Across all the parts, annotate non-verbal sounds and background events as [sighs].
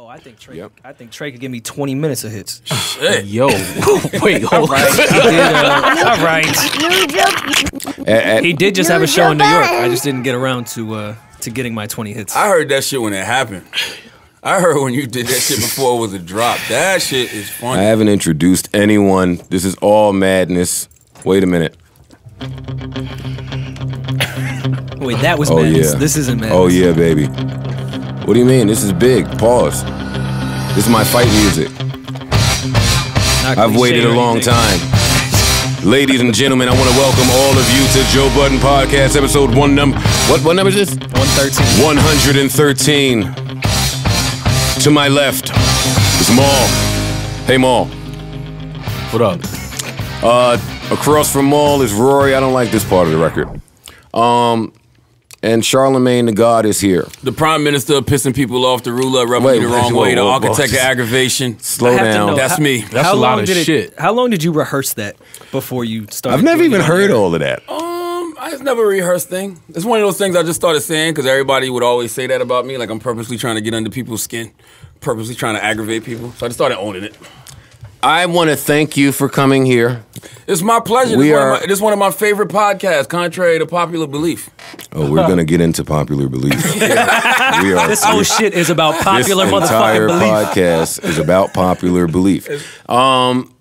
Oh, I think Trey. Yep. I think Trey could give me 20 minutes of hits. [laughs] Shit. Yo, [laughs] wait, hold on. [laughs] All right. At- at- He did just have a show in New York. I just didn't get around to uh, to getting my 20 hits. I heard that shit when it happened. I heard when you did that shit before it was a drop. That shit is funny. I haven't introduced anyone. This is all madness. Wait a minute. Wait, that was Oh madness. yeah. This isn't madness. Oh yeah, baby. What do you mean? This is big. Pause. This is my fight music. I've waited a long time. Ladies and gentlemen, I want to welcome all of you to Joe Budden Podcast, episode one number. What what number is this? 113. 113. To my left is Mal. Hey Mal. What up? Uh, across from Mal is Rory. I don't like this part of the record. Um, and Charlamagne Tha God is here. The prime minister pissing people off, the ruler rubbing Wait, you the wrong whoa, way, the whoa, whoa. architect of aggravation. Slow I have to down. know, That's how- me. That's how a lot of did it, shit. How long did you rehearse that before you started? I've never even heard air? all of that. Um, I just never rehearsed thing. It's one of those things I just started saying because everybody would always say that about me. Like I'm purposely trying to get under people's skin, purposely trying to aggravate people. So I just started owning it. I want to thank you for coming here. It's my pleasure. We this, are- one my, this is one of my favorite podcasts, contrary to popular belief. Oh, we're gonna get into popular belief. [laughs] we are. This whole shit is about popular this motherfucking entire belief. podcast is about popular belief. Um,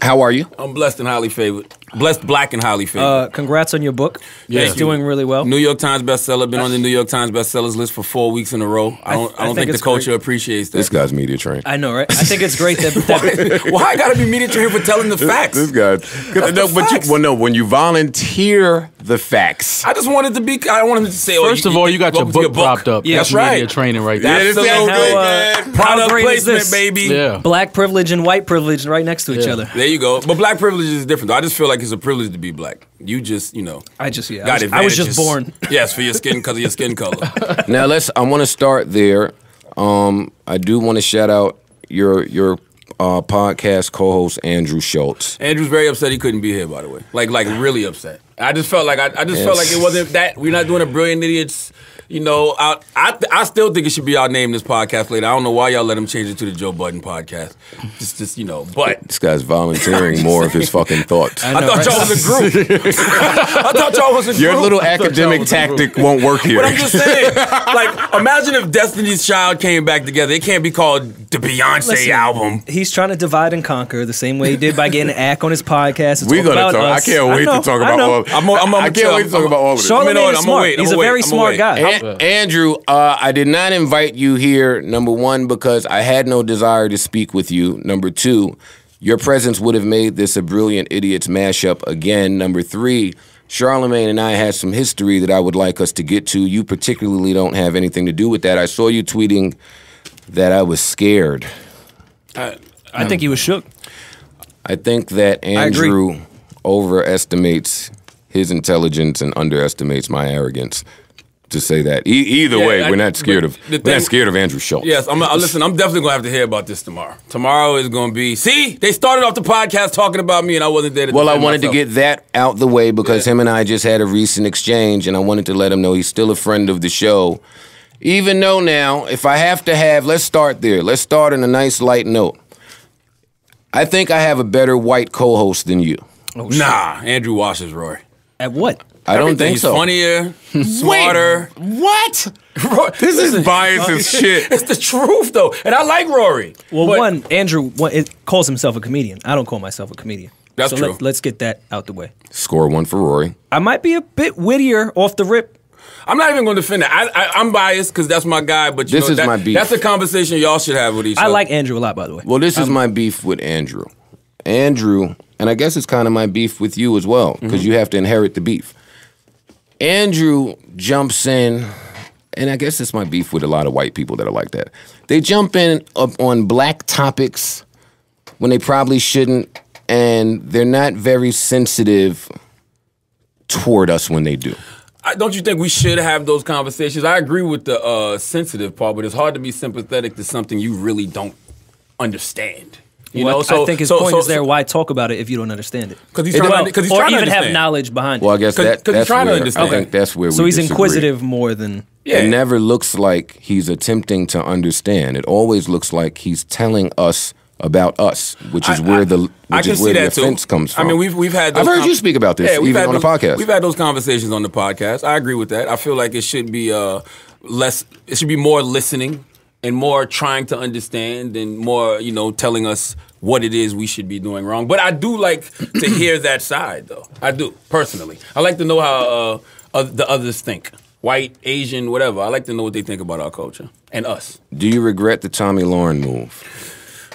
how are you? I'm blessed and highly favored. Blessed, black, and highly favored. Uh, congrats on your book. Yeah. it's doing really well. New York Times bestseller. Been on the New York Times bestsellers list for four weeks in a row. I don't. I, I don't think think, the culture great. appreciates that. This guy's media trained. I know, right? I think it's great that, [laughs] that Why I gotta be media trained for telling the facts? This guy. No, the but you, well, no. When you volunteer the facts, I just wanted to be. I wanted to say. oh, First of all, you got your welcome to book propped up. Yeah, That's that's right. media training right Yeah, there. this Absolutely. sounds good, How, uh, man. how Product great is placement, baby. Yeah. black privilege and white privilege right next to each other. There you go. But black privilege is different. though. I just feel like it's a privilege to be black. You just, you know, I just yeah. I got was, I was just born. [laughs] yes, for your skin because of your skin color. [laughs] now let's. I want to start there. Um, I do want to shout out your your uh, podcast co-host Andrew Schulz. Andrew's very upset he couldn't be here. By the way, like like really upset. I just felt like I, I just felt like it wasn't that. We're not doing a brilliant idiots. You know, I, I I still think it should be our name this podcast later. I don't know why y'all let him change it to the Joe Budden podcast. Just just you know, but This guy's volunteering [laughs] more of his fucking thoughts. I thought y'all was a group. [laughs] I thought y'all was a group. Your little I thought y'all academic was a group. tactic won't work here. But I'm just saying, like, imagine if Destiny's Child came back together. It can't be called the Beyonce Listen, album. He's trying to divide and conquer the same way he did by getting Ack on his podcast. We're gonna about talk. I can't wait know, to talk about all. I'm, I'm, I'm, I can't wait to talk about all of this. Charlamagne is smart. He's a very smart wait. guy. An- Andrew, uh, I did not invite you here. Number one, because I had no desire to speak with you. Number two, your presence would have made this a brilliant idiots mashup again. Number three, Charlamagne and I had some history that I would like us to get to. You particularly don't have anything to do with that. I saw you tweeting that I was scared. I think he was shook. I think that. Andrew overestimates his intelligence and underestimates my arrogance. To say that, e- either Yeah, way, I- we're not scared of the we're not scared of Andrew Schulz. Yes, I'm. Uh, listen, I'm definitely gonna have to hear about this tomorrow. Tomorrow is gonna be. See, they started off the podcast talking about me, and I wasn't there. To Well, I wanted myself. to get that out the way because Yeah. him and I just had a recent exchange, and I wanted to let him know he's still a friend of the show. Even though now, if I have to have, let's start there. Let's start on a nice light note. I think I have a better white co-host than you. Nah, Andrew washes Roy. At what? I don't think so. funnier, [laughs] smarter. What? Roy, This is listen, bias as [laughs] shit. It's the truth though, and I like Rory. Well, But- one Andrew one, it calls himself a comedian. I don't call myself a comedian. That's so true. Let's, let's get that out the way. Score one for Rory. I might be a bit wittier off the rip. I'm not even going to defend it. I, I, I'm biased because that's my guy. But you This know, is that- my beef. That's a conversation y'all should have with each I other. I like Andrew a lot, by the way. Well, this is my beef with Andrew. Andrew, and I guess it's kind of my beef with you as well, because mm-hmm. you have to inherit the beef. Andrew jumps in, and I guess it's my beef with a lot of white people that are like that. They jump in up on black topics when they probably shouldn't, and they're not very sensitive toward us when they do. I, don't you think we should have those conversations? I agree with the uh, sensitive part, but it's hard to be sympathetic to something you really don't understand. You Well, know, so I think his so, point so, is there. Why talk about it if you don't understand it? because he's trying don't- to he's or trying even to have knowledge behind it. Well, I guess guess 'Cause- that 'cause he's that's trying to where understand. I think that's where So we he's disagree. inquisitive more than. Yeah. It never looks like he's attempting to understand. It always looks like he's telling us about us, which is I- where the I- which I can is see where the that too. comes from. I mean, we've we've had. I've those heard you speak about this, we've even had on the podcast. We've had those conversations on the podcast. I agree with that. I feel like it should be uh, less. It should be more listening and more trying to understand and more, you know, telling us what it is we should be doing wrong. But I do like to [clears throat] hear that side, though. I do personally. I like to know how uh, the others think. White, Asian, whatever. I like to know what they think about our culture and us. Do you regret the Tomi Lahren move?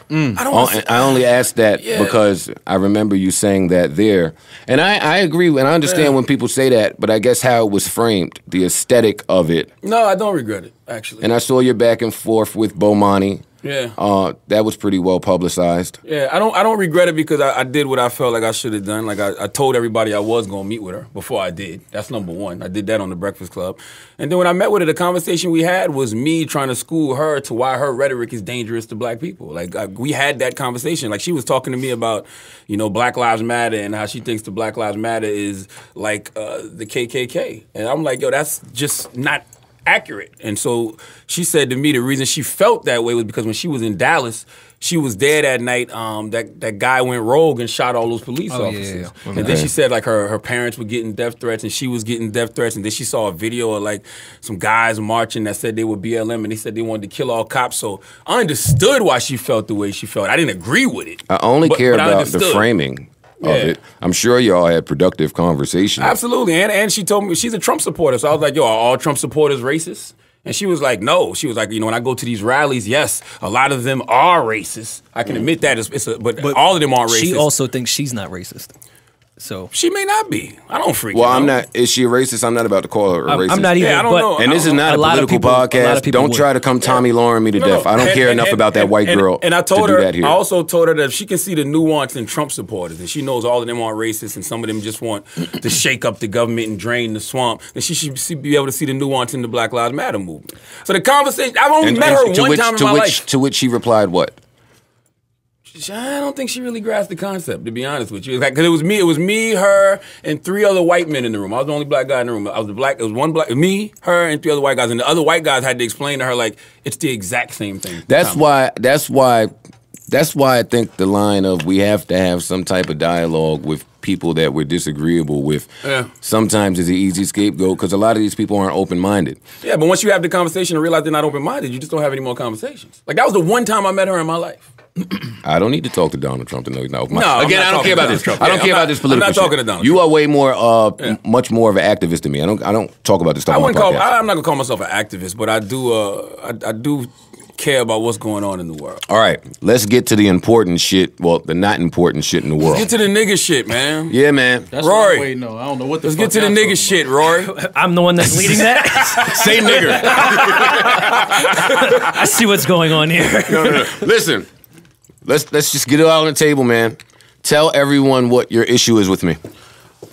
Mm. I don't. Oh, I only asked that Yeah. because I remember you saying that there, and I, I agree and I understand Yeah. when people say that, but I guess how it was framed, the aesthetic of it, no, I don't regret it. Actually, and I saw your back and forth with Bomani. Yeah. Uh, that was pretty well publicized. Yeah, I don't I don't regret it because I, I did what I felt like I should have done. Like I, I told everybody I was gonna meet with her before I did. That's number one. I did that on the Breakfast Club. And then when I met with her, the conversation we had was me trying to school her to why her rhetoric is dangerous to black people. Like I, we had that conversation. Like she was talking to me about, you know, Black Lives Matter and how she thinks the Black Lives Matter is like uh, the KKK. And I'm like, yo, that's just not accurate. And so she said to me the reason she felt that way was because when she was in Dallas, she was there that night. Um, that that guy went rogue and shot all those police Oh, yeah, yeah, officers. And then she said like her her parents were getting death threats and she was getting death threats. And then she saw a video of like some guys marching that said they were BLM and they said they wanted to kill all cops. So I understood why she felt the way she felt. I didn't agree with it. I only but- care but about the understood. Framing of Yeah. it. I'm sure y'all had productive conversations. Absolutely. And and she told me she's a Trump supporter. So I was like, yo, are all Trump supporters racist? And she was like, no. She was like, you know, when I go to these rallies, yes, a lot of them are racist. I can mm. admit that, it's, it's a, but, all of them are racist. She also thinks she's not racist. So She may not be. I don't freaking Well, I'm know. not. Is she a racist? I'm not about to call her a I'm, racist. I'm not even. Yeah, I don't but know. And this is not A a, political people- a lot of podcast. people Don't would. try to come Tomi Lahren me to No, no. death. I don't And- care and- enough and- about that and- white girl And I told to her, that here. I also told her that if she can see the nuance in Trump supporters, and she knows all of them aren't racist, and some of them just want to [clears throat] shake up the government and drain the swamp, then she should be able to see the nuance in the Black Lives Matter movement. So the conversation, I've only And- met and her one which, time in my which, life. To which she replied, "What? I don't think she really grasped the concept, to be honest with you. Because it was me, it was me, her, and three other white men in the room. I was the only black guy in the room. I was the black. It was one black, me, her, and three other white guys. And the other white guys had to explain to her like it's the exact same thing. That's why. That's why. That's why I think the line of we have to have some type of dialogue with people that we're disagreeable with. Yeah. Sometimes is an easy scapegoat because a lot of these people aren't open minded. Yeah, but once you have the conversation and realize they're not open minded, you just don't have any more conversations. Like that was the one time I met her in my life. [clears throat] I don't need to talk to Donald Trump to know he's not open No, Again, not I don't care about to this. Trump. I don't Yeah, care I'm about this this I'm not talking shit. to Donald You Trump. are way more, uh, m- much more of an activist than me. I don't. I don't talk about this stuff I on my wouldn't call. podcast. I, I'm not gonna call myself an activist, but I do. Uh, I, I do care about what's going on in the world. All right, let's get to the important shit. Well, the not important shit in the world. Get to the nigga shit, man. yeah, man. That's Rory. What, wait, no, I don't know what the Let's fuck get to the y'all nigga talking shit, Rory. [laughs] I'm the one that's leading that. [laughs] Say nigger. [laughs] I see what's going on here. no, no, no. Listen, let's let's just get it out on the table, man. Tell everyone what your issue is with me.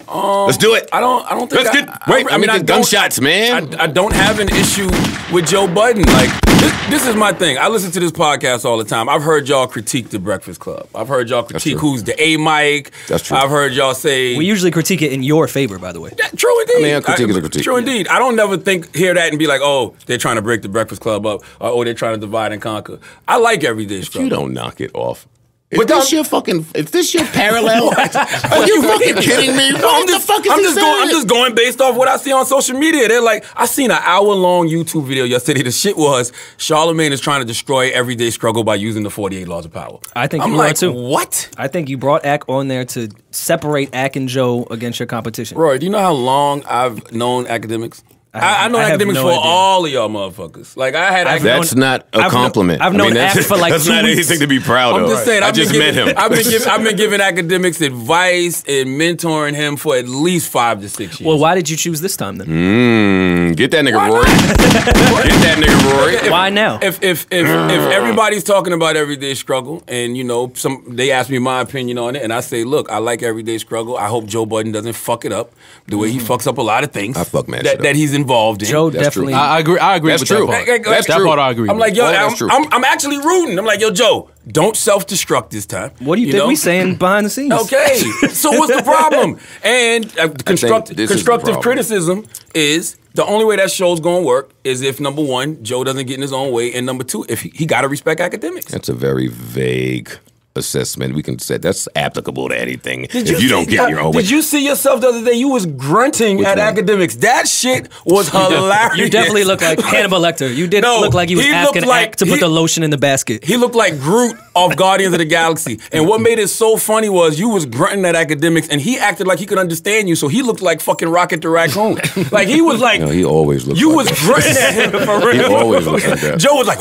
Um, let's do it. I don't. I don't think. Let's I, get- wait, let me get don't- gunshots, man. I, I don't have an issue with Joe Budden. Like this, this is my thing. I listen to this podcast all the time. I've heard y'all critique the Breakfast Club. I've heard y'all critique who's the A mic. That's true. I've heard y'all say We usually critique it in your favor, by the way. Yeah, true indeed. I mean, a critique is a critique. True indeed. I don't never think hear that and be like, oh, they're trying to break the Breakfast Club up, or oh, they're trying to divide and conquer. I like everyday struggle. You don't knock it off. Is But this your fucking? Is this your parallel? [laughs] [laughs] Are you fucking kidding me? No, What I'm the just, fuck is I'm this just going. I'm just going based off what I see on social media. They're like, I seen an hour long YouTube video yesterday. The shit was Charlamagne is trying to destroy everyday struggle by using the 48 laws of power. I think I'm you are like, too. What? I think you brought Ack on there to separate Ack and Joe against your competition. Roy, do you know how long I've known Akademiks? I, have- I, know I Akademiks no for idea. all of y'all motherfuckers. Like I had I've Akademiks. That's not a I've kno- compliment. I've I known mean, that's, Ack for like that's two not weeks. anything to be proud of. I'm of. just saying. I I've just been met giving, him. I've been, giving, I've been giving [laughs] Akademiks advice and mentoring him for at least five to six years. Well, why did you choose this time then? Mm, get that nigga Rory. [laughs] get that nigga Rory. Why now? if if if, if everybody's talking about everyday struggle, and you know, some they ask me my opinion on it, and I say, look, I like everyday struggle. I hope Joe Budden doesn't fuck it up the way he fucks up a lot of things. I fuck mad that, shit up. that he's involved in. Joe That's true. definitely. I, I agree. I agree That's with true. that part. Like, like, That's that true. part I agree. I'm with. like, yo, Oh, I'm, that's true. I'm, I'm actually rooting. I'm like, yo, Joe, don't self destruct this time. what do you, think know? we saying [clears throat] behind the scenes? Okay, so what's the problem? [laughs] And uh, constructive, is the constructive problem. criticism is the only way that show's going to work is if number one, Joe doesn't get in his own way, and number two, if he, he got to respect Akademiks. That's a very vague assessment. We can say that's applicable to anything. if you don't see- get your own way. Did you see yourself the other day? You was grunting Which at one? Akademiks. That shit was [laughs] hilarious. You definitely look like Hannibal Lecter. You did No, look like he was he asking like- to put he- the lotion in the basket. He looked like Groot of Guardians of the Galaxy. And what made it so funny was you was grunting at Akademiks and he acted like he could understand you. So he looked like fucking Rocket the Raccoon. [laughs] like he was like No, he always looks You like was that. grunting at him for [laughs] real. He always looks like that. Joe was like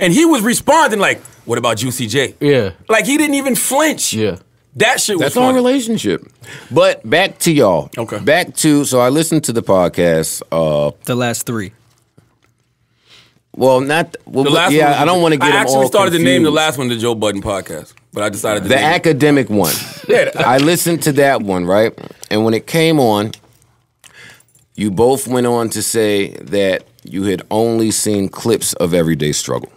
and he was responding like, What about Juicy J? Yeah. Like he didn't even flinch. Yeah. That shit was That's our relationship. But back to y'all. Okay. Back to so I listened to the podcast. Uh, The last three. well, not well, The last yeah. one I don't want to get I them actually all started to name the last one the Joe Budden podcast, but I decided to The name it. academic one. [laughs] Yeah. I listened to that one, right? And when it came on, you both went on to say that you had only seen clips of everyday struggle.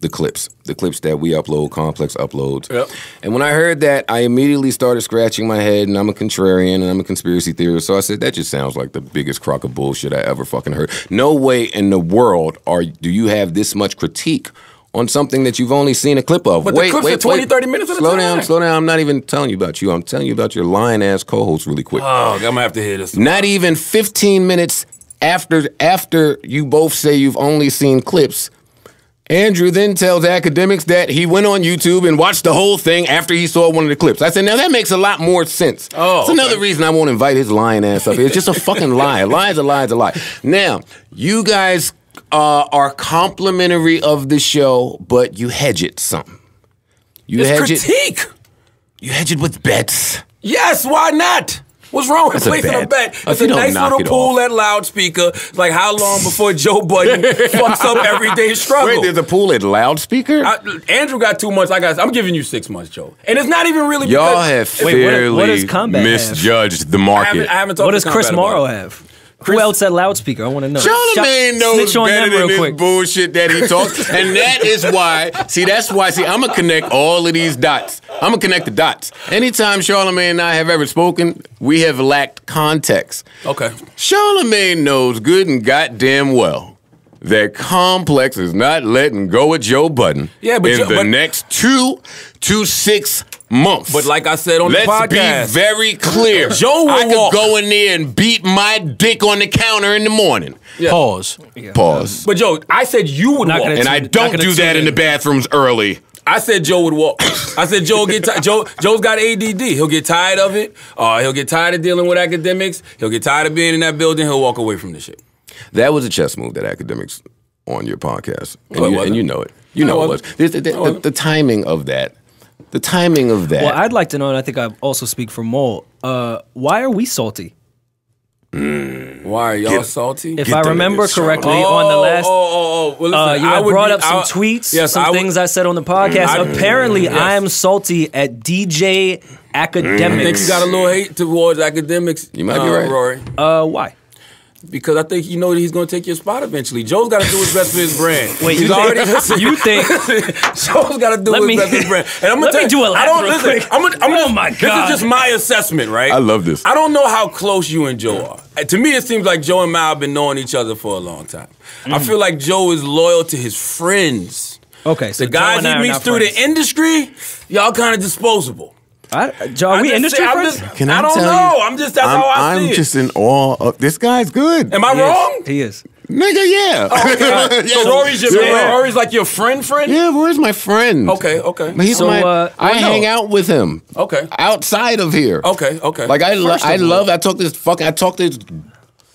The clips, the clips that we upload, Complex uploads. Yep. And when I heard that, I immediately started scratching my head, and I'm a contrarian and I'm a conspiracy theorist. So I said, that just sounds like the biggest crock of bullshit I ever fucking heard. No way in the world are do you have this much critique on something that you've only seen a clip of. But the clips are 20, 30 minutes Slow down, slow down. I'm not even telling you about you. I'm telling you about your lying ass co-host really quick. Oh, I'm gonna have to hear this. Not even 15 minutes after after you both say you've only seen clips. Andrew then tells Akademiks that he went on YouTube and watched the whole thing after he saw one of the clips. I said, now that makes a lot more sense. Oh, It's another reason I won't invite his lying ass up here. It's just a fucking lie. [laughs] A lie is a lie is a lie. Now, you guys uh, are complimentary of the show, but you hedge it some. You It's hedge it. critique. You hedge it with bets. Yes, why not? What's wrong with That's a placing a bet. bet? It's a don't nice little it pool off. at loudspeaker. Like how long before Joe Budden [laughs] fucks up everyday struggle? Wait, there's a pool at loudspeaker? I, Andrew got two months. I got. I'm giving you six months, Joe. And it's not even really. Y'all because have Wait, what- fairly what does Combat have? misjudged the I market. haven't, I haven't talked What does Chris Morrow it. Have? Who else at loudspeaker? I want to know. Charlamagne knows better than this quick. bullshit that he talks, [laughs] and that is why. See, that's why. See, I'm gonna connect all of these dots. I'm gonna connect the dots. Anytime Charlamagne and I have ever spoken, we have lacked context. Okay. Charlamagne knows good and goddamn well that Complex is not letting go of Joe Budden Yeah, but in Joe- the next two to six months. But like I said on Let's the podcast, be very clear. [clears throat] Joe will I could walk. go in there and beat my dick on the counter in the morning. Pause. Pause. but Joe, I said you would Not walk. and I don't do that in the bathrooms early. I said Joe would walk. I said Joe get ti- Joe. Joe's got ADD. He'll get tired of it. Uh, he'll get tired of dealing with Akademiks. He'll get tired of being in that building. He'll walk away from this shit. That was a chess move that Akademiks on your podcast, and, No, you, and you know it. You No, know it it was. wasn't. The, the- the- No, it wasn't. the timing of that. The timing of that. Well, I'd like to know, and I think I also speak for Mal. Uh, why are we salty? Why are y'all Get- salty? If I remember correctly, salty. on the last, Oh, oh, oh. Well, listen, uh, you I have brought be- up some I- tweets, Yes, some I would- things I said on the podcast. I- Apparently, Yes. I am salty at DJ I Akademiks. think you got a little hate towards Akademiks. You might be uh, right. Rory. Uh, why? Because I think you know that he's going to take your spot eventually. Joe's got to do his best for his brand. Wait, he's you already think? [laughs] you think? [laughs] Joe's got to do his me- best for his brand. And I'm gonna let tell do you, a lap I don't real listen. quick. I'm gonna, I'm Oh gonna, my god! This is just my assessment, right? I love this. I don't know how close you and Joe are. Uh, To me, it seems like Joe and Mal have been knowing each other for a long time. Mm. I feel like Joe is loyal to his friends. Okay, so The guys Joe and he are meets through friends. the industry, y'all kind of disposable. I, Joe, are I'm we industry saying- I'm friends? just- Can I, I don't tell know. You, I'm just- that's I'm, how I I'm see it. just in awe of this guy's good. Am I He is. wrong? He is. Nigga, yeah. [laughs] Okay. Yeah, so Rory's your you're man. wrong. Rory's like your friend, friend. Yeah, where's my friend? Okay, okay. He's So, my. uh, I well, no. hang out with him. Okay. Outside of here. Okay, okay. Like I, lo- I love. I talk this fucking. I talk to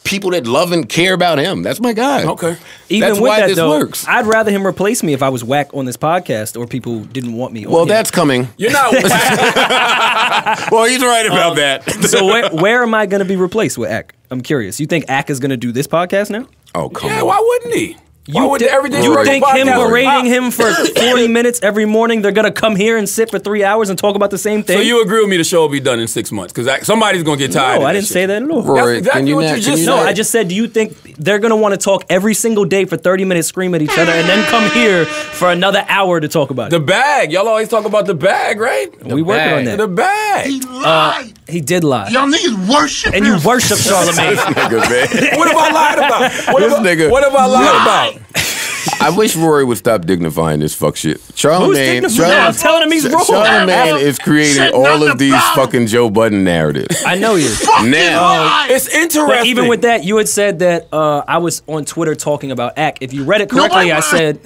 people that love and care about him. That's my guy. Okay. Even That's with why that, this though, works. I'd rather him replace me if I was whack on this podcast or people didn't want me. on Well, here. that's coming. You're not. [laughs] whack. [laughs] [laughs] Well, he's right about um, that. so. Where, where am I going to be replaced with Ack? I'm curious. You think Ack is going to do this podcast now? oh come yeah, on. why wouldn't he? Why would thi- everyday you think him berating him for [laughs] 40 minutes every morning, they're going to come here and sit for three hours and talk about the same thing? So you agree with me? The show will be done in six months because somebody's gonna get tired. no, of I didn't shit. say that at all. Rory, exactly can you what not, you just you No, not- I just said, do you think they're going to want to talk every single day for 30 minutes, scream at each other, and then come here for another hour to talk about The bag. Y'all always talk about the bag, right? we working on that. The bag. He uh, lied. He did lie. Y'all niggas worship and you worship [laughs] Charlamagne. nigga, man. What have I lied about? What This have nigga What have I lied about? I wish Rory would stop dignifying this fuck shit. Charlamagne, dignifying? No, I'm telling him he's wrong. Charlamagne is creating all of the these problem. fucking Joe Budden narratives. I know you. now, It's interesting. But even with that, you had said that uh, I was on Twitter talking about Ack. If you read it correctly, I I said,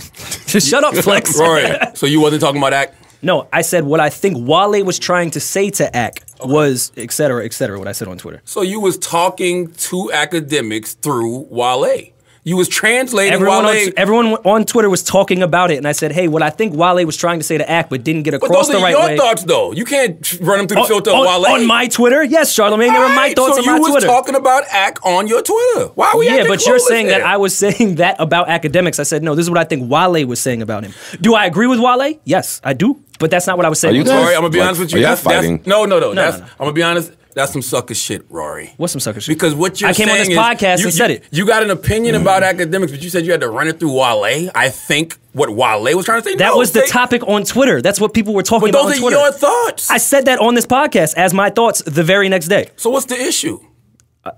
just [laughs] shut up, Flex. [laughs] Rory, so you wasn't talking about Ack. No, I said what I think Wale was trying to say to Ack was et cetera, et cetera, what I said on Twitter. So you was talking to Akademiks through Wale. You was translating Everyone Wale. on, everyone on Twitter was talking about it, and I said, hey, what I think Wale was trying to say to Ack, but didn't get across but across those the are right your way. thoughts, though. You can't run them through the on, filter on- of Wale. on my Twitter? Yes, Charlamagne, they were my thoughts so on my you was talking about Ack on your Twitter. Why are we? yeah, but you're clueless saying that? I was [laughs] saying that about Akademiks. I said, no, this is what I think Wale was saying about him. Do I agree with Wale? Yes, I do. But that's not what I was saying. Are you on guys- Twitter. Rory, I'm gonna be Like, honest with are you. y'all That's, that's fighting? no, no, no. No, That's no, no. I'm gonna be honest. That's some sucker shit, Rory. What's some sucker shit? Because what you're I came on saying this is- podcast you, and said it. You got an opinion about Akademiks, but you said you had to run it through Wale. I think what Wale was trying to say. That No, was the take- topic on Twitter. That's what people were talking But about those on are Twitter. your thoughts. I said that on this podcast as my thoughts the very next day. so what's the issue?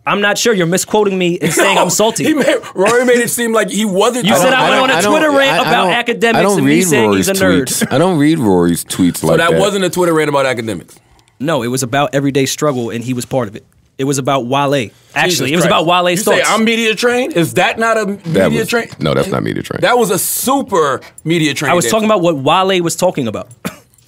I'm not sure. You're misquoting me and saying No, I'm salty. He made, Rory made it seem like he wasn't. You said I went on a Twitter rant I- I about don't- Akademiks and me read saying Rory's he's a nerd. tweets. I don't read Rory's tweets So like that, So that. wasn't a Twitter rant about Akademiks. No, it was about everyday struggle, and he was part of it. It was about Wale. Actually, Jesus it was Christ. about Wale's You say. I'm media trained. Is that not a That media was- train? No, that's not media train. That was a super media train. I was talking about what Wale was talking about.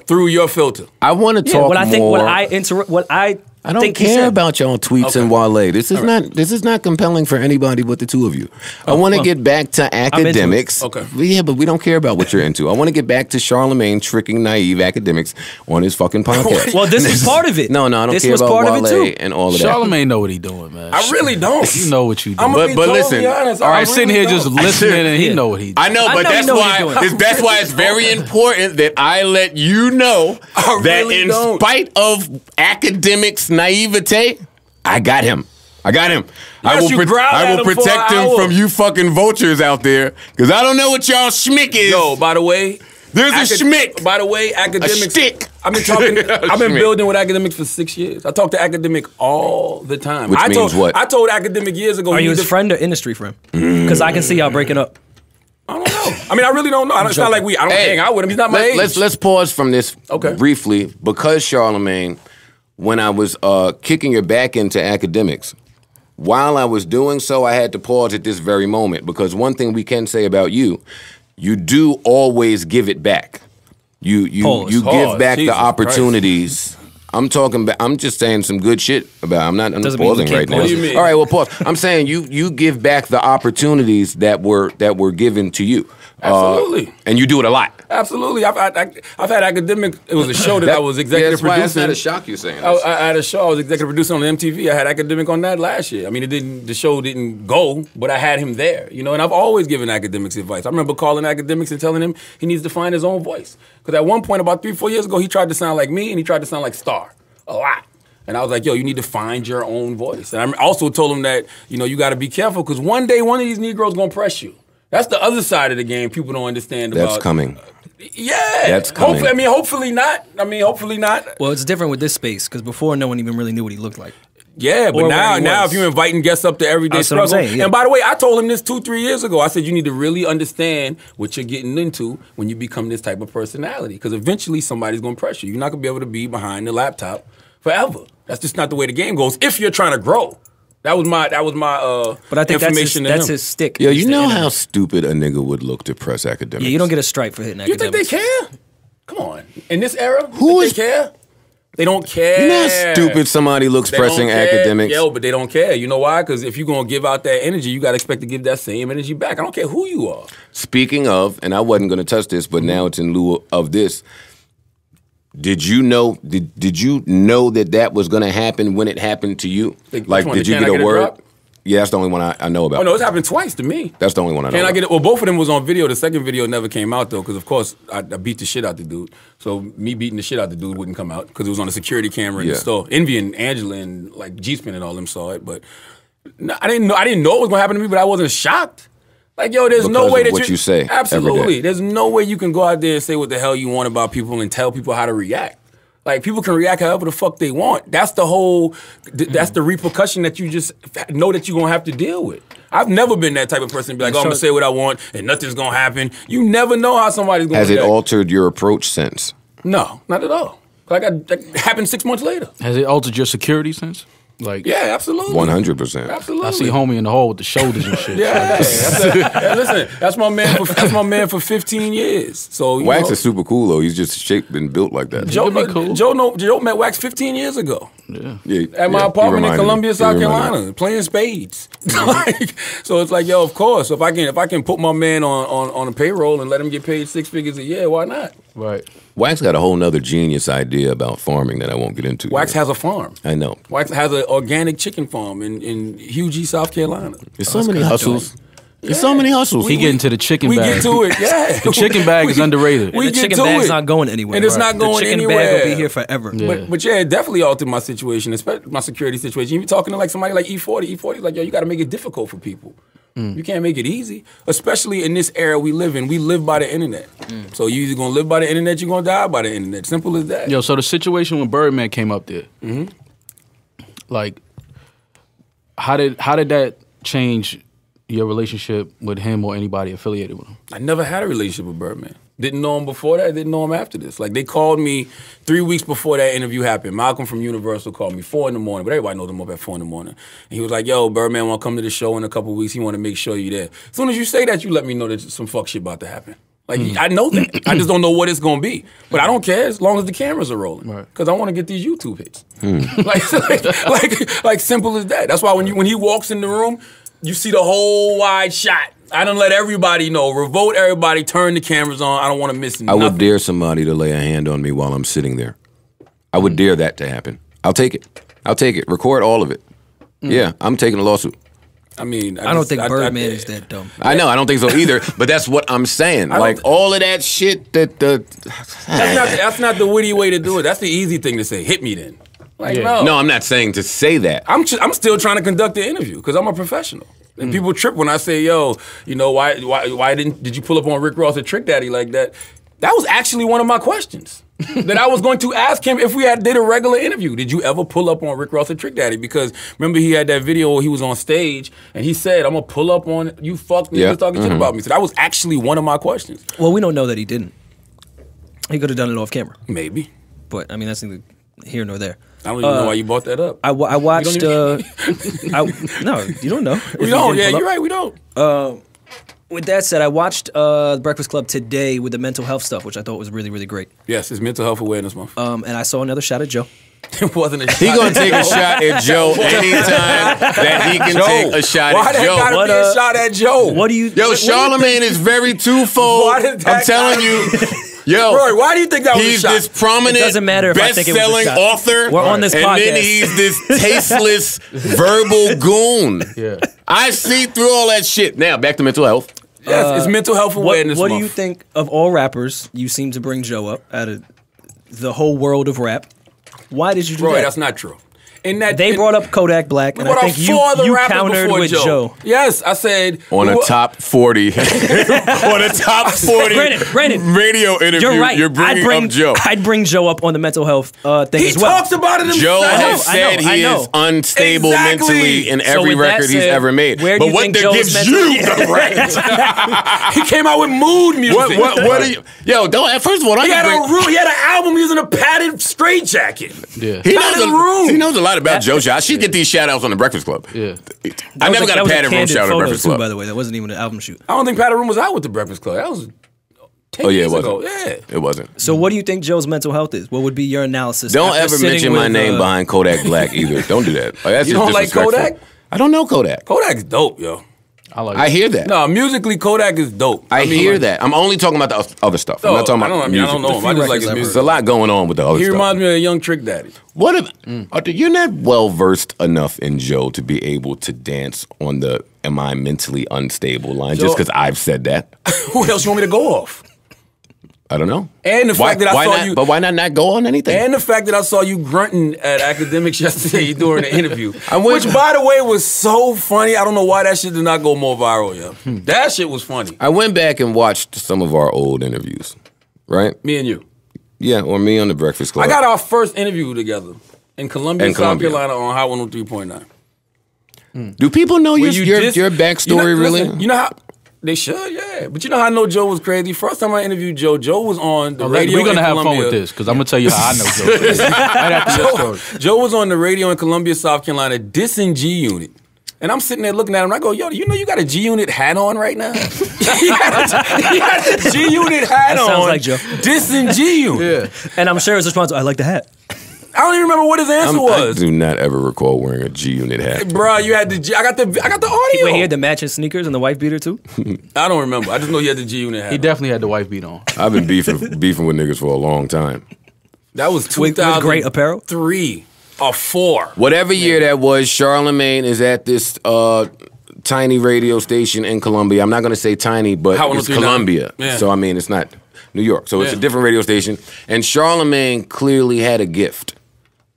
through your filter. I want to Yeah, talk what I think, what I inter- what I I don't think care said. about y'all tweets and Wale. This is not this is not compelling for anybody but the two of you. I oh, want to well, get back to Akademiks. Okay. Yeah, but we don't care about what you're into. I want to get back to Charlamagne tricking naive Akademiks on his fucking [laughs] podcast. Well, this is part of it. No, no, I don't This care was about part of it Wale too. and all of that. Charlamagne know what he doing, man. I really don't. You know what you do. I'm But- be but totally listen, honest. All I right, sitting here just don't. listening, and he Yeah. know what he. Doing. I know, I but know that's why it's, that's why it's very important that I let you know I that really in spite of Akademiks' naivete, I got him. I got him. I will, you pro- I will him protect him hour. from you fucking vultures out there because I don't know what y'all schmick is. Yo, by the way, There's a schmick. By the way, Akademiks. stick. I've been talking. A [laughs] I've been building with Akademiks for six years. I talk to academic all the time. Which I means told, what? I told academic years ago. Are you his to- friend or industry friend? Mm. Because I can see y'all breaking up. I don't know. I mean, I really don't know. I don't- It's not like we. I don't Hey, hang out with him. He's not my let, age. Let's let's pause from this Okay. briefly because Charlamagne, when I was uh, kicking your back into Akademiks, while I was doing so, I had to pause at this very moment because one thing we can say about you, you do always give it back. You you Pause. you Pause. give back Jesus the opportunities. I'm talking. About, I'm just saying some good shit about. I'm not. I'm not Doesn't pausing right now. What do you mean? All right. Well, pause. I'm saying you you give back the opportunities that were that were given to you. Uh, Absolutely. and you do it a lot. Absolutely. I've, I, I, I've had academic. It was a show that, I was yeah, executive that's why it's not a shock you saying I, this. I had a show. I was executive producer on MTV. I had academic on that last year. I mean, it didn't. The show didn't go, but I had him there. You know, and I've always given Akademiks advice. I remember calling Akademiks and telling him he needs to find his own voice. Because at one point, about three, four years ago, he tried to sound like me, and he tried to sound like Star a lot. And I was like, yo, you need to find your own voice. And I also told him that, you know, you got to be careful because one day one of these Negroes going to press you. That's the other side of the game people don't understand That's about. coming. Uh, yeah. That's coming. Hopefully, I mean, hopefully not. I mean, hopefully not. Well, it's different with this space because before no one even really knew what he looked like. Yeah, but Or now, now was. if you're inviting guests up to everyday That's what I'm struggle, saying, yeah. and by the way, I told him this two, three years ago. I said you need to really understand what you're getting into when you become this type of personality, because eventually somebody's going to pressure you. You're not going to be able to be behind the laptop forever. That's just not the way the game goes. If you're trying to grow, that was my that was my uh, But I think that's his, that's him. his stick. Yo, is you know how stupid a nigga would look to press Akademiks. Yeah, you don't get a strike for hitting that. You think they care? Come on, in this era, you Who think is- they care? They don't care. You know how stupid somebody looks They pressing Akademiks. Yo, but they don't care. You know why? Because if you're gonna give out that energy, you gotta expect to give that same energy back. I don't care who you are. Speaking of, and I wasn't going to touch this, but now it's in lieu of this. Did you know? Did Did you know that that was going to happen when it happened to you? Like, one? did you get Get a word? Drop? Yeah, that's the only one I, I know about. Oh no, it's happened twice to me. That's the only one I know. Can I get it? Well, both of them was on video. The second video never came out though, because of course I, I beat the shit out the dude. So me beating the shit out the dude wouldn't come out because it was on a security camera in Yeah. the store. Envy and Angela and like G Spin and all them saw it, but no, I didn't know. I didn't know it was gonna happen to me, but I wasn't shocked. Like yo, there's no way of that what you say every day. Absolutely, there's no way you can go out there and say what the hell you want about people and tell people how to react. Like people can react however the fuck they want. That's the whole. th- That's the repercussion that you just know that you're gonna have to deal with. I've never been that type of person. to Be like, oh, I'm gonna say what I want and nothing's gonna happen. You never know how somebody's gonna. Has it altered your approach since? No, not at all. Like I, that happened six months later. Has it altered your security sense? Like, Yeah, absolutely. One hundred percent. Absolutely. I see homie in the hole with the shoulders and shit. [laughs] Yeah, that's a- yeah, listen, that's my man. For, that's my man for 15 years. So you Wax know, is super cool though. He's just shaped and built like that. Joe, It'd be cool. Joe, know, Joe met Wax 15 years ago Yeah. Yeah, at my yeah, apartment in reminded me. Columbia, South reminded me. Carolina, playing spades. [laughs] Mm-hmm. like, so it's like, yo, of course, if I can, if I can put my man on, on on a payroll and let him get paid six figures a year, why not? Right. Wax got a whole nother genius idea about farming that I won't get into. Wax here. has a farm. I know. Wax has an organic chicken farm in in Huger, South Carolina. There's so many hustles. There's so many hustles. He get into the chicken We bag. get to it, yeah. The chicken bag is [laughs] underrated. We the get chicken to bag's it. not going anywhere. And it's not going The chicken anywhere. bag will be here forever. Yeah. But, but yeah, it definitely altered my situation, especially my security situation. You be talking to like somebody like E E40. E40 like, yo, you got to make it difficult for people. Mm. You can't make it easy, especially in this era we live in. We live by the internet. Mm. So you either gonna live by the internet, you're gonna die by the internet. Simple as that. Yo, so the situation when Birdman came up there, Mm-hmm. like, how did how did that change your relationship with him or anybody affiliated with him? I never had a relationship with Birdman. Didn't know him before that. Didn't know him after this. Like they called me three weeks before that interview happened. Malcolm from Universal called me four in the morning, but everybody knows him up at four in the morning. And he was like, "Yo, Birdman want to come to the show in a couple weeks. He want to make sure you there. As soon as you say that, you let me know that some fuck shit about to happen. Like hmm. I know that. [clears throat] I just don't know what it's gonna be. But I don't care as long as the cameras are rolling. Right. Because I want to get these YouTube hits. Hmm. [laughs] like, [laughs] like, like, like simple as that. That's why when you when he walks in the room, you see the whole wide shot. I don't let everybody know. Revolt everybody. Turn the cameras on. I don't want to miss anything. I would dare somebody to lay a hand on me while I'm sitting there. I would dare that to happen. I'll take it. I'll take it. Record all of it. Mm. Yeah, I'm taking a lawsuit. I mean, I don't just- think I- I- Birdman is that dumb. I know. I don't think so either. [laughs] but that's what I'm saying. don't- Like all of that shit that the. That's not, that's not the witty way to do it. That's the easy thing to say. Hit me then. Like Yeah. no, No, I'm not saying to say that. I'm tr- I'm still trying to conduct the interview because I'm a professional. And Mm. people trip when I say, "Yo, you know why why why didn't did you pull up on Rick Ross at Trick Daddy like that?" That was actually one of my questions [laughs] that I was going to ask him if we had did a regular interview. Did you ever pull up on Rick Ross at Trick Daddy? Because remember he had that video where he was on stage and he said, "I'm gonna pull up on you fuck niggas Yeah. Mm-hmm. talking shit about me." So that was actually one of my questions. Well, we don't know that he didn't. He could have done it off camera, Maybe but I mean that's neither here nor there. I don't even know why you brought that up. I, I watched. don't Uh, [laughs] I, no, you don't know. we don't. didn't Yeah, you're right. We don't. With that said, I watched uh, Breakfast Club today with the mental health stuff, which I thought was really, really great. Yes, it's Mental Health Awareness Month. Um, and I saw another shot at Joe. [laughs] it wasn't a He shot. gonna take a shot at Joe [laughs] anytime that he can Joe. take a shot Why at that Joe. gotta What, be a uh, shot at Joe? What do you? Yo, what- what do you Charlamagne is very twofold. Why did that I'm telling you. Yo, Roy, why do you think that was a he's shot? this prominent, It doesn't matter if I think it was a best-selling shot. author. We're on this and podcast. then he's this tasteless [laughs] verbal goon. Yeah. I see through all that shit. Now back to mental health. Yes, it's uh, Mental Health What, Awareness what do Month. you think of all rappers? You seem to bring Joe up out of the whole world of rap. Why did you do Roy, that? that's not true. In that they in- brought up Kodak Black, we and I think up you, four other you rappers countered before with Joe. Joe. Yes, I said On a top 40. [laughs] on a top [laughs] 40 Brandon, Brandon, radio interview. You're right. You're bringing I'd bring up Joe. I'd bring Joe up on the mental health uh, thing He as well. talks about it himself. Joe I has I know, said I he is unstable Exactly. mentally in every with that record he's ever made. where do but what that gives mental- you the [laughs] right? he came out with Mood Muzik. what, what, what are you? Yo, don't. First of all, don't He had, bring, a room, he had an album using a padded straitjacket. Yeah. he padded knows, a, room. he knows a lot about Joe. I should get these shout outs on the Breakfast Club. Yeah. I never was got that a was padded room candid shout out on photo Breakfast too, Club. by the way. That wasn't even an album shoot. I don't think Padded Room was out with the Breakfast Club. That was 10 Oh yeah, years it ago. wasn't. Yeah. It wasn't. So, what do you think Joe's mental health is? What would be your analysis? Don't ever sitting mention my name uh, behind Kodak Black either. Don't do that. [laughs] Like, that's You just don't like. Kodak? I don't know Kodak. Kodak's dope, yo. I like. I hear that. No, musically Kodak is dope. I, mean, hear like, that. I'm only talking about the other stuff. I'm not talking I about don't, I mean, I music. don't know him. I just like his music. There's a lot going on with the other stuff. He stuff. reminds me of a young Trick Daddy. What if Arthur, you're not well versed enough in Joe to be able to dance on the "Am I mentally unstable" line? just because I've said that, [laughs] Who else you want me to go off? I don't know. And the why, fact that I saw not, you- but why not not go on anything? And the fact that I saw you grunting at Akademiks [laughs] yesterday during the interview, [laughs] which by the way was so funny. I don't know why that shit did not go more viral, yo. Hmm. That shit was funny. I went back and watched some of our old interviews, right? Me and you. Yeah, or me on the Breakfast Club. I got our first interview together in Columbia, In South Columbia. Carolina on Hot 103.9. Do people know your you your, just- your you backstory know- really? listen, You know how they should, yeah. But you know how I know Joe was crazy. First time I interviewed Joe, Joe was on the radio. We're gonna in have fun with this because I'm gonna tell you how I know Joe. [laughs] right after your story. Joe was on the radio in Columbia, South Carolina, dissing G Unit. And I'm sitting there looking at him. and I go, "Yo, you know you got a G Unit hat on right now? [laughs] he, had a, he had a G Unit hat That on. sounds like Joe. Dissing G Unit. Yeah. And I'm sure his response, I like the hat. I don't even remember what his answer I'm- I was. do not ever recall wearing a G Unit hat. Bruh, you had the G. I got the. I got the audio. Wait, he had the matching sneakers and the wife beater too? [laughs] I don't remember. I just know he had the G Unit hat. He on. definitely had the wife beat on. I've been beefing [laughs] beefing with niggas for a long time. That was With- with 2003 great apparel? three or four. Whatever year that was, Charlamagne is at this uh, tiny radio station in Columbia. I'm not going to say tiny, but Hot it's Columbia. Yeah. So I mean, it's not New York. So it's a different radio station. And Charlamagne clearly had a gift.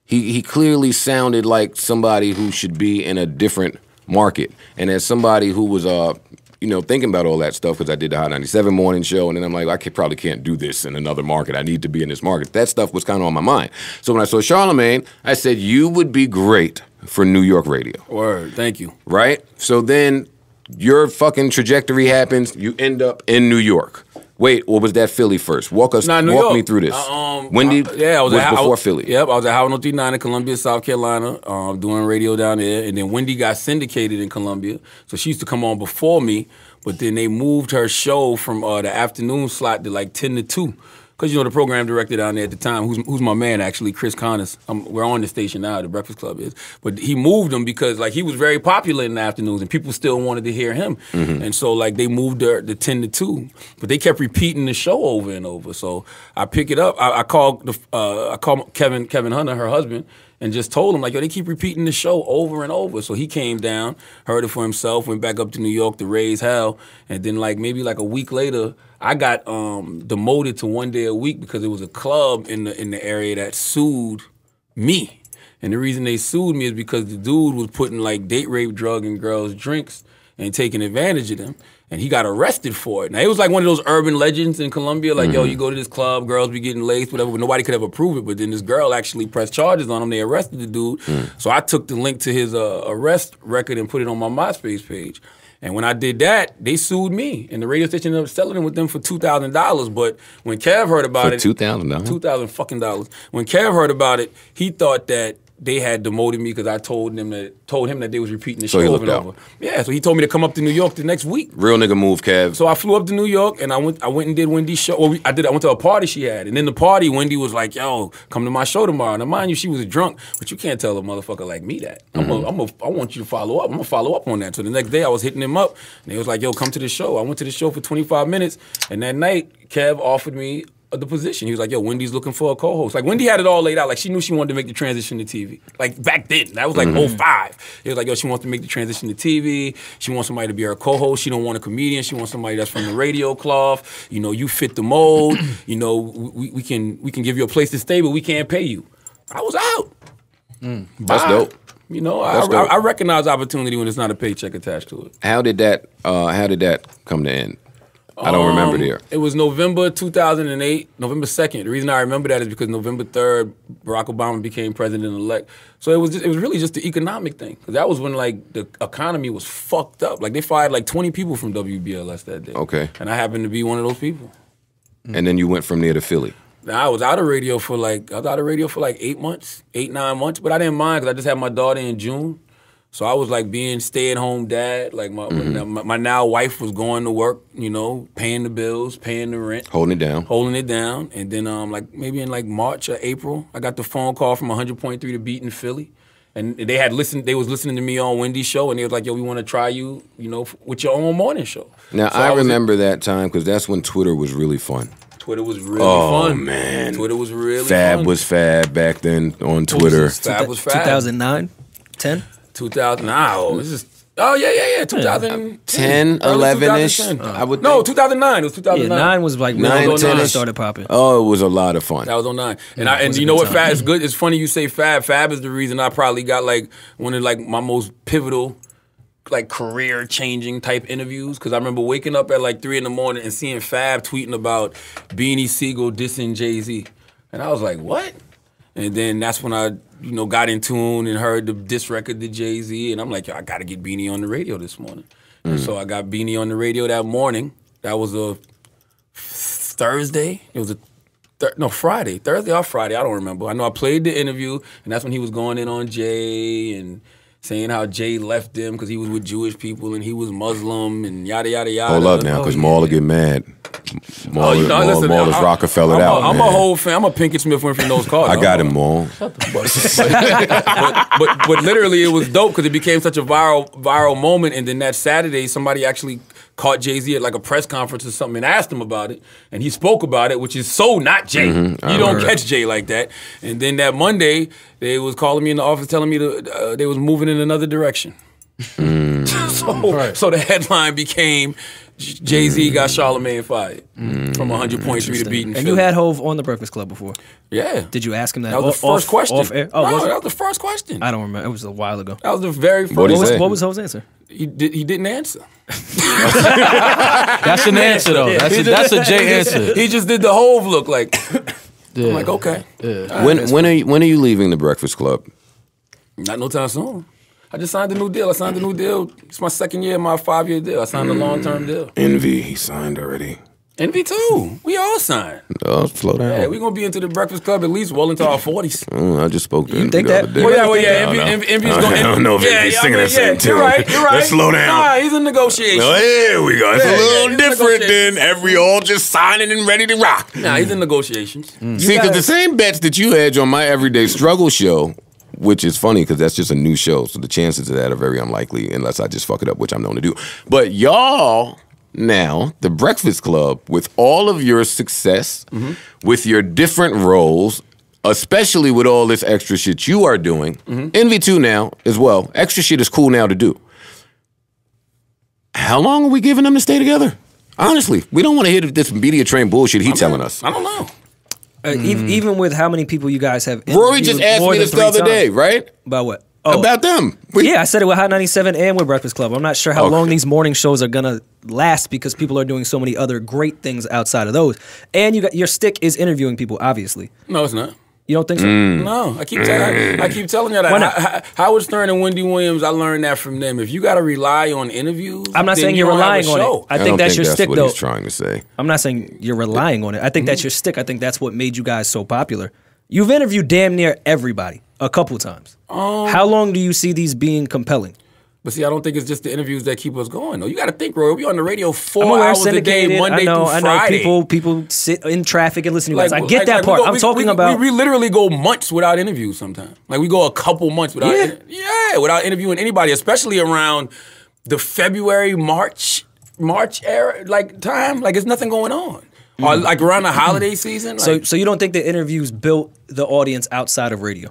He he clearly sounded like somebody who should be in a different market. And as somebody who was uh you know, thinking about all that stuff because I did the Hot 97 morning show, and then I'm like, I could, probably can't do this in another market. I need to be in this market. That stuff was kind of on my mind. So when I saw Charlamagne, I said, You would be great for New York radio Word. Thank you. right? So then your fucking trajectory happens. You end up in New York. Wait, or was that Philly first? Walk us, Nah, walk York. me through this. Uh, um, Wendy uh, yeah, I was, was at, I before was- Philly. Yep, I was at Hot 139 in Columbia, South Carolina, um, doing radio down there. And then Wendy got syndicated in Columbia. So she used to come on before me, but then they moved her show from uh, the afternoon slot to like 10 to 2. Because, you know, the program director down there at the time, who's, who's my man actually, Chris Connors. Um, we're on the station now, the Breakfast Club is. But he moved him because, like, he was very popular in the afternoons and people still wanted to hear him. And so, like, they moved the, to 10 to 2. But they kept repeating the show over and over. So I pick it up. I, I called the, uh, I called Kevin, Kevin Hunter, her husband, and just told him, like, yo, they keep repeating the show over and over. So he came down, heard it for himself, went back up to New York to raise hell. And then, like, maybe like a week later, I got um, demoted to one day a week because it was a club in the in the area that sued me. And the reason they sued me is because the dude was putting like date rape drug in girls' drinks and taking advantage of them. And he got arrested for it. Now it was like one of those urban legends in Columbia, like, yo, you go to this club, girls be getting laced, whatever, but nobody could ever prove it. But then this girl actually pressed charges on him. They arrested the dude. So I took the link to his uh, arrest record and put it on my MySpace page. And when I did that, they sued me, and the radio station ended up selling it with them for two thousand dollars. But when Kev heard about For it, $2,000? two thousand fucking dollars. When Kev heard about it, he thought that they had demoted me because I told them that told him that they was repeating the So show over and out. over. Yeah, so he told me to come up to New York the next week. Real nigga move, Kev. So I flew up to New York and I went. I went and did Wendy's show. Well, we, I did. I went to a party she had, and in the party, Wendy was like, "Yo, come to my show tomorrow." Now, mind you, she was drunk, but you can't tell a motherfucker like me that. I'm a, mm-hmm. I'm a, I want you to follow up. I'm gonna follow up on that. So the next day, I was hitting him up, and they was like, "Yo, come to the show." I went to the show for 25 minutes, and that night, Kev offered me the position. He was like, "Yo, Wendy's looking for a co-host." Like Wendy had it all laid out. Like she knew she wanted to make the transition to TV. Like back then, that was like Mm-hmm. 05. It was like, "Yo, she wants to make the transition to TV. She wants somebody to be her co-host. She don't want a comedian. She wants somebody that's from the radio cloth. You know, you fit the mold. [coughs] you know, we, we can we can give you a place to stay, but we can't pay you." I was out. That's dope. You know, I. I, I recognize opportunity when it's not a paycheck attached to it. How did that? Uh, how did that come to end? I don't remember Um, there. It was November 2008, November 2nd. The reason I remember that is because November 3rd, Barack Obama became president elect. So it was just, it was really just the economic thing. 'Cause that was when like the economy was fucked up. Like they fired like 20 people from WBLS that day. Okay. And I happened to be one of those people. And then you went from there to Philly. Now, I was out of radio for like I was out of radio for like eight months, eight nine months, but I didn't mind because I just had my daughter in June, so I was like being stay at home dad. Like my, my my now wife was going to work, you know, paying the bills, paying the rent, Holding it down. holding it down, and then um like maybe in like March or April, I got the phone call from 100.3 to Beat in Philly, And they had listened. They was listening to me on Wendy's show, and they was like, "Yo, we want to try you, you know, f- with your own morning show." Now So I, was- remember that time because that's when Twitter was really fun. Twitter was really Oh, fun. Oh man. Twitter was really Fab fun. was Fab back then on Twitter. Fab was Fab. 2009, 10. 2000. Oh, this is. Oh yeah, yeah, yeah. 2010, 11-ish, I would no, think. 2009. It was Yeah, 2009. nine was like Nine, when it started popping. Oh, it was a lot of fun. That was on 09. And I, and you know what time. Fab is good. It's funny you say Fab. Fab is the reason I probably got like one of like my most pivotal like career changing type interviews because I remember waking up at like three in the morning and seeing Fab tweeting about Beanie Sigel dissing Jay Z, and I was like, what? And then that's when I you know got in tune and heard the diss record to Jay Z, and I'm like, Yo, I got to get Beanie on the radio this morning. And mm. so I got Beanie on the radio that morning. That was a Thursday. It was a no Friday, Thursday or Friday. I don't remember. I know I played the interview, and that's when he was going in on Jay and saying how Jay left them because he was with Jewish people and he was Muslim and yada yada yada. Hold up now, because Oh, Mal will get mad. Mal, Oh, you know, Mal, listen, Mal is I'm- Rockefeller I'm out. A, I'm man. a whole fan. I'm a Pinkett Smith Winfrey knows card. I got I'm him, a- Mal. [laughs] but, but but literally it was dope because it became such a viral viral moment and then that Saturday somebody actually caught Jay Z at like a press conference or something and asked him about it and he spoke about it which is so not Jay. Mm-hmm. you don't catch Jay like that. And then that Monday they was calling me in the office telling me to, uh, they was moving in another direction. Mm. [laughs] so so the headline became Jay Z got Charlamagne fired Mm. from 100.3 to beating And you had Hove on the Breakfast Club before. yeah Did you ask him that? that was the off- first question Off air? Oh, no, was that was the first question I don't remember. It was a while ago. that was the very first What'd What was, what was Hove's answer? he, did, he didn't answer. [laughs] That's an answer though. That's a, that's a Jay answer. [laughs] He just did the Hove look like, [coughs] Yeah. I'm like okay. When when are you, when are you leaving the Breakfast Club? Not no time soon. I just signed a new deal. I signed a new deal. It's my second year, of my five year deal. I signed a long term deal. Envy, he signed already. Envy too. we all signed. Oh, slow down. Yeah, we're gonna be into the Breakfast Club at least well into our forties. Mm, I just spoke to Envy think the that- other. Well, yeah, well, yeah. I don't Envy, know. Envy, Envy's [laughs] I going. don't know if yeah, Envy's yeah, singing I mean, the same yeah, tune. You're right. You're right. Let's slow down. Nah, he's in negotiation. Oh, here we go. It's Yeah, a little it's different than every all just signing and ready to rock. Nah, he's in negotiations. See, because the same bets that you hedge on my Everyday Struggle show, which is funny because that's just a new show, so the chances of that are very unlikely unless I just fuck it up, which I'm known to do. But y'all now, the Breakfast Club, with all of your success, mm-hmm. with your different roles, especially with all this extra shit you are doing, mm-hmm. Envy 2 now as well. Extra shit is cool now to do. How long are we giving them to stay together? Honestly, we don't want to hear this media train bullshit he telling us. I don't know. Uh, ev- even with how many people you guys have. Rory just asked me this the other times. day, right? About what? Oh, About them. We- yeah, I said it with Hot 97 and with Breakfast Club. I'm not sure how Okay. long these morning shows are gonna last because people are doing so many other great things outside of those. And you got your stick is interviewing people, obviously. No, it's not. You don't think so? Mm. No, I keep telling I, keep telling you that. Why not? Ho- Ho- Howard Stern and Wendy Williams, I learned that from them. If you got to rely on interviews, I'm not then saying you you're don't have a relying on show. it. I, I think don't that's think your that's stick, what though. he's trying to say. I'm not saying you're relying on it. I think Mm-hmm. that's your stick. I think that's what made you guys so popular. You've interviewed damn near everybody a couple times. Um, how long do you see these being compelling? But see, I don't think it's just the interviews that keep us going. though. you got to think, Roy. We on the radio four hours a day. Monday I know, through I know. Friday. People, people sit in traffic and listen to you guys. I get like- that like part. go- I'm we- talking we- about. We, we literally go months without interviews. Sometimes, like we go a couple months without. Yeah. yeah, without interviewing anybody, especially around the February, March, March era, like time. Like there's nothing going on. Or like around the holiday season. Mm. so, so you don't think the interviews built the audience outside of radio?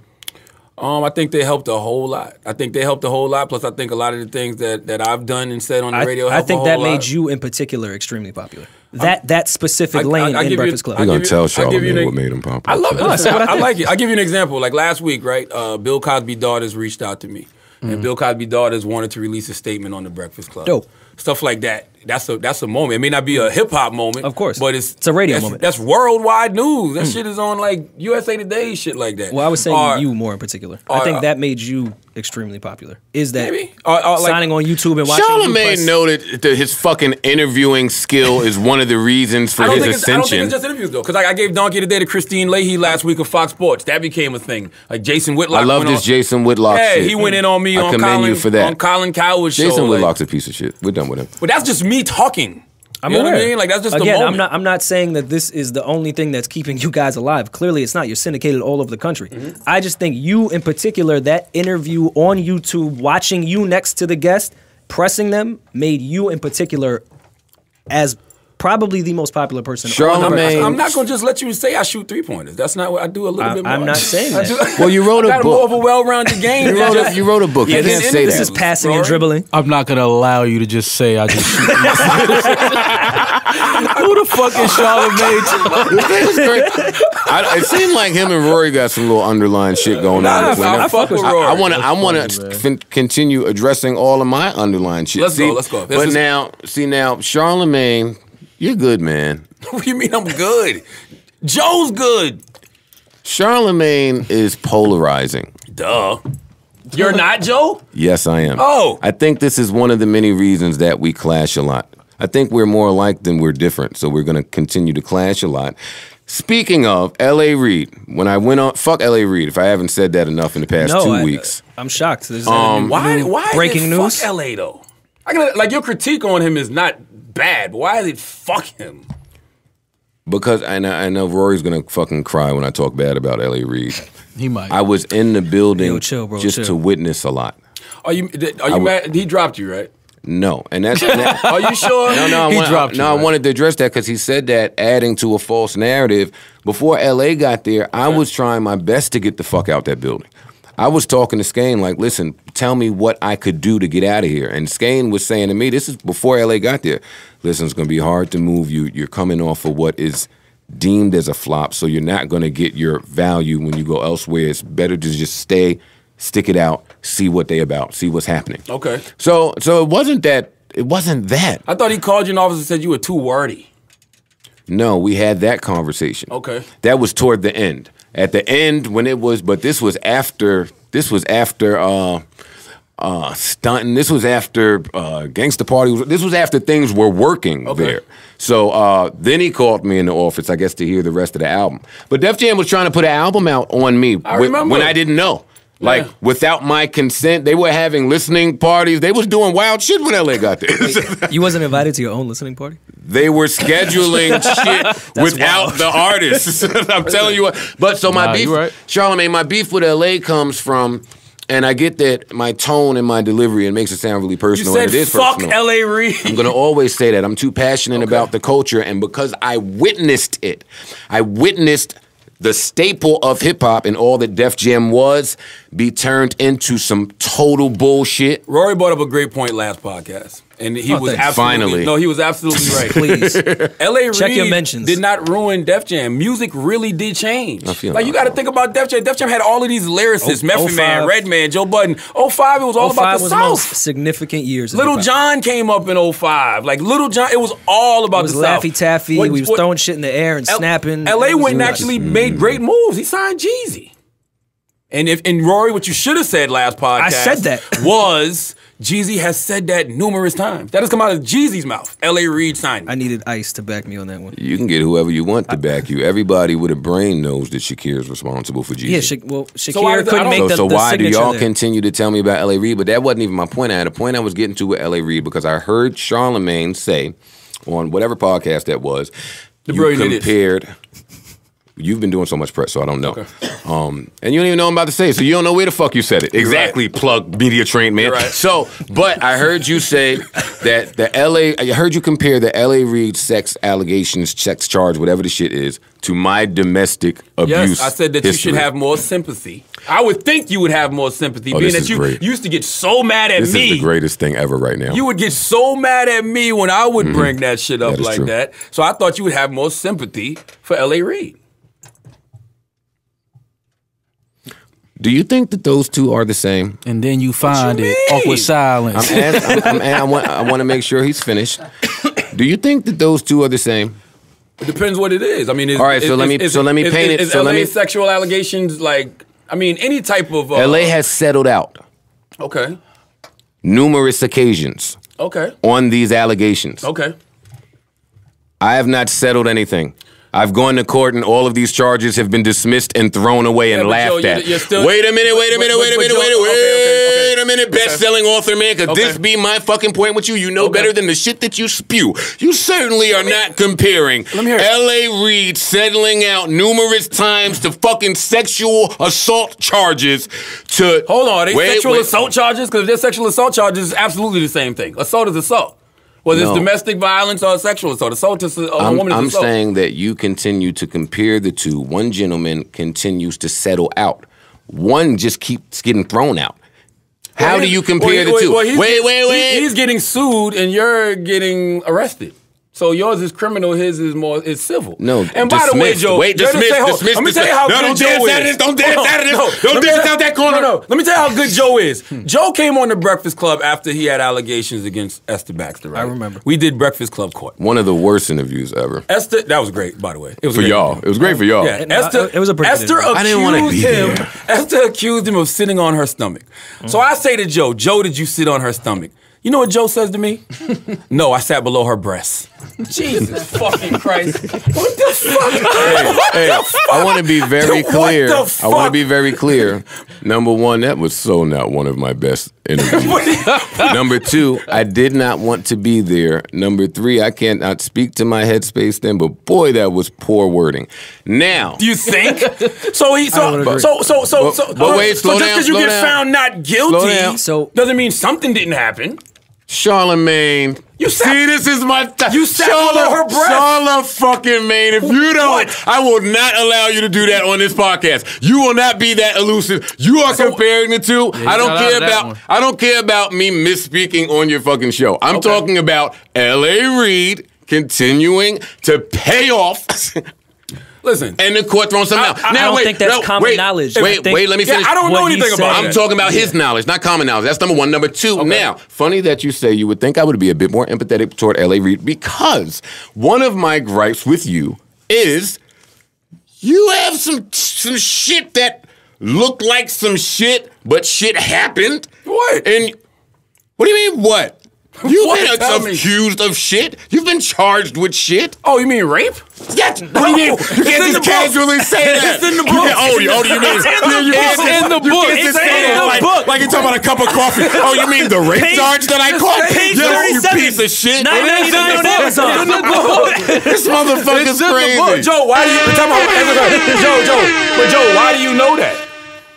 Um, I think they helped a whole lot. I think they helped a whole lot. Plus, I think a lot of the things that, that I've done and said on the I, radio. I think a that whole made lot. you in particular extremely popular. That that specific I- lane I- I in give you- Breakfast Club. I We're gonna tell I Charlamagne what made him popular. I love it. I Listen, I I, I think. like it. I'll give you an example. Like last week, right? Uh, Bill Cosby daughters reached out to me, and Bill Cosby daughters wanted to release a statement on the Breakfast Club. Dope. Stuff like that. That's a that's a moment. It may not be a hip hop moment, Of course. but it's It's a radio that's, moment. That's worldwide news. That hmm. shit is on like USA Today, shit like that. Well, I was saying Or- you more in particular. I or- think uh, that made you extremely popular. Is that Maybe. Or- or like- signing on YouTube and watching you Charlamagne press- noted that his fucking interviewing skill is one of the reasons for I his think it's, I don't think it's just interviews though, because I, I gave Donkey today to Kristine Leahy last week of Fox Sports. That became a thing. Like Jason Whitlock. I love this on- Jason Whitlock Yeah, shit. he went in on me I on commend Colin you for that. on Colin Cowherd's show. Jason like- Whitlock's a piece of shit. We're done with him. But that's just me talking. I'm you know aware. I mean? Like that's just Again, I'm not. I'm not saying that this is the only thing that's keeping you guys alive. Clearly, it's not. You're syndicated all over the country. Mm-hmm. I just think you, in particular, that interview on YouTube, watching you next to the guest, pressing them, made you in particular as probably the most popular person. on the Charlamagne- I'm not gonna just let you say I shoot three pointers. That's not what I do. A little I- bit more. I'm not saying I that. Well, you wrote [laughs] I a got book. more of a well-rounded game. You wrote a, you wrote a book. Yeah, you this can't say This that. is passing and dribbling. I'm not gonna allow you to just say I just shoot. [laughs] Who the fuck is Charlamagne? [laughs] It. I, it seemed like him and Rory got some little underlying shit going Nah, on. between I them. fuck with Rory. I want to. I want to continue addressing all of my underlying shit. Let's go, let's go. This But is- now, see now, Charlamagne, you're good, man. [laughs] what do you mean I'm good? Joe's good. Charlamagne is polarizing. Duh. You're not Joe. Yes, I am. Oh. I think this is one of the many reasons that we clash a lot. I think we're more alike than we're different, so we're going to continue to clash a lot. Speaking of L.A. Reid, when I went on, fuck L.A. Reid. If I haven't said that enough in the past No, two I, weeks, I'm shocked. There's Um, Why? new Why breaking news? Fuck LA though. I gotta, like your critique on him is not bad. But why is it fuck him? because I know, I know Rory's going to fucking cry when I talk bad about L.A. Reid. [laughs] He might. I was in the building Yo, chill, bro, just chill. to witness a lot. Are you? Are you would- mad? He dropped you, right? No, and that's and that- [laughs] Are you sure? No, no, I, He want, dropped no, you, I right? wanted to address that because he said that adding to a false narrative. Before LA got there, I was trying my best to get the fuck out that building. I was talking to Skane like, listen, tell me what I could do to get out of here. And Skane was saying to me, this is before LA got there. Listen, it's going to be hard to move you. You're coming off of what is deemed as a flop, so you're not going to get your value when you go elsewhere. It's better to just stay, stick it out, see what they about, see what's happening. Okay. So, so it wasn't that. It wasn't that. I thought he called you in office and said you were too wordy. No, we had that conversation. Okay. That was toward the end. At the end when it was but this was after this was after uh uh stunting. This was after uh gangsta party. This was after things were working Okay. there. So uh then he called me in the office, I guess, to hear the rest of the album. But Def Jam was trying to put an album out on me I when, remember. when I didn't know. Like Yeah. without my consent, they were having listening parties. They was doing wild shit when LA got there. [laughs] you wasn't invited to your own listening party. They were scheduling [laughs] shit without wild. the artists. [laughs] I'm telling you what. But so my Nah, beef, you right. Charlamagne, my beef with LA comes from, and I get that my tone and my delivery it makes it sound really personal. You personal. said and it is fuck personal. LA Reid. I'm gonna always say that. I'm too passionate about the culture, and because I witnessed it, I witnessed the staple of hip hop and all that Def Jam was be turned into some total bullshit. Rory brought up a great point last podcast, and he Oh, was thanks. absolutely Finally. no, he was absolutely right. [laughs] Please. LA Check your Reid mentions. did not ruin Def Jam. Music really did change. Like you got to think about Def Jam. Def Jam had all of these lyricists: Oh- Method Man, 05. Redman, Joe Budden. 05, it was all about 05 the was South. the most significant years. Little. John came up in 05. Like Lil Jon, it was all about It was the South. Laffy Taffy. What- we was what- throwing shit in the air and L- snapping. LA It was went and nuts. actually made great moves. He signed Jeezy. And if and Rory, what you should have said last podcast, I said that. [laughs] was Jeezy has said that numerous times. That has come out of Jeezy's mouth. L.A. Reid signed. I needed Ice to back me on that one. You can get whoever you want to back you. Everybody with a brain knows that Shakir is responsible for Jeezy. Yeah, Sha- well, why Shakir did- I couldn't don't- make So, the, so the why do y'all there. continue to tell me about L.A. Reid? But that wasn't even my point. I had a point I was getting to with L.A. Reid because I heard Charlamagne say on whatever podcast that was, The you Brilliant Idiots. You've been doing so much press, so I don't know. Um, and you don't even know I'm about to say it, so you don't know where the fuck you said it. Exactly, plug media trained man. Right. So, but I heard you say that the LA, I heard you compare the LA Reid sex allegations, sex charge, whatever the shit is, to my domestic abuse. Yes, I said that you should have more sympathy. I would think you would have more sympathy, Oh, being that you great. used to get so mad at This me. is the greatest thing ever right now. You would get so mad at me when I would bring that shit up. That like true. that. So I thought you would have more sympathy for L.A. Reid. Do you think that those two are the same? and then you find you it mean? awkward silence. I'm ask, I'm, I'm, I want, I want to make sure he's finished. [coughs] Do you think that those two are the same? It depends what it is. I mean, is, All right, so is- let me- so let me paint is, it- Is so LA let me- sexual allegations like? I mean, any type of. Uh, LA has settled out Okay. numerous occasions Okay. on these allegations. Okay. I have not settled anything. I've gone to court and all of these charges have been dismissed and thrown away and Yeah, but laughed Joe, you're- at. you're still- wait a minute, wait a minute, wait a minute, Joe- wait a okay, okay, okay, wait a minute, best-selling author man, because this be my fucking point with you. You know better than the shit that you spew. You certainly are not comparing Let me hear. L.A. Reid settling out numerous times to fucking sexual assault charges to Hold on, are they Wait, sexual wait. assault charges? Because if they're sexual assault charges, it's absolutely the same thing. Assault is assault. Whether No. it's domestic violence or sexual assault, assault is a, I'm, woman is I'm assault. saying that you continue to compare the two. One gentleman continues to settle out. One just keeps getting thrown out. How Well, do you compare well, the well, two? wait, wait, he- wait. he's getting sued and you're getting arrested. So yours is criminal, his is more is civil. No, and by the way. Joe, Wait, just dismiss, say, hold- dismiss, Let me tell you how No, good don't Joe dance is. out of this, don't dance out of this, no, don't dance out that corner. No, no, let me tell you how good Joe is. Hmm. Joe came on the Breakfast Club after he had allegations against Esther Baxter. Right? I remember. We did Breakfast Club court. One of the worst interviews ever. Esther, that was great, by the way. It was a For great y'all. interview. It was great for y'all. Yeah, no, uh, Esther. it was a pretty Esther accused I didn't wanna be him. there. Esther accused him of sitting on her stomach. So I say to Joe, Joe, did you sit on her stomach? You know what Joe says to me? [laughs] no, I sat below her breasts. Jesus [laughs] fucking Christ! [laughs] What the fuck? what Hey, the fuck? I want to be very What clear. the I want to be very clear. Number one, that was so not one of my best interviews. Number two, I did not want to be there. Number three, I cannot speak to my headspace then, but boy, that was poor wording. Now, Do you think? So he so would so so so But- so. but wait, so slow just down, because you slow get down. found not guilty, So- doesn't mean something didn't happen. Charlamagne. You sat- see, this is my You sat below her breast. Charla fucking Maine. If you don't, What? I will not allow you to do that on this podcast. You will not be that elusive. You are comparing the two. I don't care about. I don't care about me misspeaking on your fucking show. I'm Okay. talking about L.A. Reid continuing to pay off. [laughs] Listen, And the court throwing something I- out. I now, don't wait, think that's no, common wait, knowledge. Wait, wait, let me Yeah. I don't know anything about said. I'm talking about his knowledge, not common knowledge. That's number one. Number two, now, funny that you say you would think I would be a bit more empathetic toward L.A. Reid because one of my gripes with you is you have some some shit that looked like some shit, but shit happened. What? And what do you mean what? [laughs] You've What? been Tell me. accused of shit. You've been charged with shit. oh, you mean rape? Yes. What do you mean? You It's can't just casually say that. It's in the book. can't- oh, you, oh, you mean It's in the you book. It's in the book. It's in the that like, book. like you're talking about a cup of coffee. Oh, you mean the rape Page- charge that I caught? page Yo, 37. you piece of shit. Nine ninety nine on Amazon. This motherfucker's It's in the book. crazy. Joe, why do you tell me? Joe, Joe, but Joe, why do you know that?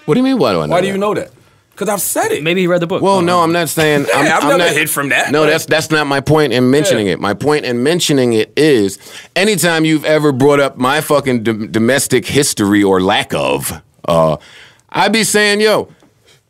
What do you mean? Why do I know? Why do you know that? Because I've said it. Maybe he read the book. Well, no, I'm not saying. [laughs] I'm, I've I'm never not, hid from that. No, Like- that's that's not my point in mentioning Yeah. it. My point in mentioning it is, anytime you've ever brought up my fucking dom- domestic history or lack of, uh, I'd be saying, yo.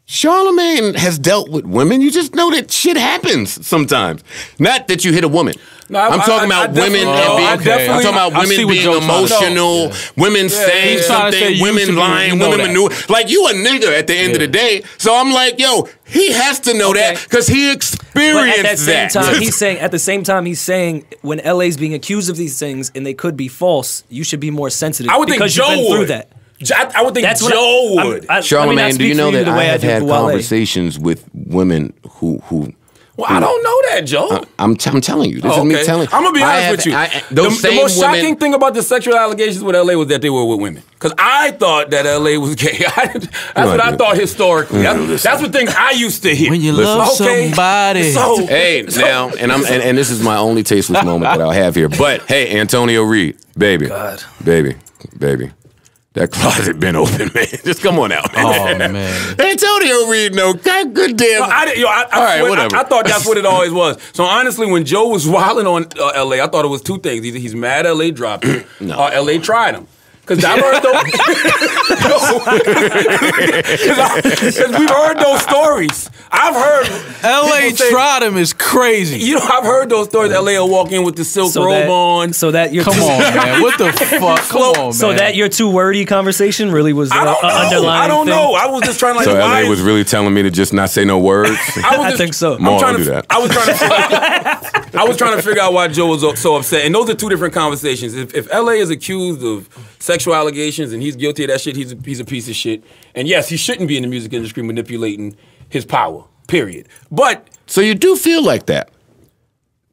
Charlamagne has dealt with women. You just know that shit happens sometimes. Not that you hit a woman. No, I- I'm talking about women being. I'm talking about women being Joe's trying to- emotional, women saying He's trying to say something, women lying, you know women maneuver. Like you a nigga at the end of the day. So I'm like, yo, he has to know that because he But experienced at that same that. time, he's [laughs] saying at the same time he's saying when LA's being accused of these things and they could be false, you should be more sensitive. I would think because Joe you've been would. through that. Jo- I, I would think That's what Joe I, I'm- would. I, let me not Charlamagne, do you for know that the I have do had Wale. conversations with women who who well, I don't know that, Joe. I'm, t- I'm telling you. This Oh, is me okay. telling. I'm gonna be honest have- with you. I- the, those the same most shocking women. thing about the sexual allegations with LA was that they were with women. Because I thought that LA was gay. [laughs] I, that's what I dude. thought historically. Mm, that's, that's what things I used to hear. When you Listen. love Okay. somebody. So, [laughs] Hey, so- now, and I'm and, and this is my only tasteless moment that I'll have here. But hey, Antonio Reid, baby, baby, baby, that closet been open, [laughs] man. Just come on out, man. Oh, man. [laughs] Antonio Reid, no, God, good damn. No, I, yo, I, I, All right, swear- whatever. I, I thought that's what it [laughs] always was. So honestly, when Joe was wilding on uh, LA, I thought it was two things: either he's mad LA dropped him, [clears throat] No. or LA tried him. Because I've heard those. [laughs] Because we've heard those stories. I've heard LA people say- tried him is crazy. You know, I've heard those stories. LA will walk in with the silk So robe that, on. so that you're Come too, on, man. What the [laughs] fuck? Come on, man. So that your too wordy conversation really was I a, don't a know. underlying I don't thing? know. I was just trying to like. so LA is- was really telling me to just not say no words. [laughs] I, was I think so. I'm More, trying don't to, do that. I was trying to. I was trying to figure out why Joe was so upset, and those are two different conversations. If, if LA is accused of sexual allegations and he's guilty of that shit, he's a, he's a piece of shit. And yes, he shouldn't be in the music industry manipulating his power. Period. But so you do feel like that.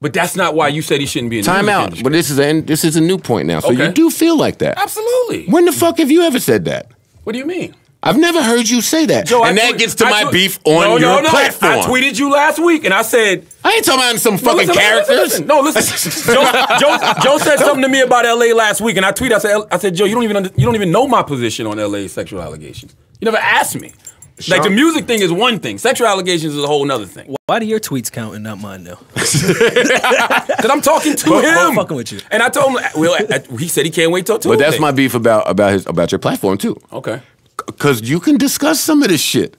but that's not why you said he shouldn't be in the Time music out. industry. But this is a this is a new point now. So Okay. you do feel like that. Absolutely. When the fuck have you ever said that? What do you mean? I've never heard you say that. Joe, I and that tweet- gets to I my tweet- beef on no, your no, no. platform. I tweeted you last week, and I said, I ain't talking about some fucking listen, listen, characters. listen. No, listen. [laughs] Joe, Joe, Joe said something to me about LA last week, and I tweeted. I said, I said, Joe, you don't even under, you don't even know my position on LA sexual allegations. You never asked me. Like the music thing is one thing. Sexual allegations is a whole other thing. Why do your tweets count and not mine though? [laughs] [laughs] Because I'm talking to But- but him. fucking with you. And I told him, well, I- he said he can't wait till Tuesday. But that's my beef about about his about your platform too. Okay. Cause you can discuss some of this shit.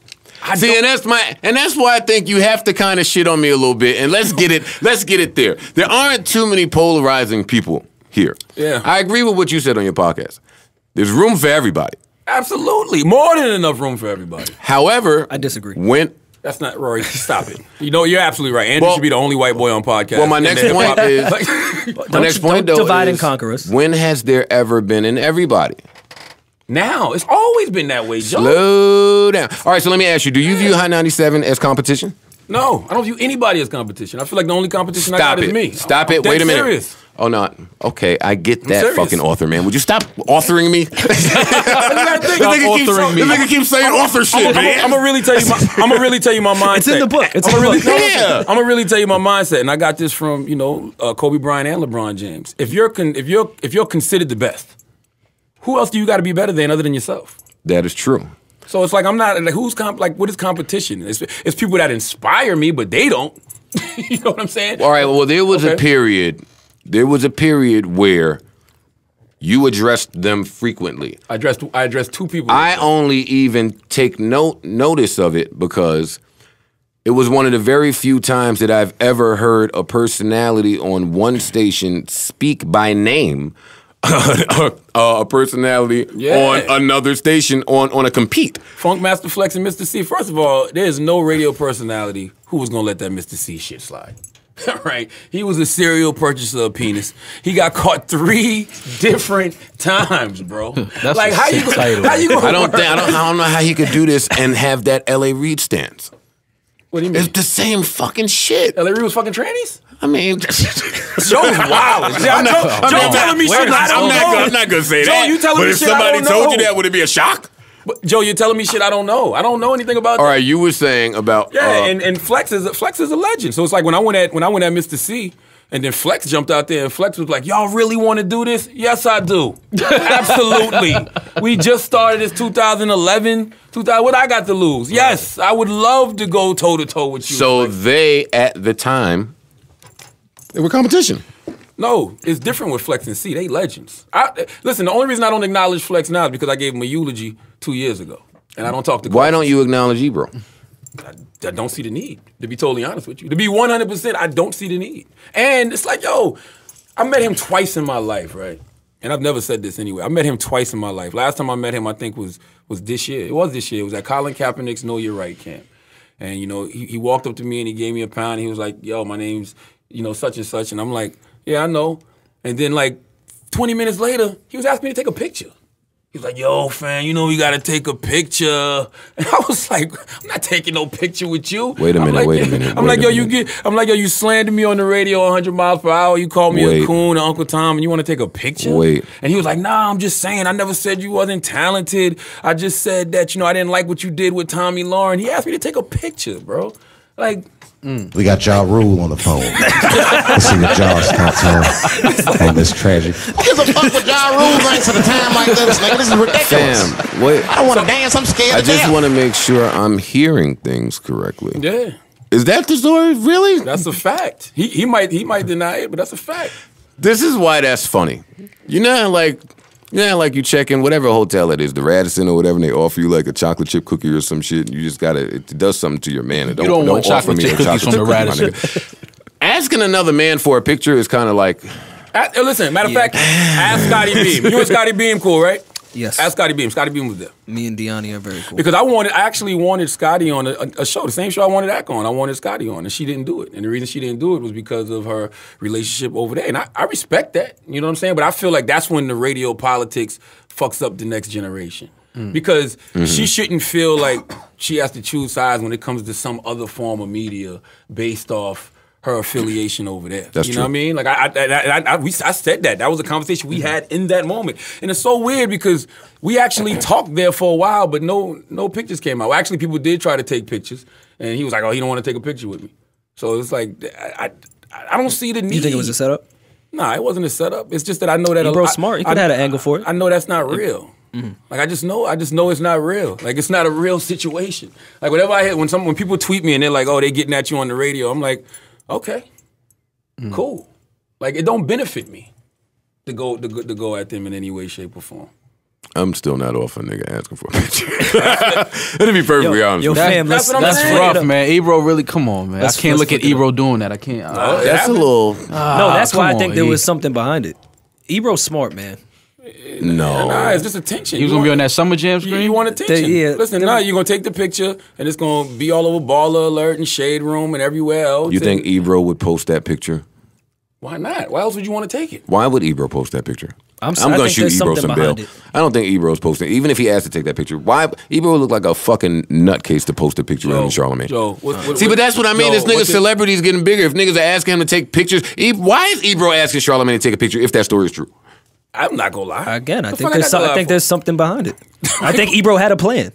I See, and that's my and that's why I think you have to kind of shit on me a little bit. And let's get it, [laughs] let's get it there. There aren't too many polarizing people here. Yeah. I agree with what you said on your podcast. There's room for everybody. Absolutely. More than enough room for everybody. However, I disagree. When That's not Rory. Stop it. You know, you're absolutely right. Andrew Well- should be the only white boy on podcast. well, my next point [laughs] is my next you- point don't though divide and is, conquer us. When has there ever been in everybody? Now it's always been that way, Joe. Slow down. All right, so let me ask you: Do you view Hot 97 as competition? No, I don't view anybody as competition. I feel like the only competition I Stop got it. is me. Stop I'm it. dead Wait a minute. Serious. Oh no. Okay, I get that fucking author man. Would you stop authoring me? You gotta think. The nigga keeps- authoring me. the nigga keeps saying author shit, I'm, man. gonna really tell you. My, I'm gonna really tell you my mindset. [laughs] It's in the book. It's I'm in the really, book. no, Yeah. I'm gonna really tell you my mindset, and I got this from you know uh, Kobe Bryant and LeBron James. If you're con- if you're if you're considered the best, who else do you got to be better than other than yourself? that is true. So it's like I'm not like who's comp like what is competition? It's, it's people that inspire me, but they don't. [laughs] you know what I'm saying? All right. Well, there was a period. There was a period where you addressed them frequently. I addressed I addressed two people. I only even take note notice of it because it was one of the very few times that I've ever heard a personality on one station speak by name [laughs] Uh, a personality Yeah. on another station on on a compete. Funkmaster Flex and Mr. Cee. First of all, there's no radio personality who was gonna let that Mr. Cee shit slide. [laughs] right? He was a serial purchaser of penis. He got caught three [laughs] different times, bro. That's like a how you sick go, title. how you gonna I don't work- think I don't I don't know how he could do this and have that LA Reid stance. What do you mean? It's the same fucking shit. LA Reid was fucking trannies? I mean, [laughs] Joe was wild. Joe, I'm not- Joe, I'm Joe not- telling me shit a I second. don't I'm not, know. gonna, I'm not gonna say Joe, that. you telling but me if shit I somebody don't told you know. that, would it be a shock? But, Joe, you're telling me shit I don't know. I don't know anything about All that. right, you were saying about Yeah, uh, and, and Flex is Flex is a legend. So it's like when I went at when I went at Mr. Cee, and then Flex jumped out there, and Flex was like, "Y'all really want to do this? Yes, I do. [laughs] Absolutely. we just started this 2011. 2000. What I got to lose? Yes, I would love to go toe to toe with you. so Flex. they at the time they were competition. no, it's different with Flex and Cee. They legends. I, listen, the only reason I don't acknowledge Flex now is because I gave him a eulogy two years ago, and I don't talk to. Why don't you acknowledge Ebro? I don't see the need, to be totally honest with you. To be 100%, I don't see the need. And it's like, yo, I met him twice in my life, right? And I've never said this anyway. I met him twice in my life. Last time I met him, I think was was this year. It was this year. It was at Colin Kaepernick's Know Your Right camp. And you know, he, he walked up to me and he gave me a pound. He was like, "Yo, my name's you know such and such," and I'm like, "Yeah, I know." And then like 20 minutes later, he was asking me to take a picture. He was like, "Yo, fam, you know we gotta take a picture." [laughs] And I was like, "I'm not taking no picture with you." Wait a minute, like, wait a minute, I'm wait like, "Yo, you get." I'm like, "Yo, you slandered me on the radio 100 miles per hour. You called me a coon, Uncle Tom, and you want to take a picture?" Wait. And he was like, "Nah, I'm just saying. I never said you wasn't talented. I just said that you know I didn't like what you did with Tomi Lahren." He asked me to take a picture, bro. Like, We got Ja Rule on the phone. [laughs] Let's see what Ja's thoughts are on this tragic. Who gives a fuck what Ja Rule thinks at a time like this, nigga? This is ridiculous. Sam, wait. I don't want to dance. I'm scared I to just want to make sure I'm hearing things correctly. yeah, Is that the story? Really? that's a fact. He he might he might deny it, but that's a fact. This is why that's funny. You know, like, how, like you check in whatever hotel it is, the Radisson or whatever, and they offer you like a chocolate chip cookie or some shit. You just gotta, it does something to your man. It You don't want offer chocolate me chip cookies from the cookie, Radisson. [laughs] Asking another man for a picture is kind of like, listen, matter of fact, ask Scottie Beam. You and Scottie Beam cool, right? Yes. Ask Scottie Beam. Scottie Beam was there. Me and Deani are very cool. Because I wanted, I actually wanted Scottie on a, a show, the same show I wanted Ack on. I wanted Scottie on, and she didn't do it. And the reason she didn't do it was because of her relationship over there. And I, I respect that, you know what I'm saying? But I feel like that's when the radio politics fucks up the next generation. Mm. Because mm-hmm. she shouldn't feel like she has to choose sides when it comes to some other form of media based off her affiliation over there. That's you true. know what I mean? Like I, I, I, I, I, we, I said that. That was a conversation we mm-hmm. had in that moment, and it's so weird because we actually [clears throat] talked there for a while, but no, no pictures came out. Actually, people did try to take pictures, and he was like, "Oh, he don't want to take a picture with me." So it's like I, I, I don't see the need. You think it was a setup? Nah, it wasn't a setup. It's just that I know that Ebro a, smart. He I- could have had an angle for it. I know that's not mm-hmm. real. Mm-hmm. Like I just know, I just know it's not real. Like it's not a real situation. Like whatever I hit when some when people tweet me and they're like, "Oh, they getting at you on the radio," I'm like, "Okay, cool." Like it don't benefit me to go to go, to go at them in any way, shape, or form. I'm still not off a nigga asking for a picture. [laughs] to be perfectly honest. Yo, with you. fam, that's let's, what let's saying. flick it rough, man. Ebro really, come on, man. Let's- I can't look at flick it Ebro doing that. I can't. uh, That's a little No, that's why I think on, there was something behind it. Ebro's smart, man. No. Nah, it's just attention. he was You gonna be on that summer jam You, screen. you want attention. yeah, Listen, they- now you're gonna take the picture and it's gonna be all over Baller Alert and Shade Room and everywhere else. You think Ebro would post that picture? Why not? Why else would you want to take it? Why would Ebro post that picture? I'm s- I'm gonna shoot Ebro some bail. it. I don't think Ebro's posting. Even if he asked to take that picture, why Ebro would look like a fucking nutcase to post a picture of him and Joe, what, what, See, but that's what I mean. Joe, this nigga what's it- celebrity's getting bigger. If niggas are asking him to take pictures, E- why is Ebro asking Charlamagne to take a picture if that story is true? I'm not gonna lie. Again, I The think fuck there's some, I think for? there's something behind it. [laughs] I think Ebro had a plan.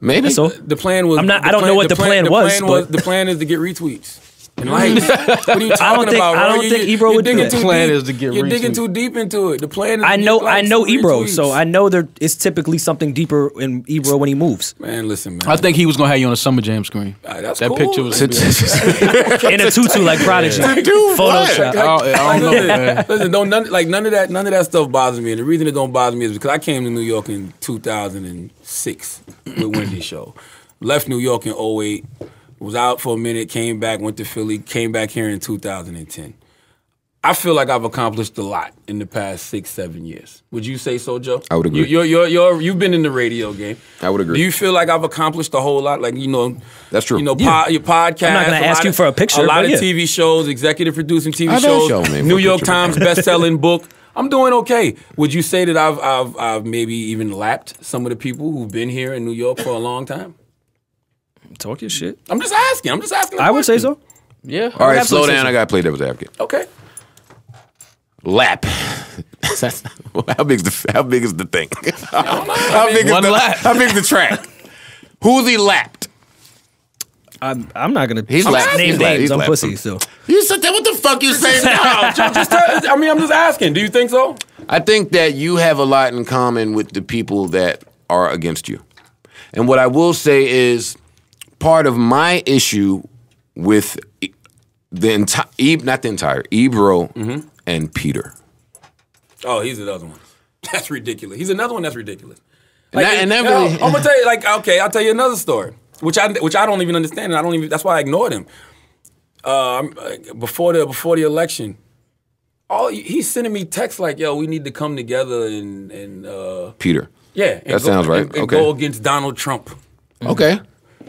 Maybe. So the plan was. I'm not- I don't know what the plan the was, Plan was but- the plan is to get retweets. And likes. what are you talking [laughs] I don't think- about? I don't You- think Ebro would do that. too Plan deep. is to get You're digging too deep into it. The plan is. I know I know Ebro, retweets. so I know there is typically something deeper in Ebro when he moves. Man, listen, man. I think he was gonna have you on a summer jam screen. Ah, that's that cool. picture was. [laughs] In a tutu like Prodigy. Photoshop. I don't- I don't know, man. Listen, don't none, like none of that. None of that stuff bothers me. And the reason it don't bother me is because I came to New York in 2006 with Wendy's show. Left New York in 08. Was out for a minute. Came back. Went to Philly. Came back here in 2010. I feel like I've accomplished a lot in the past six, seven years. Would you say so, Joe? I would agree. You, you're, you're, you're, you've been in the radio game. I would agree. Do you feel like I've accomplished a whole lot? Like you know, That's true. You know, Yeah. po- your podcast. I'm not gonna ask you of- for a picture, A lot of yeah. TV shows, executive producing TV I've shows, y'all, man, New York. Times best-selling [laughs] book. I'm doing okay. Would you say that I've, I've I've maybe even lapped some of the people who've been here in New York for a long time? Talk your shit. I'm just asking. I'm just asking. a I would say so. Yeah. All right, absolutely slow say down. I got to play devil's advocate. Okay. Lap. [laughs] That's- [laughs] how big is the how big is the thing? [laughs] how big is One the lap. how big is the track? Who's he lapped? I'm, I'm not gonna He's I'm lapped. name He's lapped. names. He's I'm lapped. pussy. So You said that. What the fuck you saying now? Just tell- I mean, I'm just asking. Do you think so? I think that you have a lot in common with the people that are against you. And what I will say is part of my issue with the entire, not the entire, Ebro and Peter. Oh, he's another one. [laughs] That's ridiculous. He's another one that's ridiculous. And that- and really- I'm gonna [laughs] tell you, like, okay, I'll tell you another story, which I which I don't even understand, and I don't even. That's why I ignored him. Uh, before the before the election, all he's sending me texts like, "Yo, we need to come together and and uh, Peter. yeah." And That sounds right. And, and Okay. go against Donald Trump. Okay.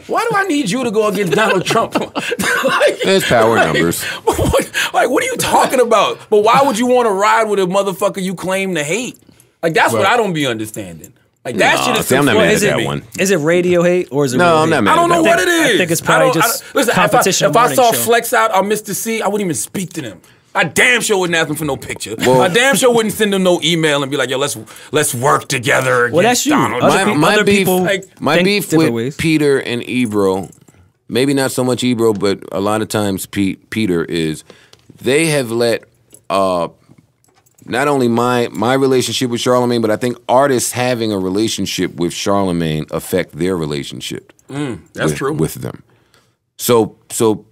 Why do I need you to go against Donald Trump? [laughs] like, There's power in numbers. what, like, what are you talking about? But why would you want to ride with a motherfucker you claim to hate? Like, that's what I don't be understanding. Like, that Nah, shit is see, I'm not too mad far at is it that me. one. is it radio hate or is it? No, real I'm hate? not mad I don't know that what it is. I think it's I probably I just don't- listen, competition If I, if I saw show. Flex out or Mr. Cee, I wouldn't even speak to them. I damn sure wouldn't ask them for no picture. Well- I damn sure wouldn't send them no email and be like, "Yo, let's let's work together." Against Well, that's you. Donald Other Trump. people- my other beef, people like, my beef with ways. Peter and Ebro, maybe not so much Ebro, but a lot of times Pete, Peter is they have let uh, not only my my relationship with Charlamagne, but I think artists having a relationship with Charlamagne affect their relationship. That's with, true. with them. So so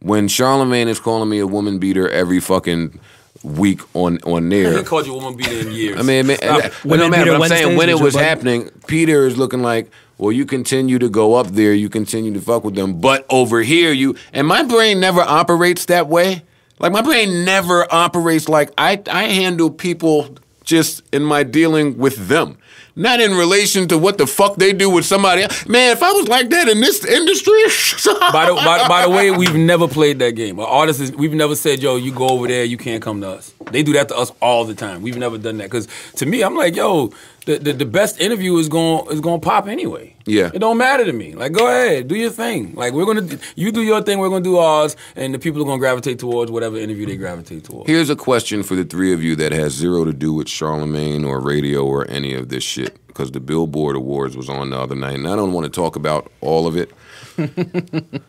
when Charlamagne is calling me a woman beater every fucking week on on I there. haven't called you a woman beater in years. I mean, man, Stop it. well, no matter. Beater I'm saying when it was buddy? happening, Peter is looking like, well, you continue to go up there, you continue to fuck with them, but over here, you and my brain never operates that way. Like my brain never operates like I I handle people just in my dealing with them. Not in relation to what the fuck they do with somebody else. Man, if I was like that in this industry, [laughs] By the, by, by the way, we've never played that game. Our artists, is, we've never said, "Yo, you go over there, you can't come to us." They do that to us all the time. We've never done that because to me, I'm like, "Yo, the, the, the best interview is going is going to pop anyway." Yeah. it don't matter to me. Like, go ahead, do your thing. Like, we're gonna, you do your thing, we're gonna do ours, and the people are gonna gravitate towards whatever interview they gravitate towards. Here's a question for the three of you that has zero to do with Charlamagne or radio or any of this shit. Because the Billboard Awards was on the other night, and I don't want to talk about all of it. [laughs]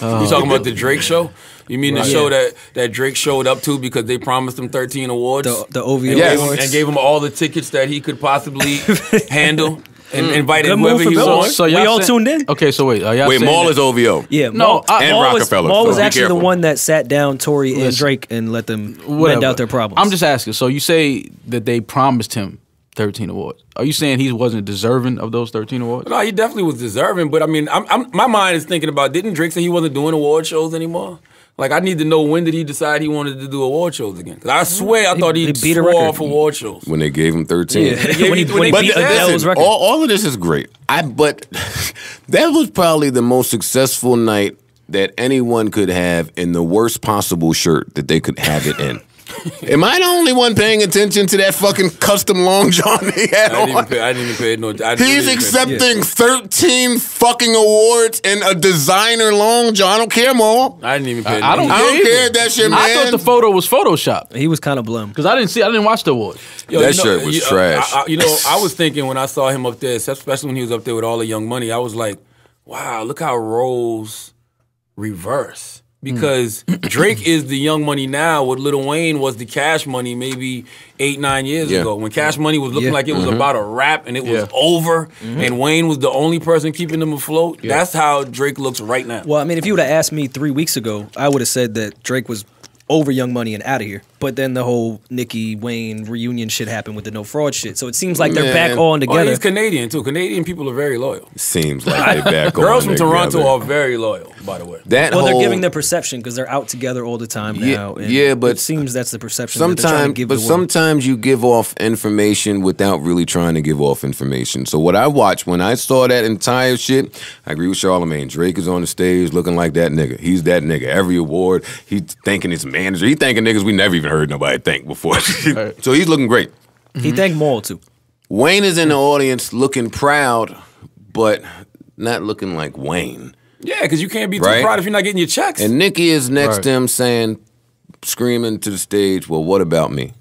You talking about the Drake show? [laughs] You mean the show that, that Drake showed up to because they promised him 13 awards? The, the OVO and, Yes. gave him, awards. and gave him all the tickets that he could possibly [laughs] handle and mm. invited Good move whoever for he Bill. wants. So We all tuned in? Okay, so wait, are y'all Wait, saying Mal that- is OVO. Yeah, No, Mal, I- And Mal was, Rockefeller, Mal so was be actually careful. the one that sat down Tory and Listen. Drake and let them whatever. vent out their problems. I'm just asking. So you say that they promised him 13 awards. Are you saying he wasn't deserving of those 13 awards? No, he definitely was deserving, but I mean, I'm, I'm, my mind is thinking about didn't Drake say he wasn't doing award shows anymore? Like, I need to know when did he decide he wanted to do award shows again? Because I swear I thought he, he beat a swore record. off award shows. When they gave him 13. Yeah. gave when he, you- when he beat he- but Listen, record. all, all of this is great. I but [laughs] that was probably the most successful night that anyone could have in the worst possible shirt that they could have it in. [laughs] Am I the only one paying attention to that fucking custom long john he had I didn't even on? pay, I didn't even pay no. I He's really didn't pay- accepting 13 fucking awards and a designer long john. I don't care, Mo. I didn't even pay. I don't I don't either. care that shit, man. I thought the photo was Photoshop he was kind of blum. because I didn't see. I didn't watch the awards. Yo, That you know- shirt was you- uh, trash. I, I- you know, I was thinking when I saw him up there, especially when he was up there with all the young money, I was like, wow, look how roles reverse. Mm. Because Drake is the young money now, what Lil Wayne was the cash money maybe eight, nine years Yeah. ago. When cash money was looking Yeah. like it was mm-hmm. about a rap and it was Yeah. over, mm-hmm. and Wayne was the only person keeping them afloat. That's how Drake looks right now. Well, I mean, if you would have asked me three weeks ago, I would have said that Drake was over Young Money and out of here. But then the whole Nicki Wayne reunion shit happened with the no fraud shit. So it seems like they're back Man. on Oh, together. he's Canadian too. Canadian people are very loyal. Seems like they [laughs] back on Girls from together. Toronto are very loyal, by the way. That well, they're giving their perception because they're out together all the time Yeah, now. and yeah, but it seems that's the perception. that they're to Sometimes, give but the sometimes you give off information without really trying to give off information. So what I watched when I saw that entire shit, I agree with Charlamagne. Drake is on the stage looking like that nigga. He's that nigga. Every award, he's thanking his manager. He thanking niggas we never even heard nobody thank before. [laughs] so he's looking great. he thanked Mal too. Wayne is in the audience looking proud, but not looking like Wayne. Yeah, because you can't be too Right. proud if you're not getting your checks. And Nicki is next Right. to him saying, screaming to the stage, Well, what about me?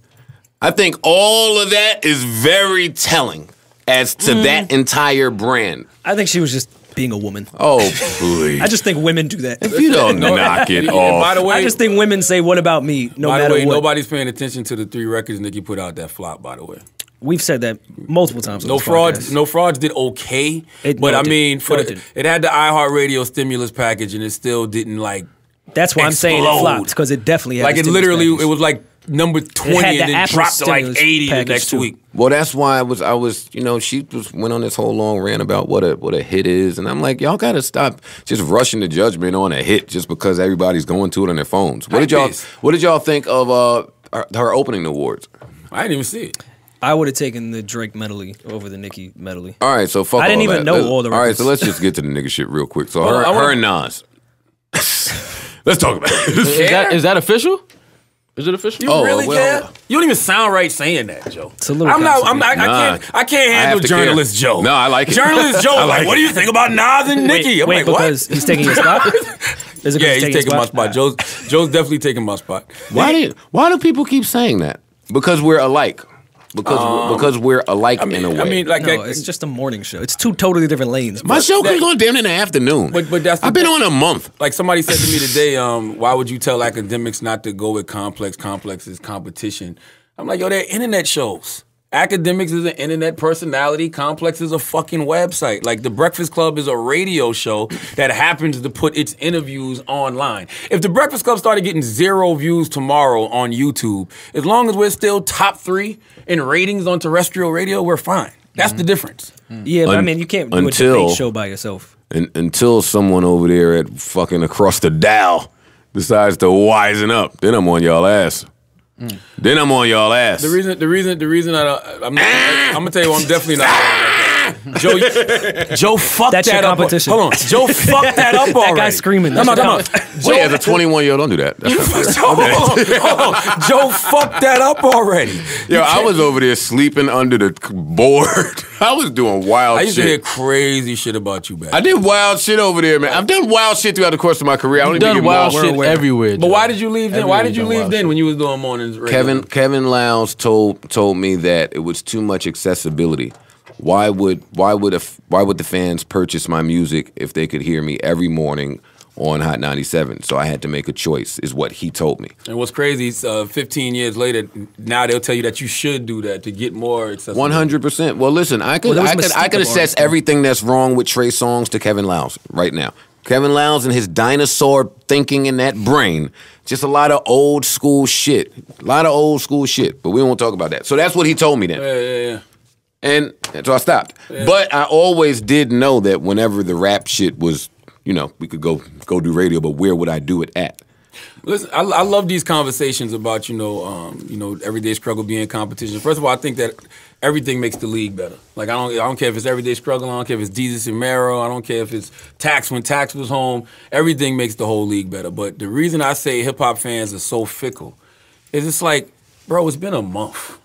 I think all of that is very telling as to Mm. that entire brand. I think she was just being a woman. Oh, [laughs] please. I just think women do that. if you don't knock it And off. by the way, I just think women say, "What about me?" No by the way, what. nobody's paying attention to the three records Nicki put out that flop. By the way, We've said that multiple times. no this frauds. No frauds did okay, It- but no, it I mean, for No, it the, didn't. it had the iHeartRadio stimulus package, and it still didn't like That's why I'm saying it flopped because it definitely had like a it literally. package. It was like number twenty, and the then Apple dropped to like eighty the next too. week. Well, that's why I was, I was, you know, she was went on this whole long rant about what a what a hit is, and I'm like, y'all got to stop just rushing to judgment on a hit just because everybody's going to it on their phones. What did y'all, what did y'all think of uh her, her opening awards? I didn't even see it. I would have taken the Drake medley over the Nicki medley. All right, so fuck. I didn't all even that. know Let's- all the All right, so let's just get to the nigga shit real quick. So Well, her, wanna- her and Nas. [laughs] [laughs] let's talk about it. Is that is that official? Is it official? You Oh, really well- care? You don't even sound right saying that, Joe. It's a little I'm not. I'm not. I Nah. can't. I can't I handle have to care. journalist Joe. No, I like it. Journalist Joe. [laughs] I like, like what do you think about Nas and Nicki? I'm Wait, like, because what? he's taking your spot. [laughs] Is it 'cause Yeah, he's taking your my spot. Joe's Joe's definitely taking my spot. Why do why do people keep saying that? Because we're alike. Because we're, because we're alike Um, I mean, in a way. I mean, like, No, I- it's just a morning show. It's two totally different lanes. my show comes that- on damn in the afternoon. But- but that's the- I've been on a month. like somebody said to me [laughs] today, um, why would you tell Akademiks not to go with complex? Complex is competition. I'm like, yo, they're internet shows. Akademiks is an internet personality. Complex is a fucking website. Like the Breakfast Club is a radio show that happens to put its interviews online. If the Breakfast Club started getting zero views tomorrow on YouTube, as long as we're still top three in ratings on terrestrial radio, we're fine. That's the difference. yeah, but I mean, you can't do until- a debate show by yourself. And, until someone over there at fucking across the dial decides to wisen up, then I'm on y'all ass. Then I'm on y'all ass. The reason, the reason, the reason I don't, I'm, not, I'm gonna tell you, I'm definitely not. [laughs] Ah! [laughs] Joe, Joe fucked That's that your up. competition. Hold on, Joe [laughs] fucked that up already. That guy's screaming. No, no, That's no, your no. Wait, as a 21 year old, don't do that. That's Joe, hold on, hold on. Joe fucked that up already. Yo, I was over there sleeping under the c- board. [laughs] I was doing wild I used to hear shit. crazy shit about you back. I did wild shit over there, man. I've done wild shit throughout the course of my career. I don't You've even done get wild more- shit aware. everywhere. but Joe. why did you leave then? Why Everywhere did you done leave wild then shit. when you was doing mornings? radio? Kevin Kevin Liles told told me that it was too much accessibility. Why would why would a, f- why would the fans purchase my music if they could hear me every morning on Hot 97? So I had to make a choice. Is what he told me. And what's crazy is uh, 15 years later, now they'll tell you that you should do that to get more accessible. One hundred percent. Well, listen, I could, Well, I could, I could assess everything that's wrong with Trey Songz to Kevin Liles right now. Kevin Liles and his dinosaur thinking in that brain, just a lot of old school shit, a lot of old school shit. But we won't talk about that. So that's what he told me then, Yeah, yeah, yeah. And so I stopped. But I always did know that whenever the rap shit was, you know, we could go go do radio, but where would I do it at? Listen, I, I love these conversations about you know, um, you know, everyday struggle being competition. First of all, I think that everything makes the league better. Like I don't, I don't care if it's everyday struggle. I don't care if it's Desus and Mero. I don't care if it's tax when tax was home. Everything makes the whole league better. But the reason I say hip hop fans are so fickle is it's like, bro, it's been a month.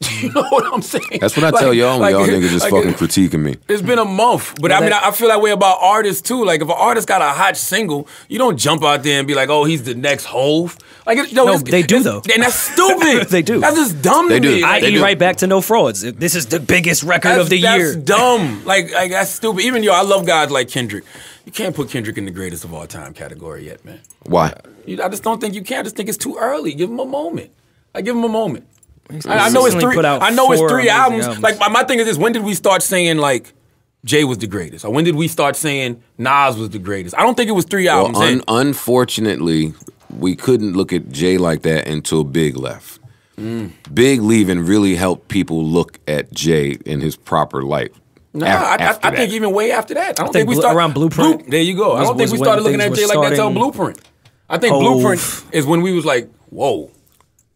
[laughs] you know what I'm saying? That's what I Like- tell y'all when like- y'all niggas just like fucking critiquing me. it's been a month, but I mean, I I feel that way about artists too. Like, if an artist got a hot single, you don't jump out there and be like, "Oh, he's the next Hove." Like, it, no, No, they do, though. and that's stupid. [laughs] They do. That's just dumb. They to do. Me. I- Like, They I.e. do. right back to no frauds. This is the biggest record that's, of the that's year. dumb. [laughs] Like, like that's stupid. Even yo, I love guys like Kendrick. You can't put Kendrick in the greatest of all time category yet, man. Why? I just don't think you can. I just think it's too early. Give him a moment. I give him a moment. I, I know it's three. put out I know it's three albums. albums. Like my, my thing is this: when did we start saying like Jay was the greatest, or when did we start saying Nas was the greatest? I don't think it was three Well, albums. un- in. unfortunately, we couldn't look at Jay like that until Big left. Mm. Big leaving really helped people look at Jay in his proper light. Nah, I, I, I think even way after that. I don't think think, we Blu- started around Blueprint Blue- there you go. I don't think we started looking at Jay like that until Blueprint. I think Oh. Blueprint is when we was like, whoa.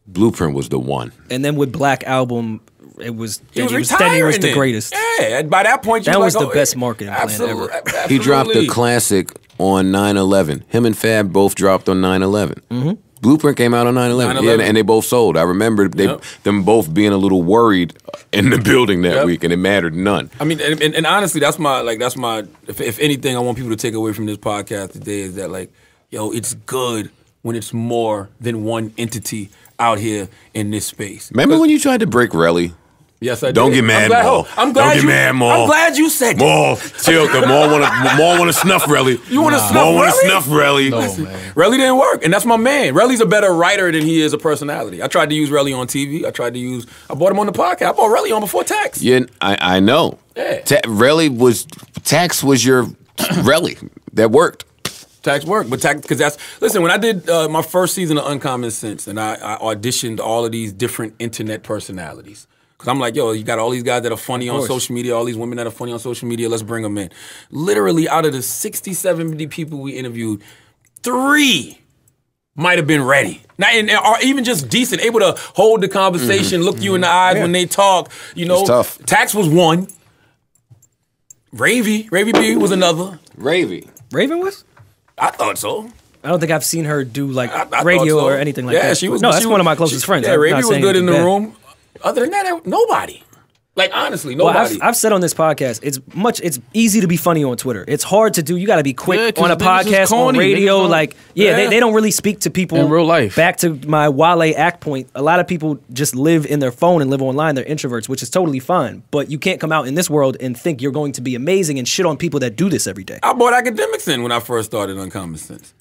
Blueprint was the one. and then with Black Album, it was He was he was, retiring. was the then. greatest. Yeah, and by that point, That was was like, the oh, best marketing plan absolute- ever. He dropped a classic on 9/11. Him and Fab both dropped on 9/11. Mm-hmm. Blueprint came out on 9/11. Yeah, 9/11. and they both sold. I remember they Yep. them both being a little worried in the building that Yep. week, and it mattered none. I mean, and, and, and honestly, that's my like that's my. If, if anything, I want people to take away from this podcast today is that like, yo, it's good when it's more than one entity out here in this space. Remember when you tried to break Relly? Yes, I Don't did. get mad, I'm glad, Mal. I'm glad Don't get you, mad, Mal. I'm glad you said that. More, chill, cause more wanna more wanna snuff Relly. You wanna snuff More wanna snuff Relly. No, man. Relly didn't work, and that's my man. Relly's a better writer than he is a personality. I tried to use Relly on TV. I tried to use. I bought him on the podcast. I bought Relly on before Tax. Yeah, I, I know. Yeah. Ta- Relly was tax was your [clears throat] Relly that worked. Tax work, but tax because that's listen. When I did uh, my first season of Uncommon Sense, and I, I auditioned all of these different internet personalities. Because I'm like, yo, you got all these guys that are funny on social media, all these women that are funny on social media. Let's bring them in. Literally, out of the 60, 70 people we interviewed, three might have been ready. Not and, or even just decent, able to hold the conversation, look you in the eyes when they talk. You know, tough. Tax was one. Ravy, Ravy B was another. Ravy. Raven was. I thought so. I don't think I've seen her do like I- I radio so. or anything like yeah, that. Yeah, she was. No, she that's was- one of my closest she- friends. Yeah, I'm Ravy was good in the room. Other than that, nobody. Like honestly, Well, nobody. I've, I've said on this podcast, it's much. It's easy to be funny on Twitter. It's hard to do. You got to be quick Yeah, on a podcast, on radio. Like, yeah, They, Yeah. they don't really speak to people In real life. Back to my Wale act point. A lot of people just live in their phone and live online. They're introverts, which is totally fine. But you can't come out in this world and think you're going to be amazing and shit on people that do this every day. I bought Akademiks in when I first started Uncommon Sense.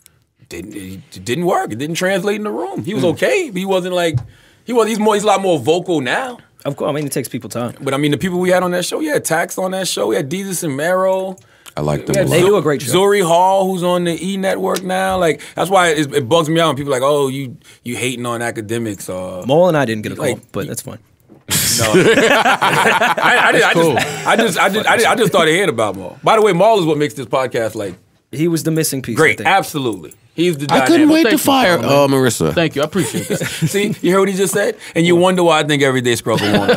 Didn't it didn't work. It didn't translate in the room. He was mm. okay, but he wasn't like he was. He's more. He's a lot more vocal now. Of course, I mean it takes people time. But I mean, the people we had on that show, we had Tax on that show. We had Desus and Mero. I like them. had a They lot. do a great show. Zuri Hall, who's on the E Network now. Like that's why it, it bugs me out when people are like, oh, you you hating on Akademiks. Uh, Mole and I didn't get a call, Like, but that's fine. No, [laughs] I, I, did, I, just, I just, I just, I just, I just started hearing about Mal. By the way, Mal is what makes this podcast like He was the missing piece. I great. think. Absolutely, He's the. I couldn't dynamic. wait to Thank you, fire uh, Marissa. Thank you. I appreciate that. [laughs] See, you heard what he just said, and you wonder why I think everyday scrubber won.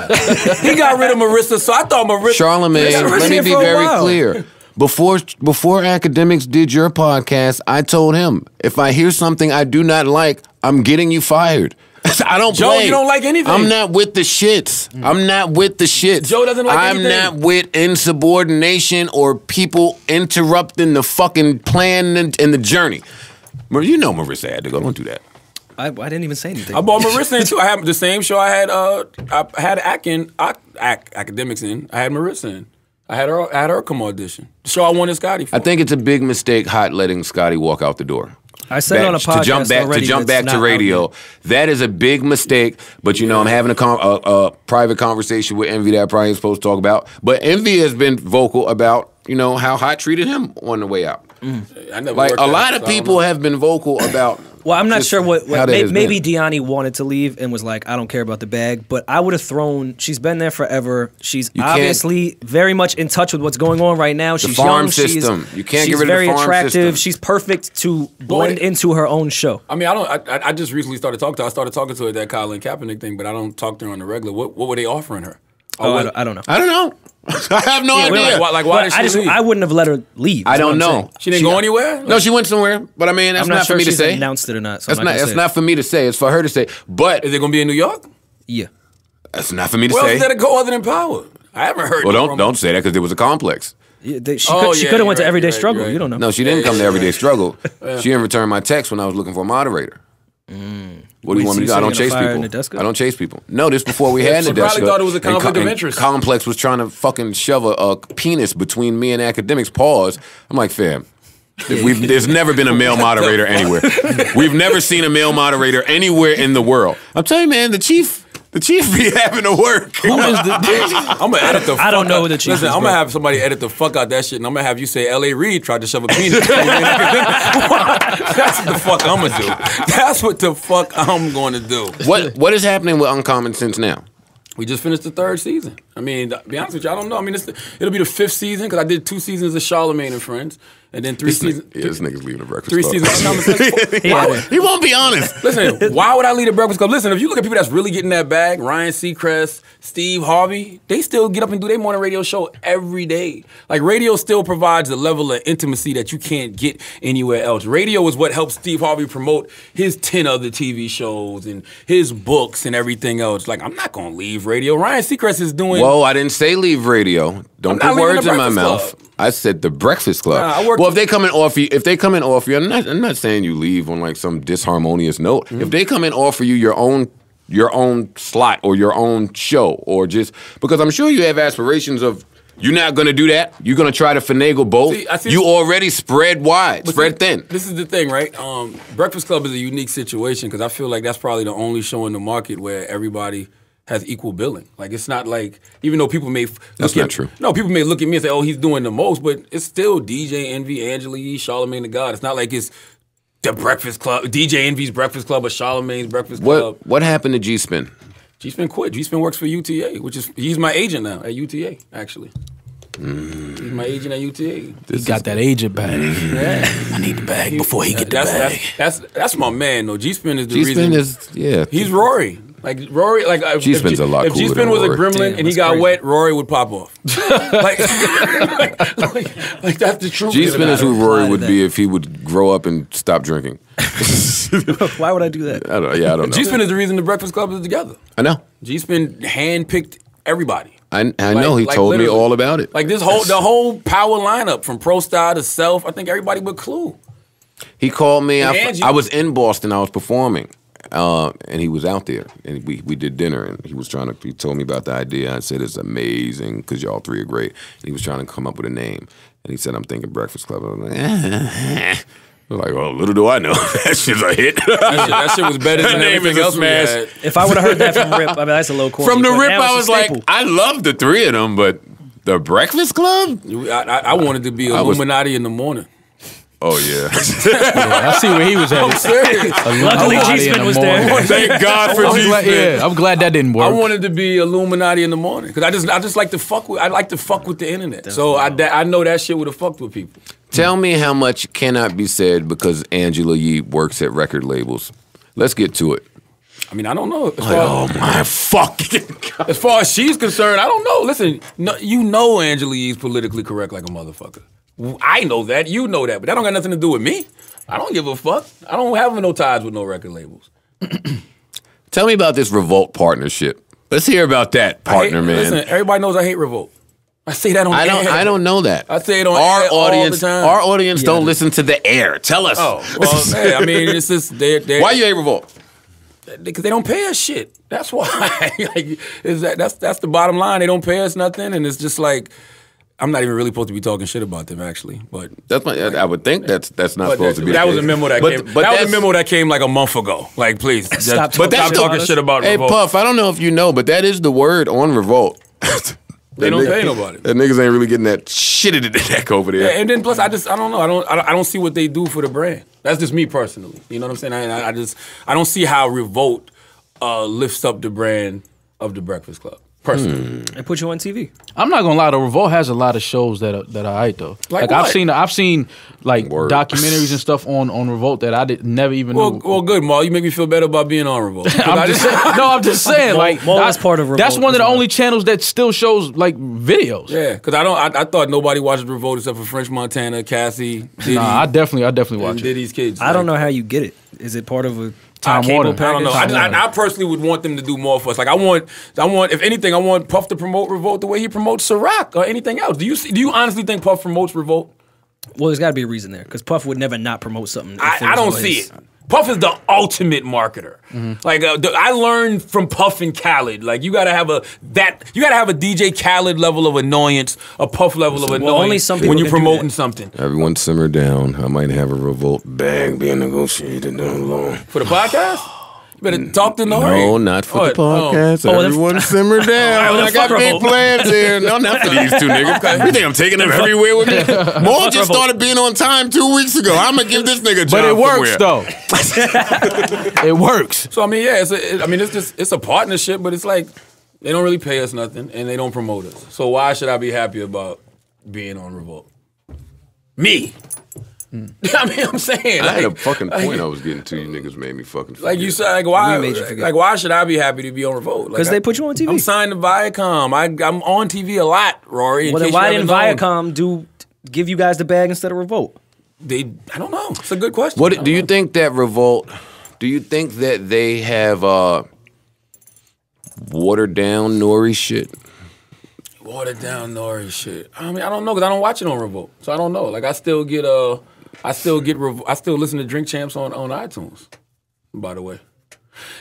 he got rid of Marissa, so I thought Marissa. Charlamagne, let me Marissa be very while. clear. Before before Akademiks did your podcast, I told him if I hear something I do not like, I'm getting you fired. [laughs] I don't Joe, play. you don't like anything. I'm not with the shits. I'm not with the shits. Joe doesn't like anything. I'm anything. not with insubordination or people interrupting the fucking plan and, and the journey. Mar- You know Marissa had to go. Don't do that. I, I didn't even say anything. I bought Marissa in too. I had the same show. I had uh, I had Akin, ac, ac, Akademiks in. I had Marissa in. I had her. I had her come audition. The show I wanted Scottie for. I think it's a big mistake hot letting Scottie walk out the door. I said it on a That- to jump podcast back already to jump back to radio. That is a big mistake. But you know, I'm having a, con- a, a private conversation with Envy that I probably ain't supposed to talk about. But Envy has been vocal about you know how Hot treated him on the way out. Mm. I never Like a lot so of I don't people have been vocal about. [coughs] Well, I'm not just sure what, how what that may, has maybe been. Deani wanted to leave and was like, I don't care about the bag, but I would have thrown. She's been there forever. She's You obviously very much in touch with what's going on right now. She's farm young. she's- system. You can't get she's rid of the very farm attractive. system. She's perfect to blend it- into her own show. I mean, I don't. I, I- I just recently started talking to. her. I started talking to her at that Colin Kaepernick thing, but I don't talk to her on the regular. What What were they offering her? Oh, I, don't, I don't know. I don't know. [laughs] I have no Yeah, idea. like, why, like, why did she I just leave? I wouldn't have let her leave. I don't know. she didn't go anywhere. No, she went somewhere. But I mean, that's I'm not, not, sure for me to say. announced it or not. So That's I'm not. gonna That's not for me to say. It's for her to say. But Is it going to be in New York? Yeah. that's not for me to Where else say. is there to go other than Power? I haven't heard. Well, don't rumor. don't say that because there was a complex. Yeah, they- she Oh, could, she yeah, could have you're went to Everyday right, Struggle. you're right. You don't know. No, she didn't come to Everyday. Struggle. She didn't return my text when I was looking for a moderator. Mm. What do you Wait, want me to do? I don't chase people. I don't chase people. No, this before we had She Nadeska. probably thought it was a conflict Co- of interest. Complex was trying to fucking shove a, a penis between me and Akademiks. Pause. I'm like, fam. We've, there's never been a [laughs] male moderator anywhere. We've never seen a male moderator anywhere in the world. I'm telling you, man, the chief, the chief be having to work. [laughs] Who is the? [laughs] I'm gonna edit the. I don't know out- who the chief Listen, is, I'm bro. gonna have somebody edit the fuck out that shit, and I'm gonna have you say L.A. Reid tried to shove a penis. between me and Akademiks. [laughs] That's what the fuck I'm gonna do. That's what the fuck I'm gonna do. What what is happening with Uncommon Sense now? We just finished the third season. I mean, to be honest with you, I don't know. I mean, it's the, it'll be the fifth season because I did two seasons of Charlamagne and Friends, and then three This seasons. nigga, yeah, this nigga's leaving the breakfast. Three Club. seasons. of [laughs] Why- he won't be honest. [laughs] Listen, why would I leave the Breakfast Club? Listen, if you look at people that's really getting that bag, Ryan Seacrest, Steve Harvey, they still get up and do their morning radio show every day. Like radio still provides a level of intimacy that you can't get anywhere else. Radio is what helps Steve Harvey promote his 10 other TV shows and his books and everything else. Like, I'm not gonna leave radio. Ryan Seacrest is doing Whoa, I didn't say leave radio. Don't I'm put words in my mouth. Club. I said the Breakfast Club. Nah, well, if they come and offer you, if they come and offer you, I'm not, I'm not saying you leave on like some disharmonious note. Mm-hmm. If they come and offer you your own your own slot or your own show or just because I'm sure you have aspirations of you're not going to do that. You're going to try to finagle both. See, I see- you already spread wide, spread see, thin. This is the thing, right? Um, Breakfast Club is a unique situation because I feel like that's probably the only show in the market where everybody has equal billing. Like it's not like even though people may That's not at, true. No, people may look at me and say, "Oh, he's doing the most," but it's still DJ Envy, Angela Yee, Charlamagne Tha God. It's not like it's the Breakfast Club, DJ Envy's Breakfast Club, or Charlamagne's Breakfast Club. What what happened to G Spin? G Spin quit. G Spin works for UTA, which is he's my agent now at UTA. Actually, Mm. he's my agent at UTA. He got that agent bag. Yeah. I need the bag before he get the that's, bag. That's, that's that's my man though. G Spin is the G reason. Spin is yeah. He's Rory. Like Rory, like uh, if- G-Spin's if, a lot If cooler G Spin than was a gremlin Damn, and he got crazy. wet, Rory would pop off. [laughs] like, like, like, that's the truth. G of the Spin is who Rory would be if he would grow up and stop drinking. [laughs] Why would I do that? I don't. Yeah, I don't know. G Spin is the reason the Breakfast Club is together. I know. G Spin handpicked everybody. I, I Like- know. He like told me all about it. Like this whole the whole power lineup from Pro Style to Self. I think everybody but Clue. He called me. I, I was in Boston. I was performing, uh, and he was out there, and we, we did dinner, and he was trying to. He told me about the idea. I said it's amazing because y'all three are great. And he was trying to come up with a name, and he said I'm thinking Breakfast Club. I was like, [laughs] I was like, well, little do I know [laughs] that shit's a hit. That shit, that shit was better The than [laughs] name everything else we smash. If I would have heard that from Rip, I mean that's a little corny. From the rip, now it's I a was like. I love the three of them, but the Breakfast Club. I, I, I wanted to be I was- Illuminati in the morning. Oh [laughs] yeah. I see where he was I'm at. serious. Luckily, G-Spin in the was there. [laughs] Thank God for I'm G glad, Spin. yeah, I'm glad that didn't work. I wanted to be Illuminati in the morning because I just I just like to fuck with I like to fuck with the internet. So I that, I know that shit would have fucked with people. Tell me how much cannot be said because Angela Yee works at record labels. Let's get to it. I mean, I don't know. As far, Oh my fucking God. as far as she's concerned, I don't know. Listen, no, you know Angela Yee's politically correct like a motherfucker. I know that. You know that. But that don't got nothing to do with me. I don't give a fuck. I don't have no ties with no record labels. [clears throat] Tell me about this Revolt partnership. Let's hear about that I hate- partner, man. Listen, everybody knows I hate Revolt. I say that on I don't. air. I don't know that. I say it on our audience. the time. Our audience don't listen to the air. Tell us. Oh, well, [laughs] hey, I mean, it's just they're, they're Why you hate Revolt? because they don't pay us shit. That's why. [laughs] like, is that that's that's the bottom line. They don't pay us nothing, and it's just like I'm not even really supposed to be talking shit about them, actually. But That's my. I would think that's that's not supposed that, to be. that was a memo that But- came. but that was a memo that came like a month ago. Like, please, just- Stop but talking stop about talking shit about Hey Revolt. Puff, I don't know if you know, but that is the word on Revolt. [laughs] They don't pay nobody. That niggas ain't really getting that shit in the neck over there. Yeah, and then plus, I just I don't know. I don't I don't, I don't see what they do for the brand. That's just me personally. You know what I'm saying? I, I- I just I don't see how Revolt uh, lifts up the brand of the Breakfast Club. Personally, hmm. and put you on TV. I'm not gonna lie though. Revolt has a lot of shows that are, that are right though. Like I've seen I've seen like Word. documentaries and stuff on on Revolt that I did never even well, knew. well, good, Ma. You make me feel better about being on Revolt. [laughs] 'Cause I I'm just just- no, I'm just [laughs] saying. like Mo I- is part of That's one of the only channels that still shows like videos. Yeah, because I don't. I, I thought nobody watches Revolt except for French Montana, Cassie, Diddy, Nah, I definitely, I definitely and watch it. Diddy's kids. I don't know how you get it. Is it part of a Time Warner. I don't know. I, package? I, I personally would want them to do more for us. Like I want, I want. If anything, I want Puff to promote Revolt the way he promotes Ciroc or anything else. Do you see, do you honestly think Puff promotes Revolt? Well, there's got to be a reason there because Puff would never not promote something. I, I don't see his. it. Puff is the ultimate marketer. Like uh, the, I learned from Puff and Khaled. Like you gotta have a that you gotta have a DJ Khaled level of annoyance, a Puff level of Well, annoyance only some when you're promoting something Everyone simmer down. I might have a Revolt bag being negotiated down below. for the podcast. [sighs] [sighs] [sighs] You better mm. talk to Nori. No, not for the What? Oh. podcast. Oh, then- Everyone [laughs] simmer oh, down. well, I got big plans here. No, not for these two niggas. You think I'm taking them everywhere with me? Mal just started being on time two weeks ago. I'm gonna give this nigga a job But it works somewhere. though. [laughs] it works. So I mean, yeah, it's a, it, I mean, it's just it's a partnership, but it's like they don't really pay us nothing and they don't promote us. So why should I be happy about being on Revolt? Me. [laughs] I mean, I'm saying I had a like- fucking like- point I was getting to. You niggas made me fucking. Like you said, like why? Made you. Like why should I be happy to be on Revolt? Because I- they put you on TV. I'm signed to Viacom. I, I'm on TV a lot, Rory. Well, then why didn't known. Viacom do give you guys the bag instead of Revolt? They, I don't know. It's a good question. What do you think that Revolt? Do you think that they have uh watered down Nori shit? watered down Nori shit. I mean, I don't know because I don't watch it on Revolt, so I don't know. Like I still get uh, I still get Revo- I still listen to Drink Champs on on iTunes. By the way,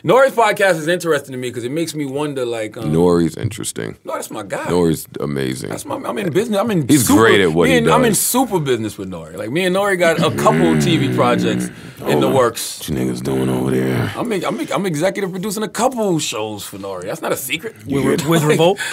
Nori's podcast is interesting to me because it makes me wonder. Like, um, Nori's interesting. no, that's my guy. Nori's amazing. That's my, I'm in business. I'm in. He's super, great at what he and- I'm in super business with Nori. Like me and Nori got a couple TV projects in the works. What you niggas doing over there? I'm, I'm, I'm executive producing a couple shows for Nori. That's not a secret. With, with Revolt? [laughs]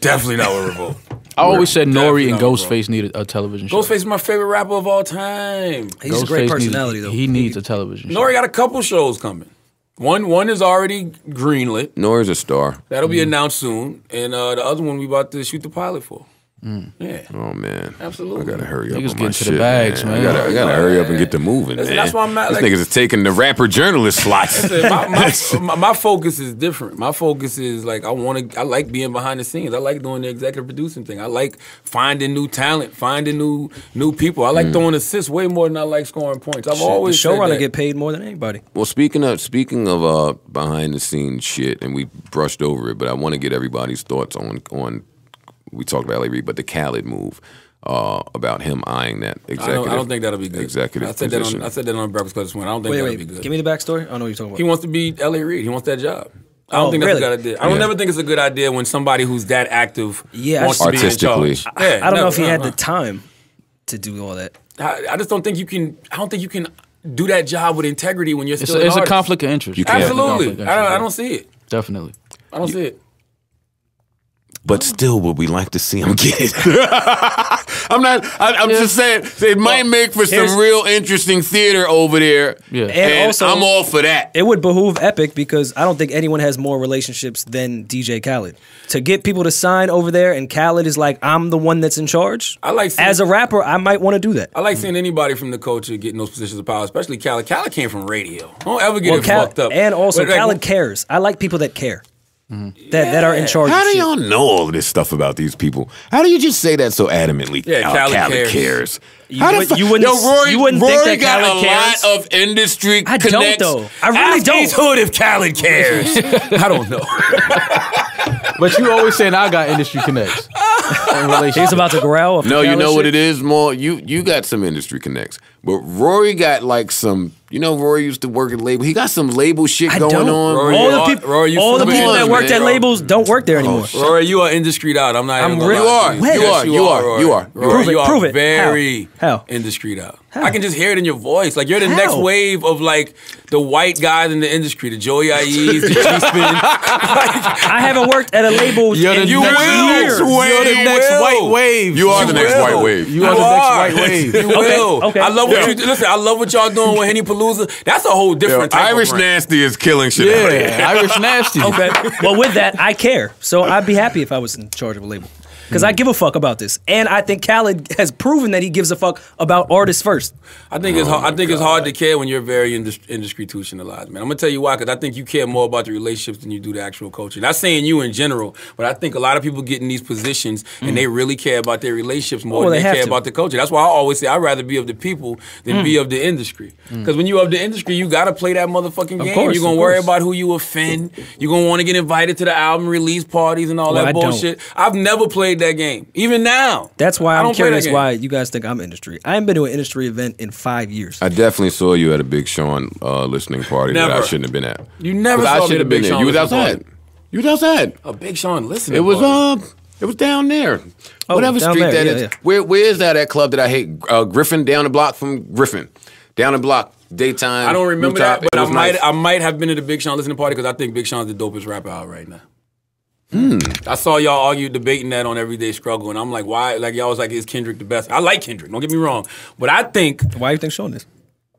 Definitely not with Revolt. [laughs] I always said Nori and not, bro. Ghostface needed a television show. Ghostface is my favorite rapper of all time. He's a great Ghostface personality, needs, though. He needs a television show. Nori got a couple shows coming. One one is already greenlit. Nori's a star. That'll be announced soon. And uh, the other one we about to shoot the pilot for. Mm. Yeah. Oh man, Absolutely. I gotta hurry up. Niggas on getting my to the shit, bags, I man. gotta, I gotta hurry up and get to moving, Listen, man. that's why I'm at, This like- niggas is taking the rapper journalist slots. my, [laughs] my, my, my focus is different. My focus is like I want to. I like being behind the scenes. I like doing the executive producing thing. I like finding new talent, finding new new people. I like Mm. throwing assists way more than I like scoring points. I've The always said showrunner that. get paid more than anybody. Well, speaking of speaking of uh, behind the scenes shit, and we brushed over it, but I want to get everybody's thoughts on on. We talked about L.A. Reid, but the Khaled move uh, about him eyeing that I don't, I don't think that'll be good. Executive I said position. that on I said that on Breakfast Club this morning. I don't think Wait, that'll wait. be good. Give me the backstory. I don't know what you're talking about. He wants to be L.A. Reid. He wants that job. I don't Oh, think that's really? a good idea. I don't Yeah. never think it's a good idea when somebody who's that active Yeah, I wants just- to be in charge. I, Yeah, I don't know if he had Uh-uh. the time to do all that. I, I just don't think you can. I don't think you can do that job with integrity when you're It's, still. a, it's a conflict of interest. You. Absolutely. Conflict of I don't, I don't see it. Definitely. I don't see it. But still, would we like to see him get it? I'm not. I, I'm just saying it might make for some real interesting theater over there. Yeah. And and, also- I'm all for that. It would behoove Epic because I don't think anyone has more relationships than DJ Khaled. To get people to sign over there and Khaled is like, I'm the one that's in charge. I like seeing- as a rapper, I might want to do that. I like seeing anybody from the culture get in those positions of power, especially Khaled. Khaled came from radio. Don't ever get Well, it Khaled, fucked up. and also But, like, Khaled cares. I like people that care. That that are in charge. How do y'all know all this stuff about these people? How do you just say that so adamantly? Yeah, Oh, Khaled cares. You How the would- fu- you wouldn't- Yo, Rory, you wouldn't think Rory that got Khaled a cares? lot of industry I don't, though. I really Ask don't. Ace Hood if Khaled cares. [laughs] I don't know. [laughs] But you always saying I got industry connects. in. He's about to growl. off No, you Khaled know what it is, more you you got some industry connects, but Rory got like some. You know, Rory used to work at label. He got some label shit I going don't. on. Rory, all the are- people, Rory, you all the people of that worked man. at labels don't work there oh, anymore. Rory, you are indiscreet out. I'm not. I'm even gonna really- lie to You are. You Yes, are. You are. You are. Prove it, you are prove it. very How? How? indiscreet out. How? I can just hear it in your voice. Like you're the How? next wave of like the white guys in the industry, the Joey Ies, the G Spin. [laughs] I haven't worked at a label You're the in You next will. years. You're the You next will. white wave. You are the next will. white wave. You are the next white wave. You will. okay. I love what Yeah. you listen. I love what y'all doing with Henny Palooza. That's a whole Yo, different type Irish of. Nasty is killing shit. out. Yeah, Irish [laughs] nasty. Okay. well, with that, I care. So I'd be happy if I was in charge of a label. Because I give a fuck about this. And I think Khaled has proven that he gives a fuck about artists first. I think it's hard, I think it's hard to care when you're very indus- institutionalized, man. I'm gonna tell you why, because I think you care more about the relationships than you do the actual culture. Not saying you in general, but I think a lot of people get in these positions and they really care about their relationships more Mm. Well, than they they, care to. about the culture. That's why I always say I'd rather be of the people than Mm. be of the industry. Because when you're of the industry, you gotta play that motherfucking game. course, you're gonna worry course. about who you offend. You're gonna want to get invited to the album release parties and all Well, that I don't. bullshit. I've never played that game, even now. That's why I I'm don't play that curious why you guys think I'm industry. I haven't been to an industry event in five years. I definitely saw you at a Big Sean uh, listening party that I shouldn't have been at. You never saw I me should at have a been Big there. Sean You was listening outside. party. You was outside. A Big Sean listening. It was party. um, it was down there. Oh, Whatever down street there, that yeah, is. yeah. Where where is that at club that I hate? Uh, Griffin down the block from Griffin, down the block daytime. I don't remember rooftop. that, but I might nice. I might have been to a Big Sean listening party because I think Big Sean's the dopest rapper out right now. Hmm. I saw y'all argue debating that on Everyday Struggle, and I'm like, why? Like y'all was like, is Kendrick the best? I like Kendrick. Don't get me wrong, but I think Why do you think Sean is?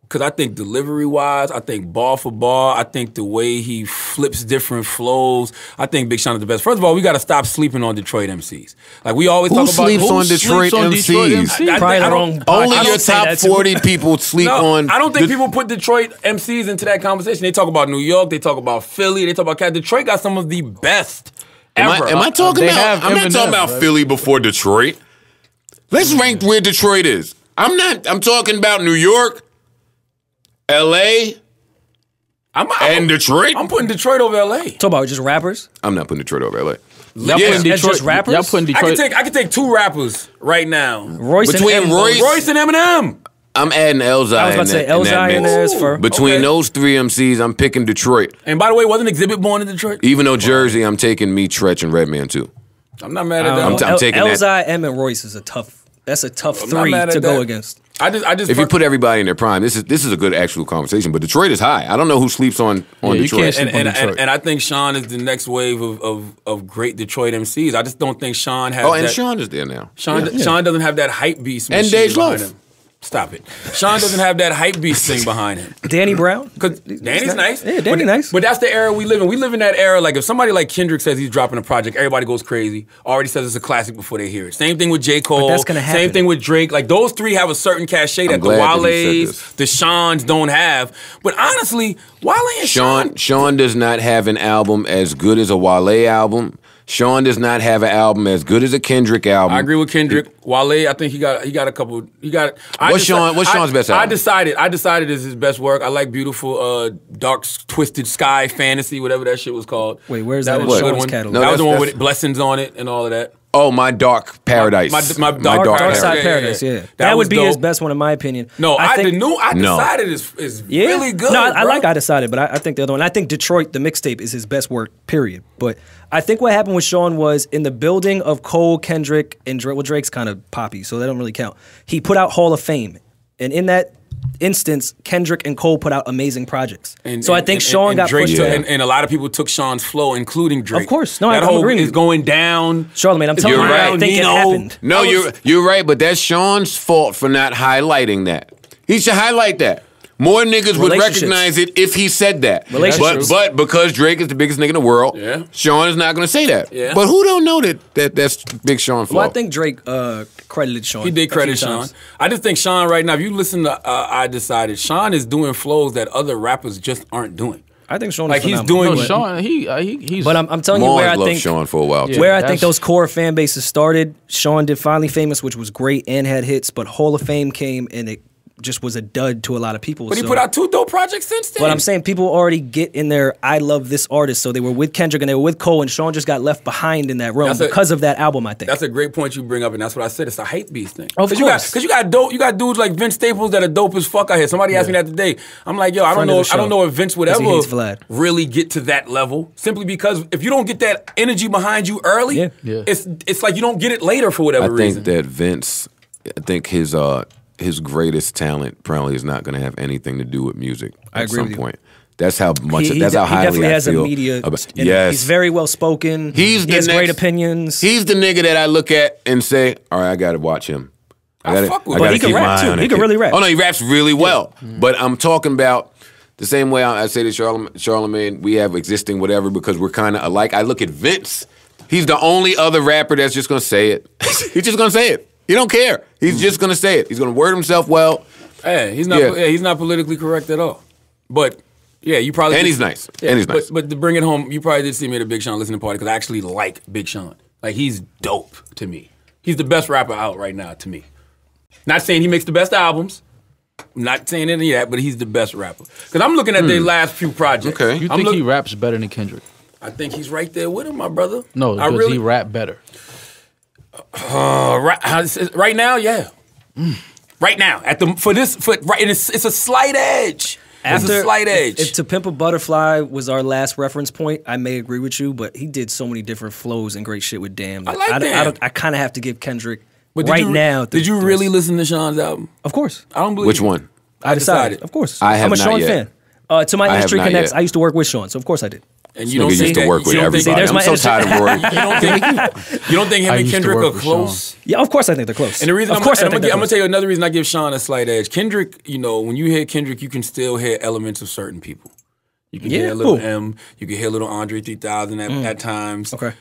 because I think delivery wise, I think ball for ball, I think the way he flips different flows, I think Big Sean is the best. First of all, we got to stop sleeping on Detroit MCs. Like we always Who talk about sleeps who on Detroit sleeps on Detroit MCs? MCs? I- I- Probably I the wrong. Only your top forty people sleep No, on. I don't think people put Detroit MCs into that conversation. They talk about New York, they talk about Philly, they talk about Cat. Detroit got some of the best Am. I, am I uh, talking They about? I'm not talking about right? Philly before Detroit. Let's rank where Detroit is. I'm not. I'm talking about New York, L.A. I'm, I'm, and Detroit. I'm putting Detroit over LA. Talk about just rappers. I'm not putting Detroit over L.A. Y'all Yeah. putting Detroit. just rappers? Y'all putting Detroit. I can take I can take two rappers right now. Royce Between and Royce- Royce and Eminem. I'm adding Elzhi. I was about to say that, in that Elzhi in mix. there is for. Between Okay. those three MCs, I'm picking Detroit. And by the way, wasn't Exhibit born in Detroit? Even though Jersey, I'm taking me, Tretch, and Redman too. I'm not mad at Um, that. I'm taking that. Elzhi, M, and Royce is a tough. That's a tough I'm three mad at to go that. against. I just I just If you put everybody in their prime, this is this is a good actual conversation. But Detroit is high. I don't know who sleeps on on Yeah, you Detroit. can't and, sleep on and, Detroit. and, and I think Sean is the next wave of, of, of great Detroit MCs. I just don't think Sean has oh, and that. Sean is there now. Sean, Sean doesn't have that hype beast And machine Dej behind him. Stop it. Sean doesn't have that hype beast thing behind him. [laughs] Danny Brown. Because Danny's nice. Yeah, Danny but, nice. But that's the era we live in. We live in that era. Like if somebody like Kendrick says he's dropping a project, everybody goes crazy. Already says it's a classic before they hear it. Same thing with J. Cole. that's gonna happen. Same thing with Drake. Like those three have a certain cachet that the glad that he Wale's, the Sean's don't have. But honestly, Wale and Sean, Sean Sean does not have an album as good as a Wale album. Sean does not have an album as good as a Kendrick album. I agree with Kendrick. Wale, I think he got he got a couple. He got. I What's Sean- what's I- Sean's best I decided. I decided is his best work. I like beautiful, uh, dark, twisted sky fantasy, whatever that shit was called. Wait, where's that in was a Sean's one. catalog? No, that was the one with blessings on it and all of that. Oh, my Dark Paradise. My- my Dark Dark, Paradise. Side Yeah, yeah, Paradise, yeah. yeah. That That, would be his best one in my opinion. No, I, think, the new I No. decided is is Yeah. really good. No, I, I like I decided, but I, I think the other one. I think Detroit, the mixtape, is his best work. Period. But I think what happened with Sean was in the building of Cole, Kendrick, and Drake. Well, Drake's kind of poppy, so they don't really count. He put out Hall of Fame, and in that instance, Kendrick and Cole put out amazing projects. And, so I think and- Sean and got Drake pushed took- to and, and a lot of people took Sean's flow, including Drake. Of course. No, that I'm whole agreeing is going down. Charlamagne, I'm telling you, going I down. think it happened. No, was- you're you're right, but that's Sean's fault for not highlighting that. He should highlight that. More niggas would recognize it if he said that. But but because Drake is the biggest nigga in the world, Yeah. Sean is not going to say that. Yeah. But who don't know that, that that's Big Sean fault? Well, I think Drake uh, credited Sean. He did credit Sean. times. I just think Sean right now, if you listen to uh, I Decided, Sean is doing flows that other rappers just aren't doing. I think Sean. Like, is he's doing No, Sean, he, uh, he he's. But I'm, I'm telling you where I think Sean for a while too. where I think those core fan bases started. Sean did finally famous, which was great and had hits, but Hall of Fame came and it just was a dud to a lot of people. But he put out two dope projects since then. But I'm saying people already get in there. I love this artist, so they were with Kendrick and they were with Cole, and Sean just got left behind in that room That's a- because of that album. I think. That's a great point you bring up, and that's what I said. It's a hype beast thing. Of Cause you got, course. Cause you got dope. You got dudes like Vince Staples that are dope as fuck out here. Somebody asked me that today. I'm like, yo, I don't Friend know. the I don't know if Vince would 'Cause he ever Vlad. really get to that level. Simply because if you don't get that energy behind you early, Yeah. Yeah. it's it's like you don't get it later for whatever reason. I think that Vince, I think his uh his greatest talent probably is not going to have anything to do with music I at agree some point. That's how much. he, he that's de- how he highly definitely I has feel a media. about- yes, he's very well spoken. He's he the has great opinions. He's the nigga that I look at and say, "All right, I got to watch him." I gotta, fuck with I But he can rap, too. He can really rap. Oh no, he raps really well. Mm-hmm. But I'm talking about the same way I, I say to Charlemagne, Charlamagne, we have existing whatever because we're kind of alike. I look at Vince. He's the only other rapper that's just gonna say it. [laughs] He's just gonna say it. He don't care. He's just gonna say it. He's gonna word himself well, Hey, he's not. Yeah. Yeah. he's not politically correct at all. But yeah, you probably and did- he's nice. And he's nice. But, but to bring it home, you probably did see me at a Big Sean listening party because I actually like Big Sean. Like he's dope to me. He's the best rapper out right now to me. Not saying he makes the best albums. Not saying any of that, but he's the best rapper. Because I'm looking at their hmm. last few projects. Okay. you I'm think look- he raps better than Kendrick? I think he's right there with him, my brother. No, I does really he rap better? Uh, right, right now, yeah. Right now, at the for this for right, and it's it's a slight edge. it's a slight edge. If, if To Pimp a Butterfly was our last reference point, I may agree with you, but he did so many different flows and great shit with Damn. I like I, Damn. don't- I kind of have to give Kendrick But right you, now. did the- you the- really listen to Sean's album? Of course. I don't believe Which you. one? I decided. decided. Of course. I have I'm a not Sean yet. fan. Uh, to my I have industry connects, yet. I used to work with Sean, so of course I did. And you don't nigga think used to that- work with you think- everybody. I'm so tired of Roy. [laughs] You don't think you don't think him I and Kendrick are with close? Yeah, of course I think they're close. And the reason of I'm, course and I I'm, think gonna, they're I'm gonna tell you another reason I give Sean a slight edge. Kendrick, you know, when you hear Kendrick, you can still hear elements of certain people. You can Yeah, hear a little who? M. You can hear a little Andre 3000 at, at times. Mm. Okay.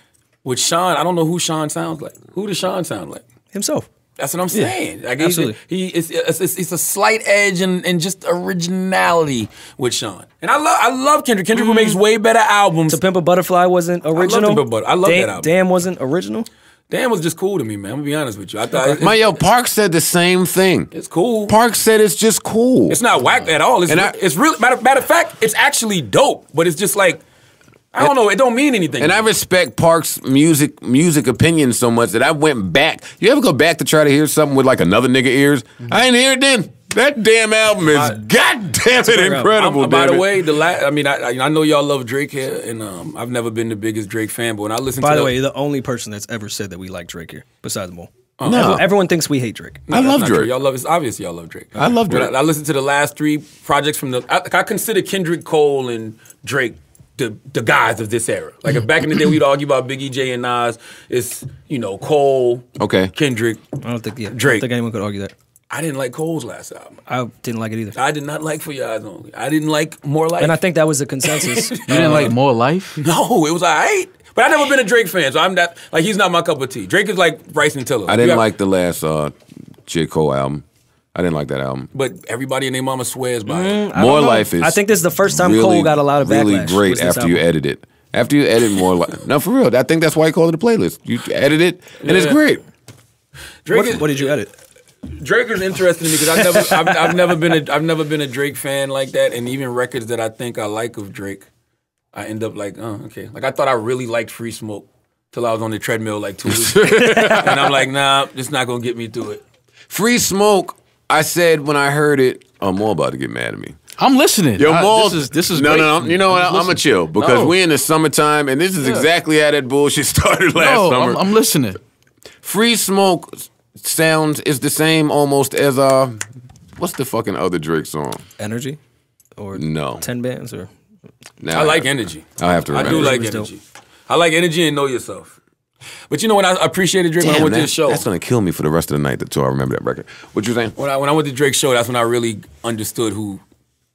With Sean, I don't know who Sean sounds like. Who does Sean sound like? Himself. That's what I'm saying. Like absolutely. he it's, it's, it's, it's a slight edge and, and just originality with Sean. And I love I love Kendrick. Kendrick who makes way better albums. To Pimp a Butterfly wasn't original. To Pimp a Butter- I love Damn, that album. Damn wasn't original. Dan was just cool to me, man. I'm gonna be honest with you. I thought it- My yo, Park said the same thing. it's cool. Park said it's just cool. It's not whack at all. It's, And re- I- it's really matter, matter of fact, it's actually dope. But it's just like I don't know. It don't mean anything. And I respect Park's music music opinion so much that I went back. You ever go back to try to hear something with like another nigga ears? I didn't hear it then. That damn album is goddamn it incredible. I'm- by the way, the la- I mean, I, I I know y'all love Drake here, and um, I've never been the biggest Drake fan. But when I listen to By to the way, the only person that's ever said that we like Drake here, besides Mo. Uh-huh. No. Everyone, everyone thinks we hate Drake. I That's love not true. Drake. Y'all love it's obvious y'all love Drake. I love When Drake. I, I listened to the last three projects from the. I, I consider Kendrick Cole and Drake the the guys of this era. Like if back in the day we'd argue about Biggie, J, and Nas, it's you know Cole, Okay. Kendrick. I don't think yeah, Drake. I don't think anyone could argue that. I didn't like Cole's last album. I didn't like it either. I did not like For Your Eyes Only. I didn't like More Life. And I think that was the consensus. [laughs] You didn't like More Life? no, it was alright. But I've never been a Drake fan, so I'm not like he's not my cup of tea. Drake is like Bryson Tiller. I didn't got- like the last uh, J. Cole album. I didn't like that album. but everybody and their mama swears by Mm, it. More Life is. I think this is the first time really, Cole got a lot of really backlash. great was this after you album. edit it. After you edit More Life. [laughs] No, for real. I think that's why you call it a playlist. You edit it, and it's great. Drake What, is, what did you edit? Drake is interesting to me because I've never, I've, I've never been a, I've never been a Drake fan like that, and even records that I think I like of Drake, I end up like, oh, okay. Like I thought I really liked Free Smoke till I was on the treadmill like two weeks, [laughs] and I'm like, nah, it's not gonna get me through it. Free Smoke, I said when I heard it, oh, More about to get mad at me. I'm listening. Yo, I- Mal, this is this is no, great no, for no. You know what? I'm I'm gonna chill because No. we in the summertime, and this is exactly how that bullshit [laughs] started last No, summer. I'm, I'm listening. Free Smoke sounds is the same almost as uh, what's the fucking other Drake song? Energy, or No. ten bands, or Now I like energy. I'll have to I do like energy. I like energy and know yourself. But you know what I appreciated Drake when I Damn, went to that- the show. That's gonna kill me for the rest of the night until I remember that record. What you saying? when I when I went to Drake's show, that's when I really understood who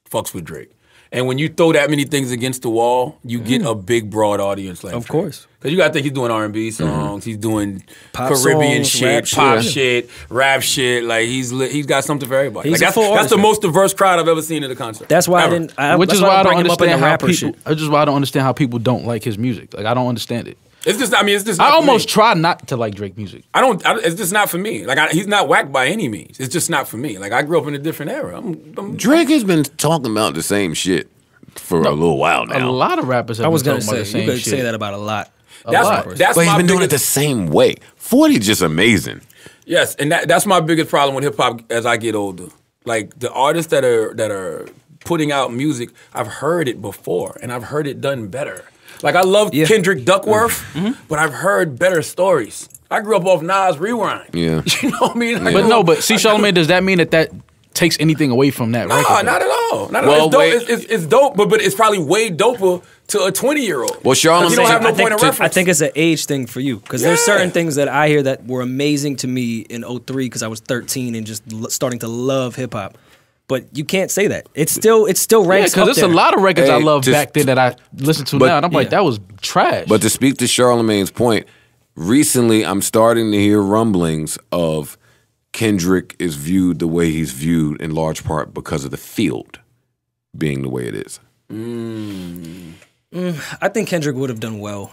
fucks with Drake. And when you throw that many things against the wall, you get a big, broad audience. Like Mm. Of course. because you got to think he's doing R and B songs, he's doing Pop Caribbean songs, shit, rap pop shit. shit, rap shit. Like he's lit, he's got something for everybody. Like, a that's full that's the artist. most diverse crowd I've ever seen at a concert. that's why I didn't. I, Which is why why I don't bring him up in the understand how people. shit. Which is why I don't understand how people don't like his music. Like I don't understand it. It's just I mean it's just I not for almost me. try not to like Drake music. I don't. I, it's just not for me. Like I, he's not whack by any means. It's just not for me. Like I grew up in a different era. I'm, I'm, Drake has been talking about the same shit for a little while now. A lot of rappers have I was been gonna talking about say the you could shit. say that about a lot. that's lot. that's but he's my been doing it the same way. 40 just amazing. Yes, and that, that's my biggest problem with hip hop as I get older. Like the artists that are that are putting out music, I've heard it before and I've heard it done better. Like I love Yeah. Kendrick Duckworth, mm-hmm. Mm-hmm. but I've heard better stories. I grew up off Nas Rewind. Yeah. [laughs] you know what I mean? Like, But no, but [laughs] see, Charlamagne, does that mean that that takes anything away from that No, record? not at all. Not at Well, all. It's dope. It's, it's, it's dope, but but it's probably way doper to a twenty year old. Well, Charlamagne- you don't have no I think, point of to- reference. I think it's an age thing for you because there's certain things that I hear that were amazing to me in 03 because I was 13 and just l- starting to love hip hop. But you can't say that. It's still it still Yeah, ranks because up there's a lot of records I Hey, loved just- back then that I listen to But- now, and I'm like, that was trash. But to speak to Charlamagne's point, recently I'm starting to hear rumblings of Kendrick is viewed the way he's viewed in large part because of the field being the way it is. Mm. Mm, I think Kendrick would have done well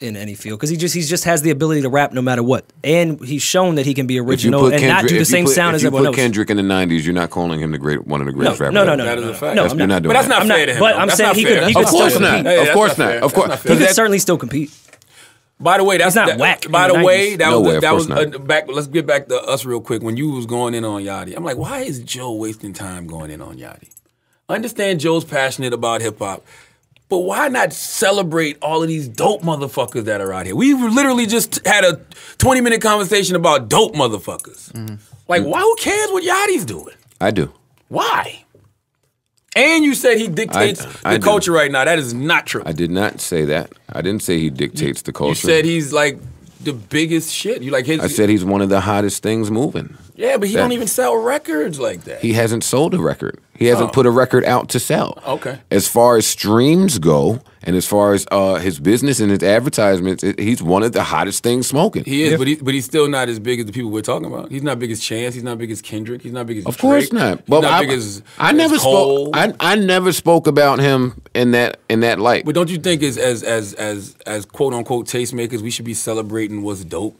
in any field because he just he just has the ability to rap no matter what, and he's shown that he can be original put and not do the if you same put- sound if as you everyone put else. Kendrick in the '90s, you're not calling him the great one of the greatest no, rappers. no, no, ever. no, That no, is a fact. no, That's- I'm you're not. not doing but that's not I'm fair to him. but though. I'm That's saying not he fair. could- he That's could not still fair. Of course not not. Of course. He could certainly still compete. By the way, that's He's not that- whack By the the way, that No was way, that was uh, back. Let's get back to us real quick. When you was going in on Yachty, I'm like, why is Joe wasting time going in on Yachty? I understand Joe's passionate about hip hop, but why not celebrate all of these dope motherfuckers that are out here? We literally just had a 20 minute conversation about dope motherfuckers. Mm-hmm. Like, why? Who cares what Yachty's doing? I do. Why? And you said he dictates I the do. culture right now. That is not true. I did not say that. I didn't say he dictates the culture. You said he's like the biggest shit. You like his? I said he's one of the hottest things moving. Yeah, but he that- don't even sell records like that. He hasn't sold a record. He hasn't Oh. put a record out to sell. Okay. As far as streams go, and as far as uh, his business and his advertisements, it, he's one of the hottest things smoking. He is, but he, but he's still not as big as the people we're talking about. He's not big as Chance. He's not big as Kendrick. He's not big as Of course Drake. not. He's But not I, big as I as never Cole. spoke. I, I never spoke about him in that in that light. But don't you think as as as as as quote unquote tastemakers, we should be celebrating what's dope?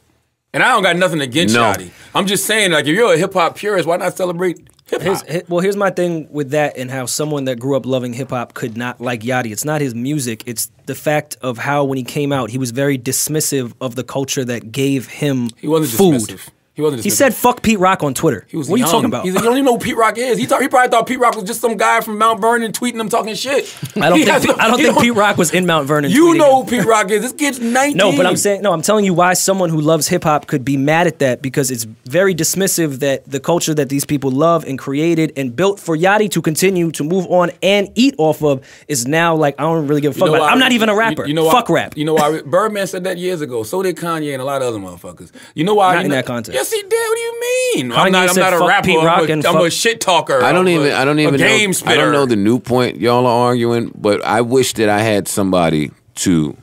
And I don't got nothing against No. Yachty. I'm just saying, like, if you're a hip hop purist, why not celebrate hip Here's, hop? well, here's my thing with that and how someone that grew up loving hip hop could not like Yachty. It's not his music. It's the fact of how when he came out, he was very dismissive of the culture that gave him He wasn't food. dismissive. He wasn't. He said "fuck Pete Rock" on Twitter. He was what are you talking about? He's like, you don't even know who Pete Rock is. He thought he probably thought Pete Rock was just some guy from Mount Vernon tweeting him talking shit. I don't He think has Pete, no- I don't think Pete Rock was in Mount Vernon. You know who Pete Rock is. This kid's [laughs] 19. No, but I'm saying no. I'm telling you why someone who loves hip hop could be mad at that because it's very dismissive that the culture that these people love and created and built for Yachty to continue to move on and eat off of is now like I don't really give a You fuck know about. it. why- I'm not even a rapper. You, know why, fuck rap. You know why? [laughs] Birdman said that years ago. So did Kanye and a lot of other motherfuckers. You know why? Not you in know- that context. Yes, he did. What do you mean? I'm Kanye not. I'm said not a rapper. Pete Rock I'm, and a, I'm a shit talker. I don't I'm even. a- I don't a even know. game I don't know the new point y'all are arguing, but I wish that I had somebody to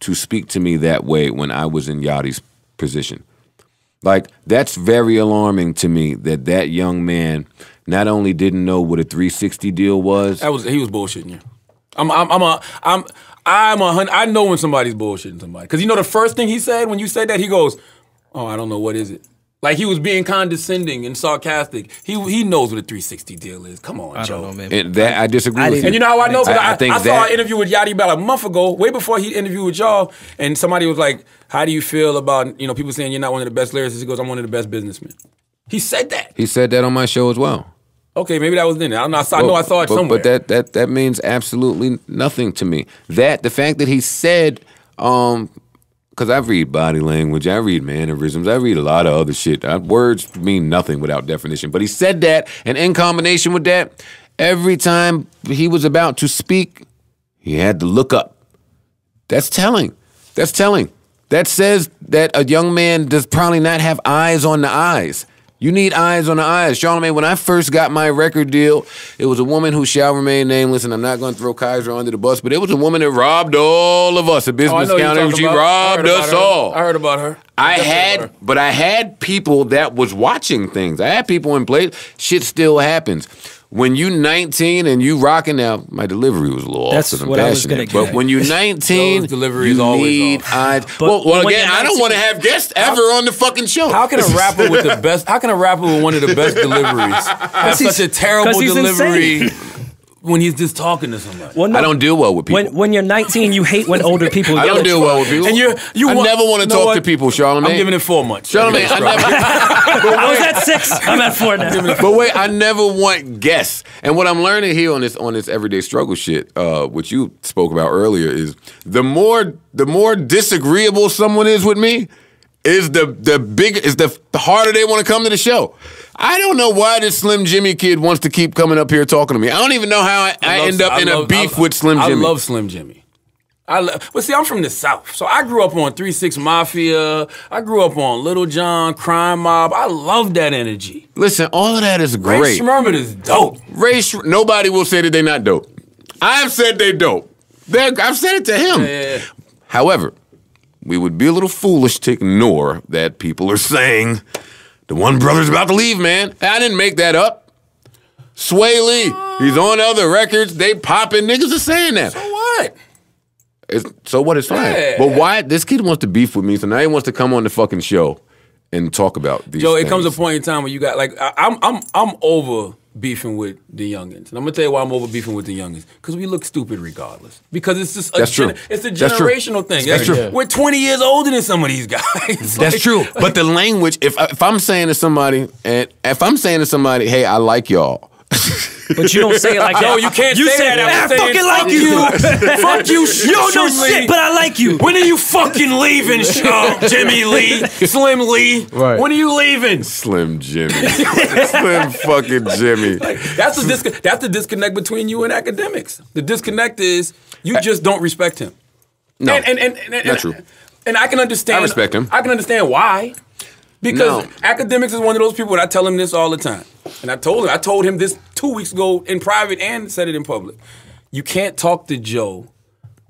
to speak to me that way when I was in Yachty's position. Like that's very alarming to me that that young man not only didn't know what a 360 deal was. That was he was bullshitting you. I'm I'm I'm a I'm I'm a hun- I know when somebody's bullshitting somebody because you know the first thing he said when you said that he goes, oh I don't know what is it. Like he was being condescending and sarcastic. He he knows what a 360 deal is. Come on, I Joe. don't know, man. And that I disagree I with you. And you know how I know? 'Cause I- I, I think I saw that- an interview with Yachty about a month ago, way before he interviewed with y'all, and somebody was like, "How do you feel about you know people saying you're not one of the best lyricists?" He goes, "I'm one of the best businessmen." He said that. He said that on my show as well. Okay, maybe that was then. I don't know. I, saw, I know I saw it but, somewhere. But that that that means absolutely nothing to me. That the fact that he said um because I read body language, I read mannerisms, I read a lot of other shit. Uh, words mean nothing without definition. But he said that, and in combination with that, every time he was about to speak, he had to look up. That's telling. That's telling. That says that a young man does probably not have eyes on the eyes. You need eyes on the eyes. Charlamagne, when I first got my record deal, it was a woman who shall remain nameless, and I'm not going to throw Kaiser under the bus, but it was a woman that robbed all of us at Oh, Business know who you're County. talking She about. Robbed us her. all. I heard about her. I Definitely had, her. but I had people that was watching things. I had people in place. Shit still happens. When you 19 and you rocking out, my delivery was a little That's off I'm what I was gonna But when you're [laughs] 19, Those deliveries you always off. eyes. But well, well again, I don't want to have guests ever on the fucking show. How can a rapper with the [laughs] best? How can a rapper with one of the best deliveries [laughs] have such a terrible delivery insane. When he's just talking to somebody? Well, no, I don't deal well with people. When when you're 19, you hate when older people. [laughs] I don't at deal well with people. And you're you I want- never want to talk what? to people, Charlamagne. I'm giving it four months. Charlamagne, I never. [laughs] I was at six. I'm at four now. but wait, I never want guests. And what I'm learning here on this on this everyday struggle shit, uh, which you spoke about earlier, is the more the more disagreeable someone is with me, is the the big is the, the harder they want to come to the show. I don't know why this Slim Jimmy kid wants to keep coming up here talking to me. I don't even know how I, I, love- end up in a beef I- with Slim Jimmy. I love Slim Jimmy. I love, but see, I'm from the South, so I grew up on Three Six Mafia. I grew up on Lil Jon, Crime Mob. I love that energy. Listen, all of that is Ray great. Schmurman is dope. Ray, Sh- nobody will say that they're not dope. I've said they dope. They're, I've said it to him. Yeah. However, we would be a little foolish to ignore that people are saying the one brother's about to leave, man. I didn't make that up. Swae Lee, he's on other records. They popping niggas are saying that. So what? It's, so what? It's fine. Yeah. But why? This kid wants to beef with me, so now he wants to come on the fucking show and talk about these. Joe, it comes a point in time where you got like I, I'm I'm I'm over beefing with the youngins, and I'm gonna tell you why I'm over beefing with the youngins because we look stupid regardless. Because it's just a That's true. It's a That's generational thing. That's true. We're 20 years older than some of these guys. [laughs] That's Like- true. But the language, if if I'm saying to somebody, and if I'm saying to somebody, hey, I like y'all. [laughs] But you don't say it like Joe, that. you can't You say say, that. "Man, I'm I saying, fucking like you. [laughs] fuck you, You don't know Sean shit, but I like you. When are you fucking leaving, Sean? Oh, Jimmy Lee, Slim Lee? Right. When are you leaving? Slim Jimmy. Slim fucking Jimmy. [laughs] That's the dis- that's the disconnect between you and Akademiks. The disconnect is you just don't respect him. No, and, and, and, and, and not true. And I can understand. I respect him. I can understand why. Because No. Akademiks is one of those people, and I tell him this all the time. And I told him, I told him this two weeks ago in private and said it in public. You can't talk to Joe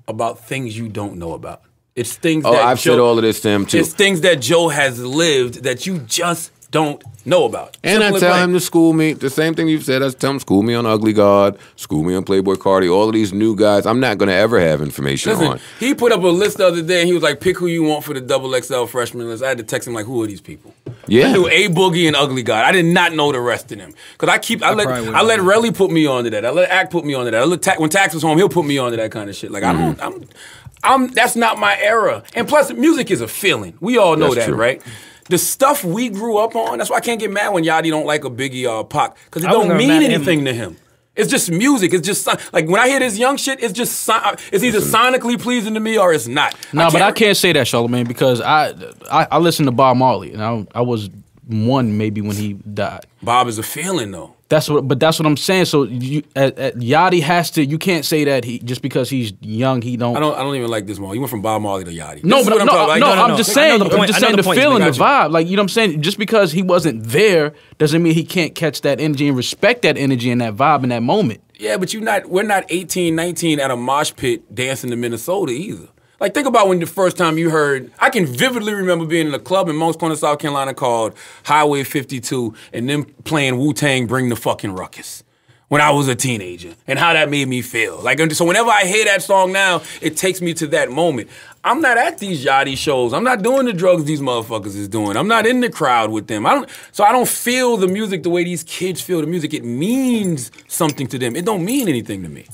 about things you don't know about. It's things Oh, that I've Joe, said all of this to him too. It's things that Joe has lived that you just don't know about. And I tell him to school me the same thing you've said. I tell him school me on Ugly God, school me on Playboi Carti. All of these new guys, I'm not going to ever have information Listen, on. he put up a list the other day and he was like, pick who you want for the double XL freshman list. I had to text him like, who are these people? Yeah. I knew A Boogie and Ugly God. I did not know the rest of them. Cause I keep I, let I let known. Relly put me on to that. I let Ack put me on to that. I let Ta- when Tax was home, he'll put me on to that kind of shit. Like I don't Mm-hmm. I'm I'm that's not my era. And plus music is a feeling. We all know That's that, true. right? The stuff we grew up on, that's why I can't get mad when Yachty don't like a Biggie or a Pac. Cause it I don't mean mad at him. anything to him. It's just music. It's just like when I hear this young shit, it's just it's either sonically pleasing to me or it's not. No, but I can't say that, Charlamagne, because I, I I listened to Bob Marley, and I I was one maybe when he died. Bob is a feeling though. That's what, but that's what I'm saying. So you, at, at Yachty has to. You can't say that he just because he's young, he don't. I don't. I don't even like this one. You went from Bob Marley to Yachty. No, This but I'm no, talking about. no, I'm no, just saying. I'm point. just saying the the feeling, the vibe. Like you know, what I'm saying. Just because he wasn't there doesn't mean he can't catch that energy and respect that energy and that vibe in that moment. Yeah, but you're not. We're not 18, 19 at a mosh pit dancing to Minnesota either. Like think about when the first time you heard. I can vividly remember being in a club in Moncks Corner, South Carolina, called Highway 52, and them playing Wu Tang, "Bring the Fucking Ruckus." When I was a teenager, and how that made me feel. Like, so whenever I hear that song now, it takes me to that moment. I'm not at these yachty shows. I'm not doing the drugs these motherfuckers is doing. I'm not in the crowd with them. I don't. So I don't feel the music the way these kids feel the music. It means something to them. It don't mean anything to me.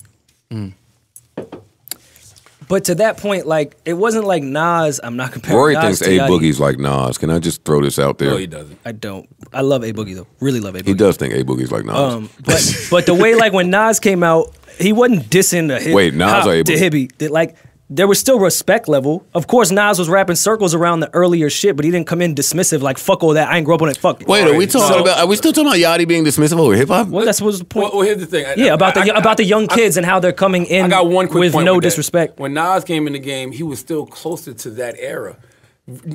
Mm. But to that point, like it wasn't like Nas. I'm not comparing. Rory Nas thinks to A Yachty. Boogie's like Nas. Can I just throw this out there? No, he doesn't. I don't. I love A Boogie though. Really love A Boogie. He does think A Boogie's like Nas. Um, but but the way like when Nas came out, he wasn't dissing the hip Wait, Nas hop or A to Boogie? Hibby. That like there was still respect level. Of course, Nas was rapping circles around the earlier shit, but he didn't come in dismissive like fuck all that. I ain't grew up on it. Fuck it. Wait, are we talking so- about? Are we still talking about Yachty being dismissive over hip hop? Well, that's what was the point. Well, well, here's the thing. I- yeah, about the I- I- about the young I- kids and how they're coming in I got one quick with point no with that. disrespect. When Nas came in the game, he was still closer to that era.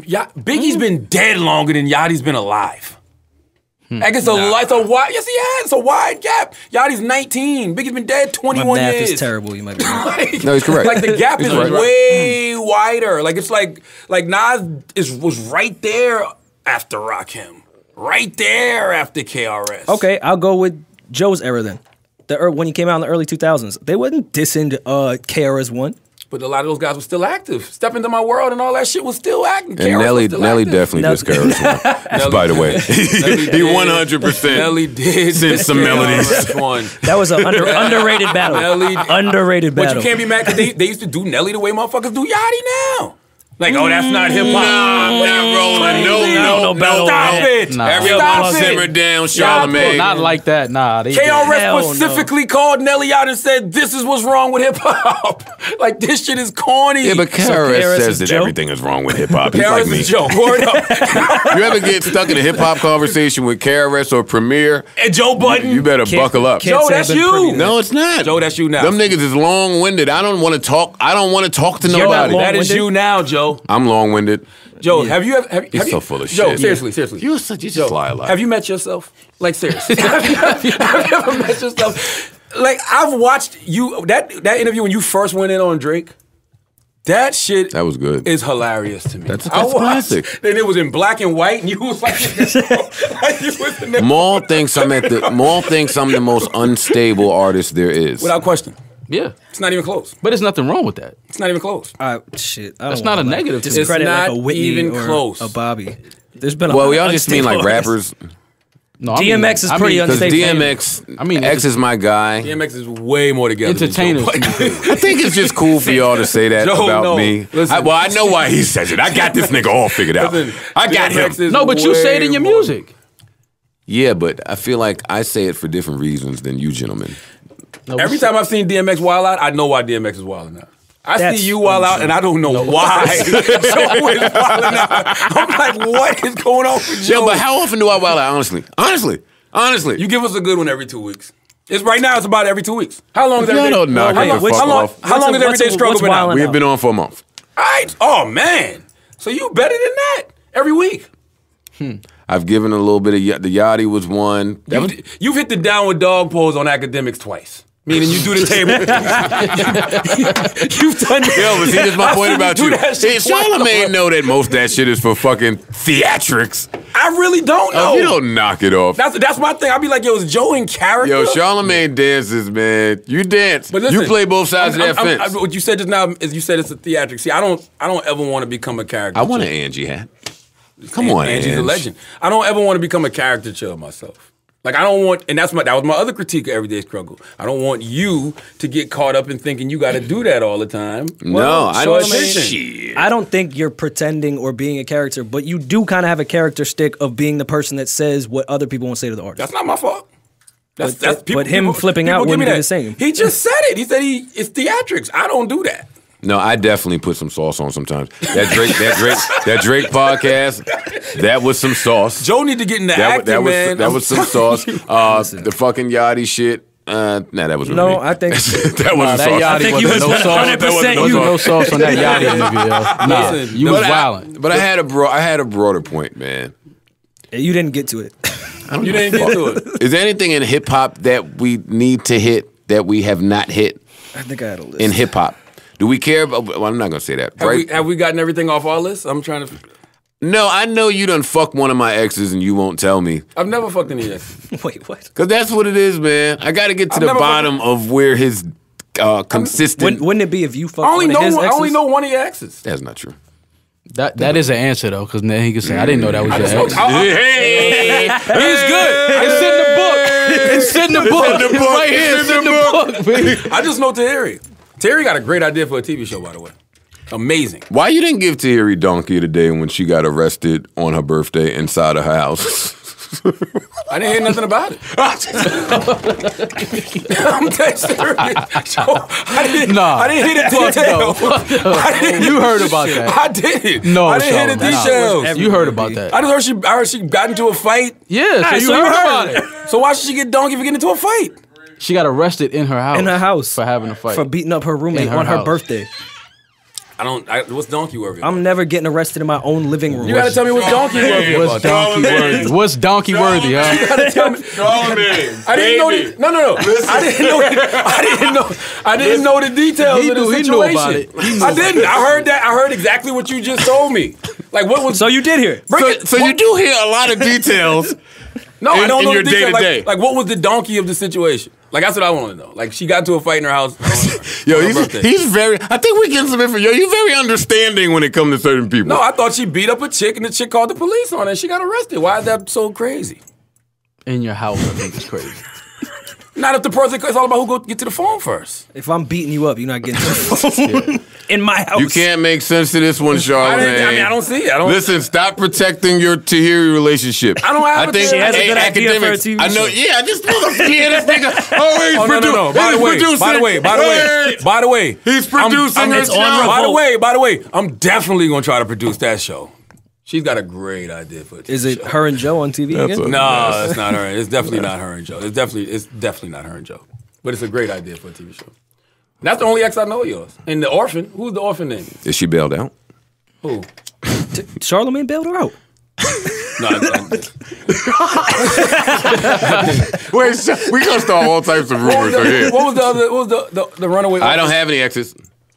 Ya- Biggie's been dead longer than Yachty's been alive. Like it's a, it's a wide, yes, he has. It's a wide gap. Yachty's 19. Biggie's been dead My 21 math years. is terrible. You might be. [laughs] right. Like- No, he's correct. Like the gap is right. way wider. Like it's like like Nas is was right there after Rakim, right there after KRS. Okay, I'll go with Joe's era then. The when he came out in the early 2000s, they wasn't dissing uh, KRS One. But a lot of those guys were still active. Step into my world and all that shit was still active. And KRS was Nelly, still Nelly active. definitely Nelly- just KRS One. [laughs] By the way, [laughs] he one hundred percent. Nelly did Sent some melodies. One. That was an under, [laughs] underrated battle. Nelly- underrated But you can't be mad because they, they used to do Nelly the way motherfuckers do Yachty now. Like, oh, that's not hip hop. Nah, What not rolling. mean? No, no, no battle Stop on it. Nah. Stop Everybody it. Simmer down, Charlamagne. Not like that. Nah, they Hell KRS no. specifically called Nelly out and said, "This is what's wrong with hip hop. [laughs] like this shit is corny." Yeah, but KRS KRS says is that Joe? everything is wrong with hip hop. He's KRS like me. is [laughs] Joe. Word up. [laughs] You ever get stuck in a hip hop conversation with KRS or Premier? and Joe Budden. You better Can't- buckle up. Joe, that's you. privy No, it's not. Joe, that's you now. Them niggas is long winded. I don't want to talk. I don't want to talk to nobody. that is you now, Joe. I'm long winded. Joe, have you ever? Have, He's have so you, full of Joe, shit. seriously, seriously. You're such you Joe, just lie a lot. Have you met yourself? Like seriously, [laughs] have, you, have you ever met yourself? Like I've watched you that that interview when you first went in on Drake. That shit That was good. is hilarious to me. That's- I that's watched, classic. Then it was in black and white, and you was like, like [laughs] you was in there. Mal thinks I'm at the Mal thinks I'm the most unstable artist there is. without question. Yeah, It's not even close. but there's nothing wrong with that. It's not even close. Uh, shit, I That's don't not a like, negative to me. Discredit It's like a not Whitney even or close. a Bobby. There's been a well, lot we of all just mean like unstable rappers No, I mean, DMX is I pretty mean, because unstable. DMX. I mean, X is my guy. DMX is way more together. than Joe Entertainers. Budden. [laughs] I think it's just cool for y'all to say that [laughs] Joe, about no. me. Listen. I, well, I know why he says it. I got this nigga all figured out. Listen, I got DMX him. is No, but you say it in way your more- music. Yeah, but I feel like I say it for different reasons than you gentlemen. No, Every time I've seen DMX wild out, I know why DMX is wilding out. I That's see you wild out, and I don't know why [laughs] [laughs] Joe is wilding out. I'm like, what is going on with Joe? Yo, but how often do I wild out? Honestly, honestly, honestly. you give us a good one every two weeks. It's right now. It's about every two weeks. How long is Y'all every day? don't knock how long, the fuck how long, off. how long What's is every day what's struggle been out? we have been on for a month. All right. Oh man. So you better than that every week. I've given a little bit of the Yachty was one. That was, You, you've hit the downward dog pose on Akademiks twice. Meaning you do the table. [laughs] [laughs] You've done Yo, but see, this is my point about you. that twice. Charlamagne know that most of that shit is for fucking theatrics. I really don't oh, know. Oh, you don't knock it off. That's that's my thing. I'd be like, yo, is Joe in character? Yo, Charlamagne dances, man. You dance. But listen, you play both sides I'm- of that I'm- fence. I'm- what you said just now is you said it's a theatric. See, I don't I don't ever want to become a character. I want an. Angie hat. Come on, Angie's a legend. I don't ever want to become a character chill myself. Like I don't want, and that's my that was my other critique of everyday struggle. I don't want you to get caught up in thinking you got to do that all the time. No, I don't. Shit. I don't think you're pretending or being a character, but you do kind of have a character stick of being the person that says what other people won't say to the artist. That's not my fault. That's, But- that's but him flipping out wouldn't be the same. He just said it. He said he it's theatrics. I don't do that. No, I definitely put some sauce on sometimes. That Drake, that Drake, that Drake podcast, that was some sauce. Joe need to get in the that, acting, that was man. that I'm was some sauce. Uh, the fucking Yachty shit. Uh, nah, that was really No, me. I think- [laughs] that Nah, wasn't that sauce. Yachty think you wasn't no sauce. 100% wasn't no you. sauce- no sauce on that Yachty [laughs] interview. Yo. Nah, Listen, you was But I- But I had a bro. I had a broader point, man. You didn't get to it. [laughs] You didn't get to it. Is there anything in hip hop that we need to hit that we have not hit I think I had a list. in hip hop? Do we care about? Well, I'm not gonna say that. Have, right? we, have we gotten everything off our list? I'm trying to. no, I know you done fuck one of my exes and you won't tell me. I've never fucked any exes. [laughs] Wait, what? Cause that's what it is, man. I got to get to I've the never bottom of where his uh, consistent. Wouldn't, wouldn't it be if you fucked I only one know of his one, I exes? only know one of your exes. that's not true. That that is an answer though, because then he could say, "I didn't know that was your ex." I- I- [laughs] Hey, He's good. It's in the book. It's in the book. It's right here. It's in the book. baby. I just know Terry. Terry got a great idea for a TV show, by the way. Amazing. Why you didn't give Terry Donkey today when she got arrested on her birthday inside of her house? [laughs] I didn't hear nothing about it. [laughs] [laughs] I'm dead serious. Yo, I didn't, Nah. I didn't hear the Fuck no. details. I didn't You heard about that. I did. No, I didn't hear the Charlamagne. details. You heard about that. I just heard she. I heard she got into a fight. Yeah, so Alright, you so you heard heard. about it. So why should she get donkey for getting into a fight? She got arrested in her house. in her house for having a fight. for beating up her roommate her on her house. birthday. I don't. I, what's donkey worthy? I'm never getting arrested in my own living room. you gotta tell me what's donkey worthy What's about that. donkey worthy? What's donkey worthy, You huh? gotta tell me. Charlamagne, I didn't know baby. the, no no no. I didn't know I didn't know I didn't know the details He of the knew- he knew about it. He knew I didn't. I heard that. I heard exactly what you just told me. Like what was So you did hear it. So, it- so what- you do hear a lot of details. [laughs] No, I don't in know your the details. Like, day-to-day. like what was the donkey of the situation? Like that's what I want to know. Like she got into a fight in her house. [laughs] Yo, her he's, birthday. he's very. I think we getting some info. Yo, you very understanding when it comes to certain people. No, I thought she beat up a chick and the chick called the police on her and she got arrested. Why is that so crazy? In your house, I think it's crazy. Not if the person. It's all about who go get to the phone first. If I'm beating you up, you're not getting to the [laughs] phone in my house. you can't make sense to this one, I, Charlamagne. didn't, I mean, I don't see it. I don't. Listen, stop protecting your Tahiry relationship. I don't have I a think She has a hey, good idea for a Akademiks. TV I know. show. Yeah, I just yeah, this nigga. Oh, he's Oh, no, no, no. By the he's way, producing. by the way, by the way, by the way, He's I'm- producing I'm, her it's show. By the way, by the way, I'm definitely gonna try to produce that show. She's got a great idea for it. Is it her and Joe on TV That's again? a- No, it's not her. It's definitely not her and Joe. It's definitely it's definitely not her and Joe. But it's a great idea for a TV show. That's the only ex I know of yours. And the orphan, who's the orphan name? Is she bailed out? Who? Charlamagne bailed her out. No, I- I- [laughs] Wait, so- we gonna start all types of what, was rumors the, here. what was the other? What was the the, the runaway? I don't have any exes.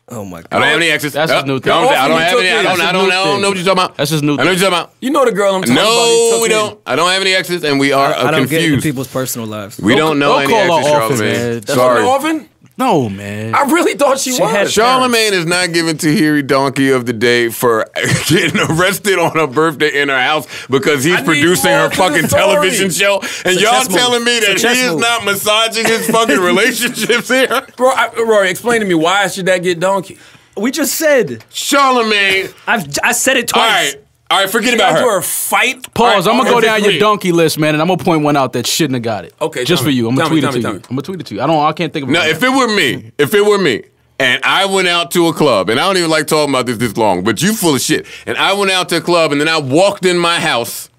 Oh my god. I don't have any exes. That's his new thing. I don't, I don't have Took any. it. I don't. I don't, I don't know what you're talking about. That's just new I know what you're talking about. You know the girl I'm talking about. No, we don't. I don't have any exes, and we are uh, I don't get into confused. people's personal lives. we don't know don't any call her exes, orphan, man. Charlamagne. That's. Sorry. An orphan? No, man. I really thought she, She was. had- Charlamagne is not giving Tahiry Donkey of the Day for [laughs] getting arrested on her birthday in her house because he's I producing her fucking television show, and It's y'all telling me that chess he is move. not massaging his fucking [laughs] relationships here. Bro, I, Rory, explain to me why should that get donkey? We just said. Charlamagne. I've I said it twice. right, all right. Forget Got about into her. her fight. Pause. I'm gonna go down your donkey list, man, and I'm gonna point one out that shouldn't have got it. Okay, just for me. you. I'm gonna tweet tell it to me, you. I'm gonna tweet it to you. I don't. I can't think of it. Now, if it were me, if it were me, and I went out to a club, and I don't even like talking about this this long, but you full of shit. And I went out to a club, and then I walked in my house, and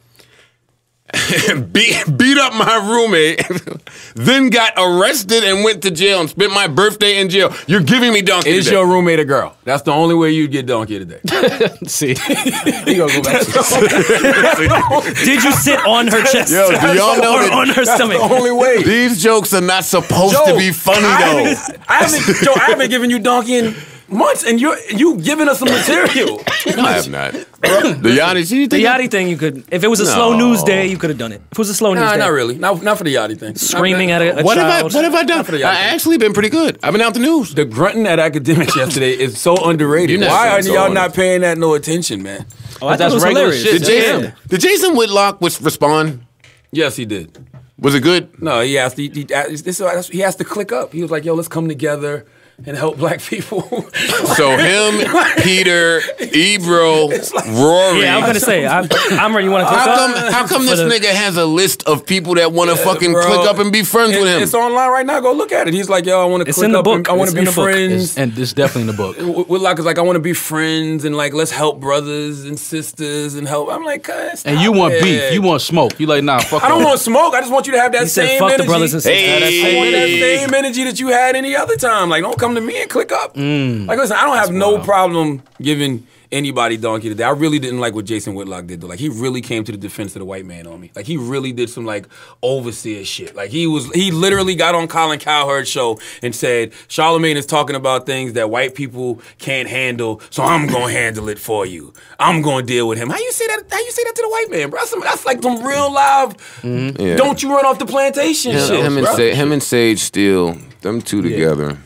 [laughs] beat beat up my roommate, [laughs] then got arrested and went to jail and spent my birthday in jail. You're giving me donkey. Is today. your roommate a girl? That's the only way you'd get donkey today. [laughs] See, you gonna go back to Did you sit on her chest? Yo, do y'all know or that- on her stomach? the only way. These jokes are not supposed to be funny I though. haven't, I haven't, Joe, I haven't given you donkey in months, and you're you giving us some material. No, [laughs] I have not. the Yachty, you The think Yachty thing, you could. If it was a slow news day, you could have done it. If it was a slow news nah, day, not really. Not, not for the Yachty thing. Screaming Not- at a- a What have I? child. What have I done? For the I Yachty. actually been pretty good. I've been out the news. The grunting at Akademiks yesterday is so underrated. You're Why are so y'all under- not paying that no attention, man? oh, I thought That's it was regular hilarious. shit. Did Yeah. Jason? Did Jason Whitlock was respond? Yes, he did. Was it good? No, he asked. He, he, this, he has to click up. He was like, "Yo, let's come together and help black people." [laughs] So him, Peter, Ebro, [laughs] Rory. Yeah, I'm gonna say. I'm, I'm ready. You want to click how up? come? How come this the- nigga has a list of people that want to fucking Bro, click up and be friends it- with him? It's online right now. Go look at it. He's like, "Yo, I want to It's click in the up. and book. I want to be the book. friends." and this definitely in the book. Wh- Whitlock is like, I want to be friends and like let's help brothers and sisters and help. I'm like, "Cuz, And you want it." beef. You want smoke. You like nah. Fuck. I don't want smoke. I just want you to have that He said, same "Fuck energy. the brothers and sisters." Hey. I want that same energy that you had any other time. Like, don't come to me and click up. Mm. like, listen, I don't have no problem giving anybody donkey today. I really didn't like what Jason Whitlock did though. Like, he really came to the defense of the white man on me. Like, he really did some like overseer shit. Like, he was he literally got on Colin Cowherd's show and said Charlamagne is talking about things that white people can't handle, so I'm gonna [laughs] handle it for you. I'm gonna deal with him. How you say that? How you say that to the white man, bro? That's, some- that's like some real mm-hmm. live. Yeah. Don't you run off the plantation him, shit, him and bro. Sa- him and Sage still them two together.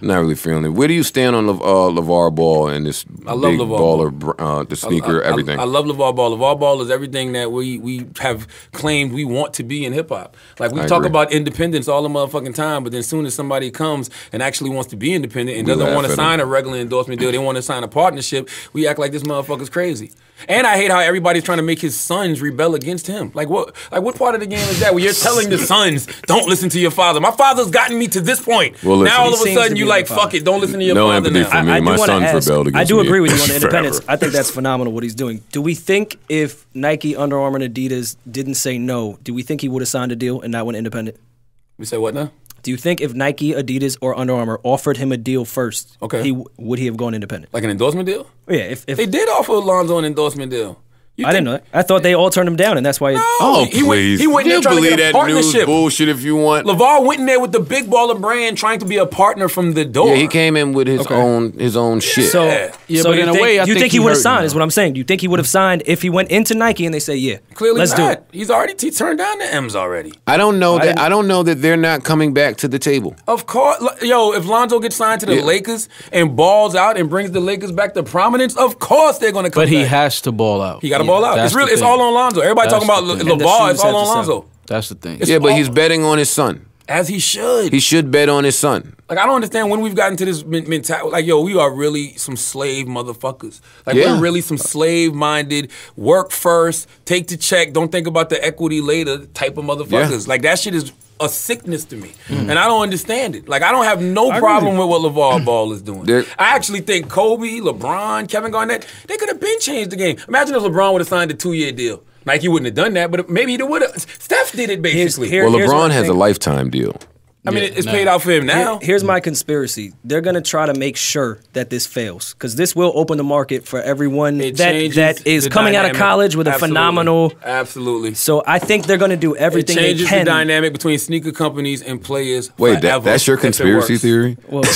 Not really feeling it. Where do you stand on Lev- uh, LeVar Ball and this I love big LeVar baller, br- uh, the sneaker, I- I- everything? I, love LeVar Ball. LeVar Ball is everything that we we have claimed we want to be in hip hop. Like we I talk agree. about independence all the motherfucking time, but then as soon as somebody comes and actually wants to be independent and We doesn't want to sign a regular endorsement deal, they want to sign a partnership, we act like this motherfucker's crazy. And I hate how everybody's trying to make his sons rebel against him. Like what? Like what part of the game is that? Where you're telling the sons, "Don't listen to your father." My father's gotten me to this point. Well, listen, now all of a sudden you the like, "Fuck it, don't listen to your No father." empathy now. for me. I, I My do wanna son's ask, rebelled against I do me agree with you on the [laughs] independence. I think that's phenomenal what he's doing. Do we think if Nike, Under Armour, and Adidas didn't say no, do we think he would have signed a deal and not went independent? We say what now? Do you think if Nike, Adidas, or Under Armour offered him a deal first, Okay. he would he have gone independent? Like an endorsement deal? Yeah, if, if They did offer Alonzo an endorsement deal. You I didn't know that. I thought they all turned him down, and that's why. Oh, he went- please. he went there you trying to believe get a that news partnership. bullshit if you want. LeVar went in there with the big baller brand trying to be a partner from the door. yeah, he came in with his own his own shit. So, Yeah. Yeah, so but you in a think, way, I you think think he he would have hurt signed? him. Is what I'm saying. Do you think he would have signed if he went into Nike and they say, "Yeah, Clearly let's do not. it"? He's already he turned down the M's already. I don't know that didn't- I don't know that they're not coming back to the table. Of course, yo, if Lonzo gets signed to the Yeah. Lakers and balls out and brings the Lakers back to prominence, of course they're going to come back. But he back. has to ball out. he got to ball out. That's It's really it's all on Lonzo. Everybody That's talking about the Le- thing. And the LeVar, it's all on. Lonzo. That's the thing. It's Yeah, but he's betting on his son. As he should. He should bet on his son. Like I don't understand when we've gotten to this mentality. Like yo, we are really some slave motherfuckers. Like Yeah. we're really some slave-minded, work first, take the check, don't think about the equity later type of motherfuckers. Like that shit is a sickness to me, Mm. and I don't understand it. Like I don't have no problem with what LeVar [clears throat] Ball is doing. There- I actually think Kobe, LeBron, Kevin Garnett, they could have been changed the game. Imagine if LeBron would have signed a two-year deal. Nike wouldn't have done that, but maybe he would have. Steph did it basically. here- Well, LeBron has a lifetime deal. I mean, Yeah, it's nah. paid out for him Here- now. here's my conspiracy. They're going to try to make sure that this fails because this will open the market for everyone It that that is the coming out of college with a phenomenal. Absolutely. So I think they're going to do everything they changes the dynamic between sneaker companies and players. Wait, that, that's your conspiracy theory? Well, [laughs]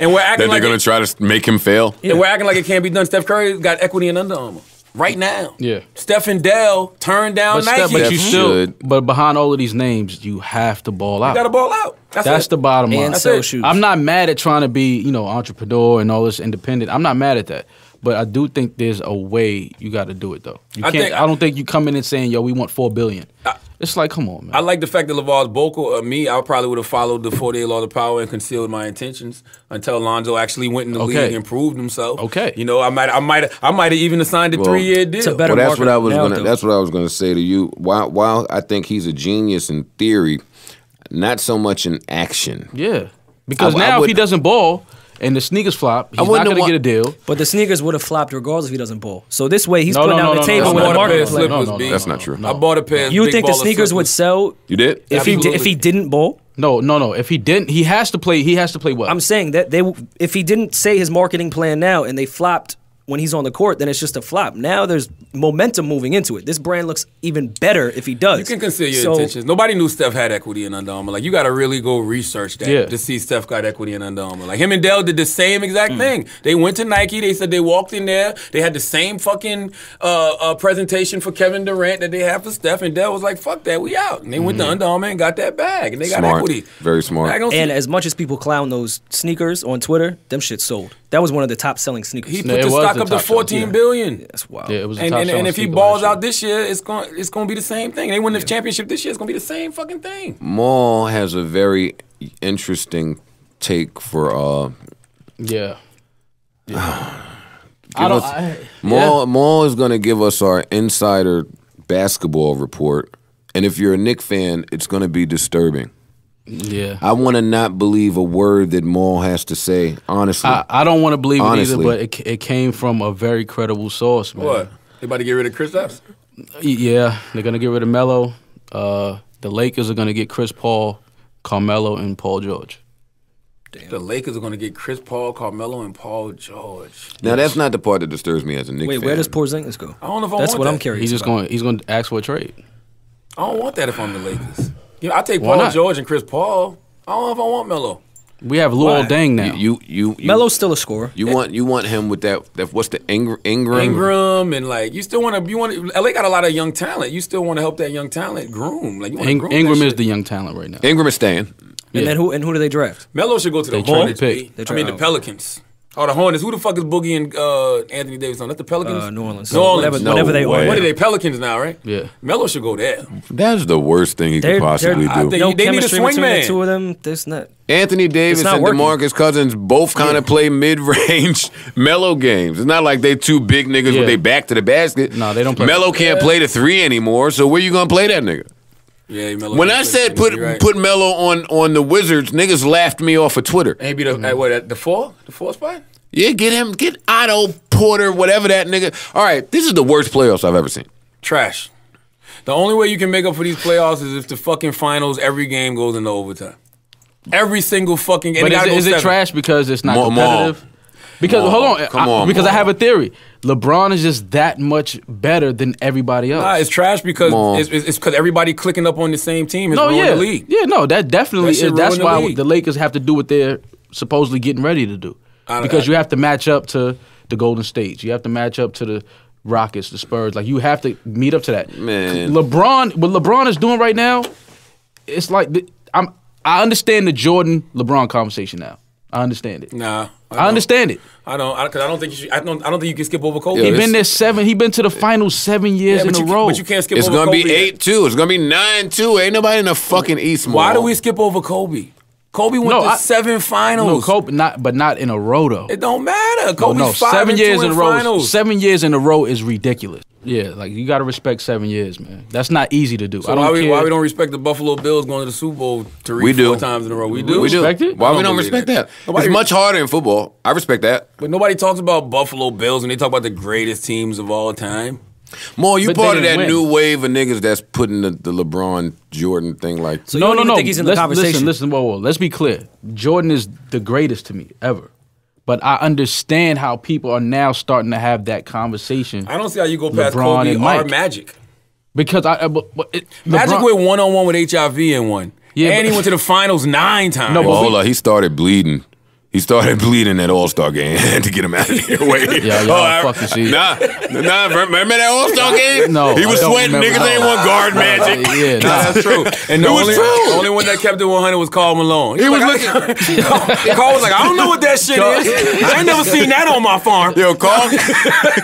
And we're That acting they're like going it, to try to make him fail? and we're acting like it can't be done. Steph Curry got equity in Under Armour right now. Yeah. Steph and Dell turned down But, Nike. Steph, but you Steph still, should. but behind all of these names, you have to ball out. got to ball out. That's, That's it. the bottom line. and That's sell it. shoes. I'm not mad at trying to be, you know, entrepreneur and all this independent. I'm not mad at that. But I do think there's a way you got to do it though. You I can't. think- I don't think you come in and saying, "Yo, we want four billion. It's like, come on, man. I like the fact that LeVar's vocal. Uh, me, I probably would have followed the 48 laws of power and concealed my intentions until Lonzo actually went in the Okay. league and proved himself. Okay. You know, I might, I might, I might have even signed a Well, three year deal. It's a better well, that's what I was gonna. though. That's what I was gonna say to you. While while I think he's a genius in theory, not so much in action. yeah, because I- I now if he doesn't ball and the sneakers flop, he's not wouldn't going to want- get a deal. but the sneakers would have flopped regardless if he doesn't bowl. So this way, he's No, putting no, out no, the no, table with no, a market no, pair of player. no, no, That's not true. I bought a pair. You big think the sneakers would sell You did? if he if he didn't bowl? No, no, no. If he didn't, he has to play. He has to play well. I'm saying that they if he didn't say his marketing plan now and they flopped when he's on the court, then it's just a flop. Now there's momentum moving into it. This brand looks even better if he does. You can conceal your So, intentions. Nobody knew Steph had equity in Under Armour. Like you got to really go research that Yeah. to see Steph got equity in Under Armour. Like him and Dell did the same exact Mm. thing. They went to Nike. They said they walked in there. They had the same fucking uh, uh, presentation for Kevin Durant that they have for Steph. And Dell was like, "Fuck that, we out." And they went to Under Armour and got that bag, and they got Mm-hmm. Equity. Very smart. I And see- as much as people clown those sneakers on Twitter, them shit sold. That was one of the top selling sneakers. he put it the stock the up to top seller, fourteen yeah. billion. That's wild. yeah, it was. And, top and, and if he balls out this year, it's going it's going to be the same thing. They win the championship this year. It's going to be the same fucking thing. Mal has a very interesting take for uh yeah. [sighs] I Give don't. us- I, Mal Mal is gonna give us our insider basketball report. And if you're a Knick fan, it's gonna be disturbing. Yeah. I wanna not believe a word that Mal has to say, honestly. I, I don't want to believe Honestly. it either, but it, it came from a very credible source, man. What? They about to get rid of Kristaps? Y- Yeah, they're gonna get rid of Melo. Uh, the Lakers are gonna get Chris Paul, Carmelo, and Paul George. The Lakers are going to get Chris Paul, Carmelo, and Paul George. now that's not the part that disturbs me as a Knick Wait, fan. where does Porzingis go? I don't know if I That's want what that. I'm curious. He's just about. going. He's going to ask for a trade. I don't want that if I'm the Lakers. You know, I take Why Paul not? George and Chris Paul. I don't know if I want Melo. We have Luol Why? Deng now. you you you, Melo's still a scorer. you want you want him with that that what's the Ingram Ingram, Ingram and like you still want to. You want to, LA got a lot of young talent. You still want to help that young talent groom. Like you want Ing- groom Ingram that is shit. the young talent right now. Ingram is staying. And then who and who do they draft? Melo should go to the They traded Hornets. pick. B. I mean the They Pelicans. Oh, the Hornets. Who the fuck is Boogie and uh, Anthony Davis on? That's the Pelicans. Uh, New Orleans. New Orleans. Whatever, No whatever they way. are. What are they? Pelicans now, right? Yeah. Melo should go there. That's the worst thing he They're- could possibly they're- I do. think- No They need a chemistry swing man. the two of them. There's not. Anthony Davis not and working. DeMarcus Cousins both kind of play mid-range [laughs] mellow games. It's not like they two big niggas Yeah. with their back to the basket. No, they don't play- Melo can't play the three anymore, so where you gonna play that nigga? Yeah, Melo. When I said put you're right. put Melo on on the Wizards, niggas laughed me off of Twitter. And he be the mm-hmm. at what at the four, the four spot. Yeah, get him, get Otto Porter, whatever that nigga. All right, this is the worst playoffs I've ever seen. Trash. The only way you can make up for these playoffs is if the fucking finals, every game goes into overtime. Every single fucking. and But it is, it, go is it trash because it's not Mal, Mal. competitive? Because Mal. hold on, Come I- on, because I have a theory. LeBron is just that much better than everybody else. Nah, it's trash because it's it's because everybody clicking up on the same team has no, yeah, the league. yeah, no, that definitely That shit is. That's ruined the why league. the Lakers have to do what they're supposedly getting ready to do. I- Because I- you have to match up to the Golden States. You have to match up to the Rockets, the Spurs. Like you have to meet up to that. Man. LeBron, what LeBron is doing right now, it's like I'm. I understand the Jordan LeBron conversation now. I understand it. Nah, I, don't. understand it. I don't because I, don't think you should. I don't. I don't think you can skip over Kobe. Yeah, He this- been there seven. He been to the finals seven years Yeah, in a you, row. but you can't skip It's over gonna Kobe. be eight two. It's gonna be nine two. Ain't nobody in the fucking East. Why do we skip over Kobe? Kobe went No, to I- seven finals. No, Kobe, not but not in a row though. It don't matter. No, Kobe's no, five seven and years two in a row. Finals. Seven years in a row is ridiculous. Yeah, like you got to respect seven years, man. That's not easy to do. So I don't why we care. why we don't respect the Buffalo Bills going to the Super Bowl three, We do. four times in a row? We do. We do. Respect it? Why we don't don't respect that. that? Nobody- it's much harder in football. I respect that. But nobody talks about Buffalo Bills when they talk about the greatest teams of all time. More, you But part of that win. new wave of niggas that's putting the, the LeBron Jordan thing like. So no, no, no. think he's in the Let's- conversation? Listen, listen, whoa, whoa. Let's be clear. Jordan is the greatest to me ever. But I understand how people are now starting to have that conversation I don't see how you go past LeBron Kobe and or Magic. because I. I but, but it, Magic LeBron- went one on one with HIV and one. Yeah, and but- he went to the finals nine times. No, Well, hold on. He started bleeding. He started [laughs] bleeding at All Star game [laughs] to get him out of here. [laughs] Wait, Yeah, y'all oh, I- fucking see. Nah, nah. Remember that All Star game? No, he I was don't sweating. Niggas that. ain't want guard magic. Yeah, Nah, nah. that's true. And the It was only, true. only one that kept it 100 was Karl Malone. He was like, I- Karl was like, I don't know what that shit is. I ain't never seen that on my farm. Yo, Karl,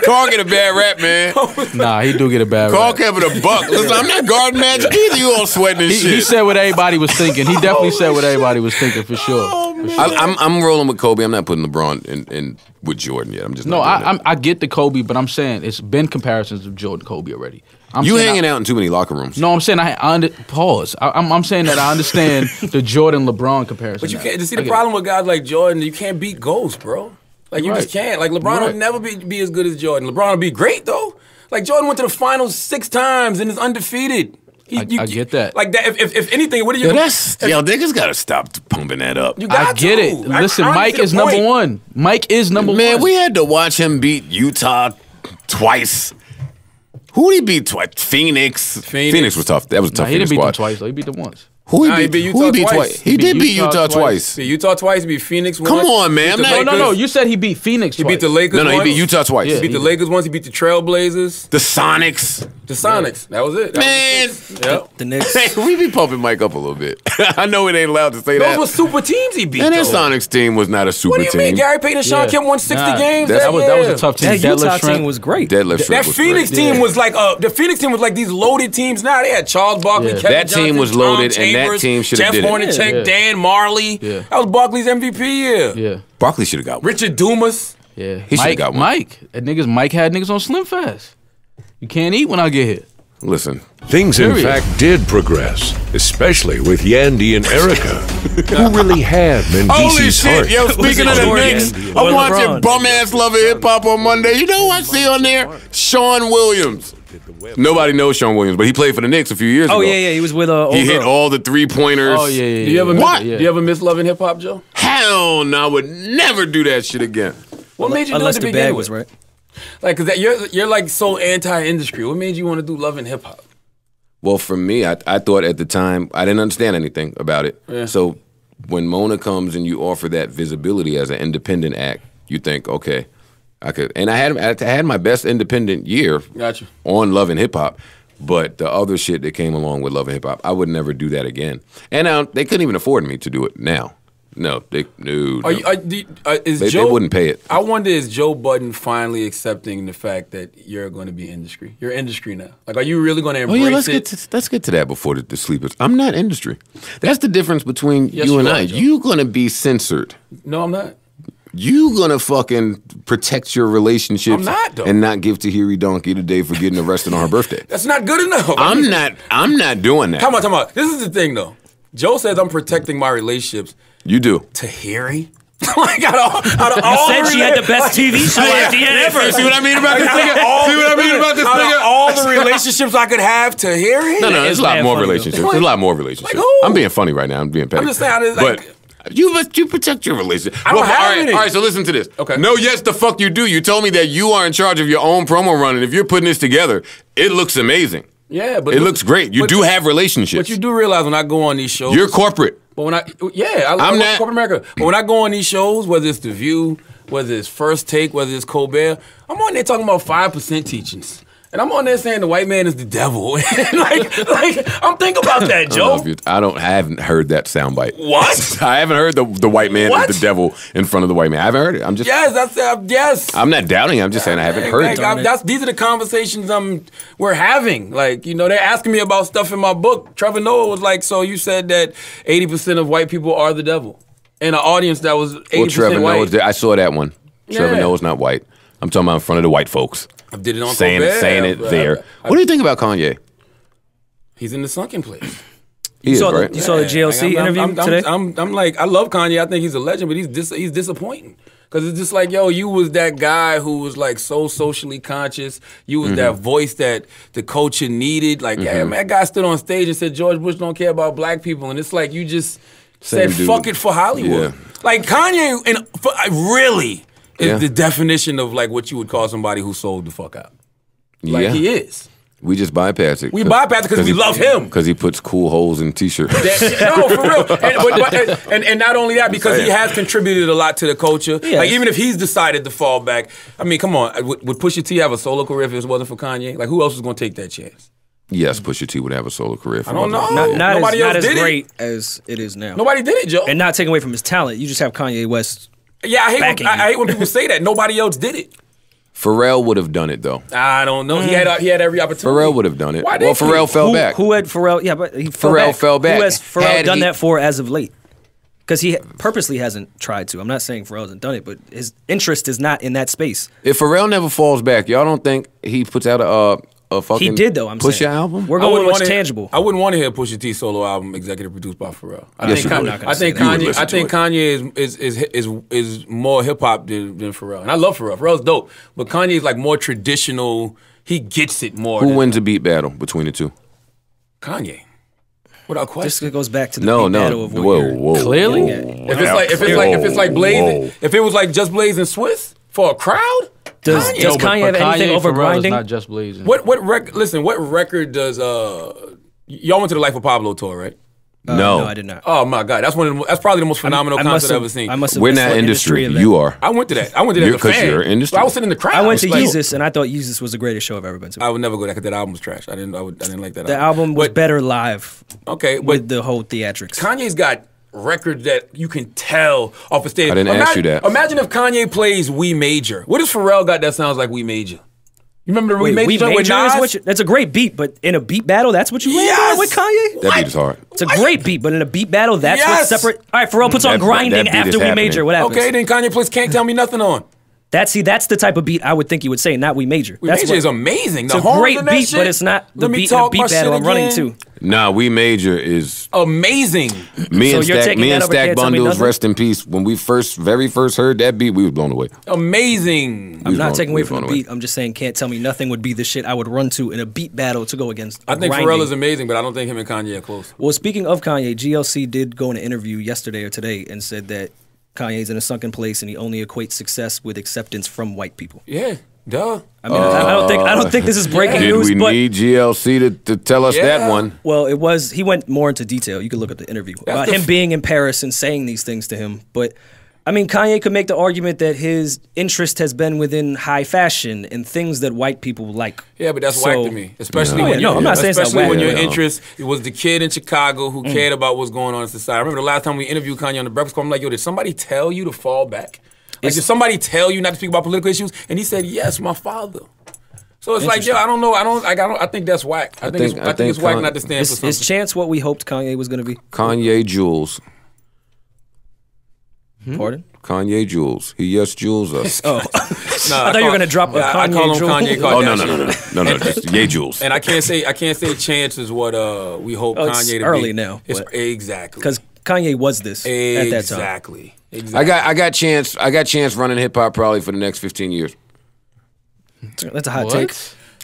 Karl get a bad rap, man. Nah, he do get a bad Karl rap. kept it a buck. Listen, I'm not guard magic either. You all sweating and He, shit. he said what everybody was thinking. He definitely said what everybody was thinking for sure. For sure. I, I'm I'm rolling with Kobe. I'm not putting LeBron in, in with Jordan yet. I'm just No, I, I'm, I get the Kobe, but I'm saying it's been comparisons of Jordan Kobe already. I'm. You hanging I, out in too many locker rooms. No, I'm saying I, I under, pause. I, I'm, I'm saying that I understand [laughs] the Jordan LeBron comparison. But you now. can't. To see the get it. problem with guys like Jordan, you can't beat ghosts, bro. Like you Right. just can't. Like LeBron will never be, be as good as Jordan. LeBron will be great though. Like Jordan went to the finals six times and is undefeated. He, I- I get that. Like that. If, if, if anything, what do you? Yo, that's yo, niggas gotta stop pumping that up. you I get to. it. I- Listen, Mike get the is number one. Mike is number Man, one. Man, we had to watch him beat Utah twice. Who did he beat twice? Phoenix. Phoenix. was tough. That was a Nah, tough. he didn't Phoenix beat them twice though. He beat them once. Who he Nah, beat? he beat who Utah he beat twice. twice? He, He did beat beat Utah Utah twice. twice. Beat Utah twice. Beat Phoenix once. Come on, man. Beat I'm the not- No, no, no. You said he beat Phoenix. He twice. beat the Lakers. No, no, he once. beat Utah twice. Yeah. He beat the Lakers once. He beat the Trailblazers. The Sonics. The Sonics. That was it. That Man. Was the six. Yep. The Knicks. Hey, we be pumping Mike up a little bit. [laughs] I know it ain't allowed to say Those that. Those were super teams he beat. and that. Sonics team was not a super team. What do you team. mean? Gary Payton and Shawn Yeah. Kemp won 60 Nah, games. that's- That was that was a tough team. That Utah Deadlift strength. team was great. Deadlift That Phoenix team was like uh the Phoenix team was like these loaded teams now. They had Charles Barkley, That team was loaded, and that team shoulda Jeff did it. Hornacek, Yeah. Dan Majerle. Yeah. That was Barkley's MVP year. Yeah, Barkley should have got one. Richard Dumas. yeah. He shoulda got one. Mike. That niggas. Mike had niggas on Slim Fast. You can't eat when I get here. Listen, Things, in fact, did progress, especially with Yandy and Erica, who really had Holy Mendici's shit, heart. yo, speaking of the Jordan Knicks, I'm watching bum ass love of hip hop on Monday. You know what I see on there? Shawne Williams. Nobody knows Shawne Williams, but he played for the Knicks a few years Oh ago. Oh yeah, yeah. He was with uh, old He hit girl. all the three pointers. Oh yeah, yeah. Do you ever yeah, miss, What? Yeah. Do you ever miss loving hip hop, Joe? Hell no, I would never do that shit again. What made you Unless do it the to bag was right. Like, cause that you're you're like so anti-industry. What made you want to do loving hip hop? Well, for me, I, I thought at the time I didn't understand anything about it. Yeah. So when Mona comes and you offer that visibility as an independent act, you think, okay, I could. And I had I had my best independent year Gotcha. on Love and Hip Hop. But the other shit that came along with Love and Hip Hop, I would never do that again. And now they couldn't even afford me to do it now. No, they no. Are no. you, are, you- uh, is They- they Joe, wouldn't pay it. I wonder is Joe Budden finally accepting the fact that you're going to be industry? You're industry now. Like, are you really going to Oh embrace yeah, let's it? get to, let's get to that before the, the sleepers. I'm not industry. That's the difference between Yes, you and I. Joe. You gonna be censored. no, I'm not. You gonna fucking protect your relationships not, and not give Tahiry Donkey the day for getting arrested on her birthday. [laughs] That's not good enough. I'm not. I'm not doing that. Come on, come on. This is the thing, though. Joe says I'm protecting my relationships. You do. Tahiry? [laughs] like, out of, out of all said the she had the rela- best TV show Yeah, idea yeah, ever. See what I mean about this nigga? all- See what I mean about this nigga? All the [laughs] relationships I could have, to hear Tahiry? No, no, there's is a lot more funny, though. relationships. There's a lot more relationships. who? I'm being funny right now. I'm being petty. I'm just saying, it's but like- you but you protect your relationship. I don't Well, have all right, any. All right, so listen to this. Okay. No, yes, the fuck you do. You told me that you are in charge of your own promo run, and if you're putting this together, it looks amazing. Yeah, but It looks great. You do have relationships. But you do realize when I go on these shows, You're corporate. But when I, yeah, I, I'm I not- corporate America. But when I go on these shows, whether it's The View, whether it's First Take, whether it's Colbert, I'm on there talking about five percent teachings. And I'm on there saying the white man is the devil. [laughs] like, like, I'm thinking about [laughs] that, I, don't Joe. you- I don't. I haven't heard that soundbite. What? [laughs] I haven't heard the the white man What? is the devil in front of the white man. I haven't heard it. I'm just. Yes, that's uh, yes. I'm not doubting. I'm just saying I haven't heard Like, it. That's these are the conversations I'm we're having. Like, you know, they're asking me about stuff in my book. Trevor Noah was like, "So you said that 80% of white people are the devil." In an audience that was 80% Well, Trevor. Noah's. I saw that one. Trevor Yeah. Noah's not white. I'm talking about in front of the white folks. I did it on saying Colbert. saying it there. I- what do you think about Kanye? He's in the sunken place. He You is saw the- right. you saw the Yeah, GLC like, I'm- interview I'm, I'm, today? I'm, I'm, like, I love Kanye. I think he's a legend, but he's dis- he's disappointing. Cause it's just like, yo, you was that guy who was like so socially conscious. You was Mm-hmm. that voice that the culture needed. Like, yeah, man, that guy stood on stage and said George Bush don't care about black people, and it's like you just Same said dude. fuck it for Hollywood. Yeah. Like Kanye, and for, really is Yeah. the definition of like what you would call somebody who sold the fuck out. Like yeah. he is. We just bypass it. We bypass it because we love him. Because he puts cool holes in t-shirts. That- no, for real. And, but, but, and, [laughs] and not only that, because he has contributed a lot to the culture. Yes. Like even if he's decided to fall back, I mean, come on, would, would Pusha T have a solo career if it wasn't for Kanye? Like who else was going to take that chance? yes, Pusha T would have a solo career. For I don't both of know. not, not Nobody as, not else as did it. great as it is now. Nobody did it, Joe. and not taking away from his talent. You just have Kanye West. Yeah, I hate, when, I. I hate when people say that. Nobody else did it. Pharrell would have done it though. I don't know. He had he had every opportunity. Pharrell would have done it. Why well, didn't Pharrell he? fell who, back. who had Pharrell? Yeah, but he fell Pharrell back. fell back. Who has Pharrell Had done he- that for as of late? Because he purposely hasn't tried to. I'm not saying Pharrell hasn't done it, but his interest is not in that space. if Pharrell never falls back, y'all don't think he puts out a uh, a fucking He did though. I'm Pusha saying album? We're going wouldn't with what's wanna- tangible. I wouldn't want to hear Pusha T solo album executive produced by Pharrell. I Yes, think, you Kanye, would. not I think say that. You would Kanye. I think. Kanye is is is is is more hip hop than, than Pharrell, and I love Pharrell. Pharrell's dope, but Kanye is like more traditional. He gets it more. Who than wins a beat battle between the two? Kanye, without This question. goes back to the No, beat no. battle of what Whoa, you're whoa. Clearly? whoa. If it's like if it's like if it's like Blaze, if it was like just Blaze and Swizz for a crowd, Does- Kanye. does Kanye have anything over Pharrell is grinding? not just blazing. what what rec- Listen, what record does uh y'all went to the Life of Pablo tour, right? Uh, no. no, I did not. Oh my god, that's one of the, that's probably the most phenomenal I concert must I've ever seen. I must have We're missed not the industry. event. You are. I went to that. I went to that because You're- as a 'cause you're industry. I was sitting in the crowd. I went to Like, Yeezus, and I thought Yeezus was the greatest show I've ever been to. I would never go there because that album was trash. I didn't. I, would, I didn't like that. the album was But- better live Okay, but with the whole theatrics. Kanye's got records that you can tell off a stage. I didn't ask you that. Imagine if Kanye plays "We Major." What if Pharrell got that sounds like "We Major"? You remember the "We Wait, Major" we with major is Nas? what you, that's a great beat, but in a beat battle, that's what you land Yes! on with Kanye. That beat is hard. It's a great beat, but in a beat battle, that's Yes! what's separate. All right, Pharrell puts on That- that grinding beat is after we happening. major. What happens? Okay, then Kanye plays "Can't Tell Me Nothing" on. That's see, that's the type of beat I would think you would say, not we major. "We that's Major what- is amazing. The It's a great beat, shit. but it's not the Let beat in a talk beat battle shit I'm running to. Nah, we major is Amazing. me and you're Stack. Me and Stack Can't Tell Me Bundles. Rest in peace. When we first, very first heard that beat, we was blown away. Amazing. I'm was not blown- taking away from the blown away. beat. I'm just saying, can't tell me nothing would be the shit I would run to in a beat battle to go against. I think grinding. Pharrell is amazing, but I don't think him and Kanye are close. Well, speaking of Kanye, GLC did go in an interview yesterday or today and said that Kanye's in a sunken place and he only equates success with acceptance from white people. Yeah, duh. I mean, I, I don't think I don't think this is breaking Did news, we but need GLC to, to tell us Yeah. that one? well, it was he went more into detail. You can look at the interview about uh, the him being in Paris and saying these things to him, but I mean, Kanye could make the argument that his interest has been within high fashion and things that white people like. Yeah, but that's So- whack to me, especially oh, No, when yeah, no, you I'm not saying it's not especially whack. when your Yeah, interest it was the kid in Chicago who mm. cared about what's going on in society. I remember the last time we interviewed Kanye on the Breakfast Club. I'm like, yo, did somebody tell you to fall back? Like, did somebody tell you not to speak about political issues? And he said, yes, my father. So it's like, yo, I don't know, I don't, like, I don't, I think that's whack. I, think, think- it's, I, I think, think it's whack Con- not to stand Is, for is. Chance what we hoped Kanye was going to be? Kanye Jules. Pardon? Kanye Jules. He yes Jules us. [laughs] Oh, [laughs] [laughs] I thought you were gonna drop a I, I Kanye call him Jules. Kanye Oh no no no no no no no just Ye Jules. And I can't say I can't say Chance is what uh we hope Oh, it's Kanye to early be. now, It's but- exactly Because Kanye was this at that time. exactly. Exactly. I got I got chance I got chance running hip hop probably for the next fifteen years. That's a hot What? take.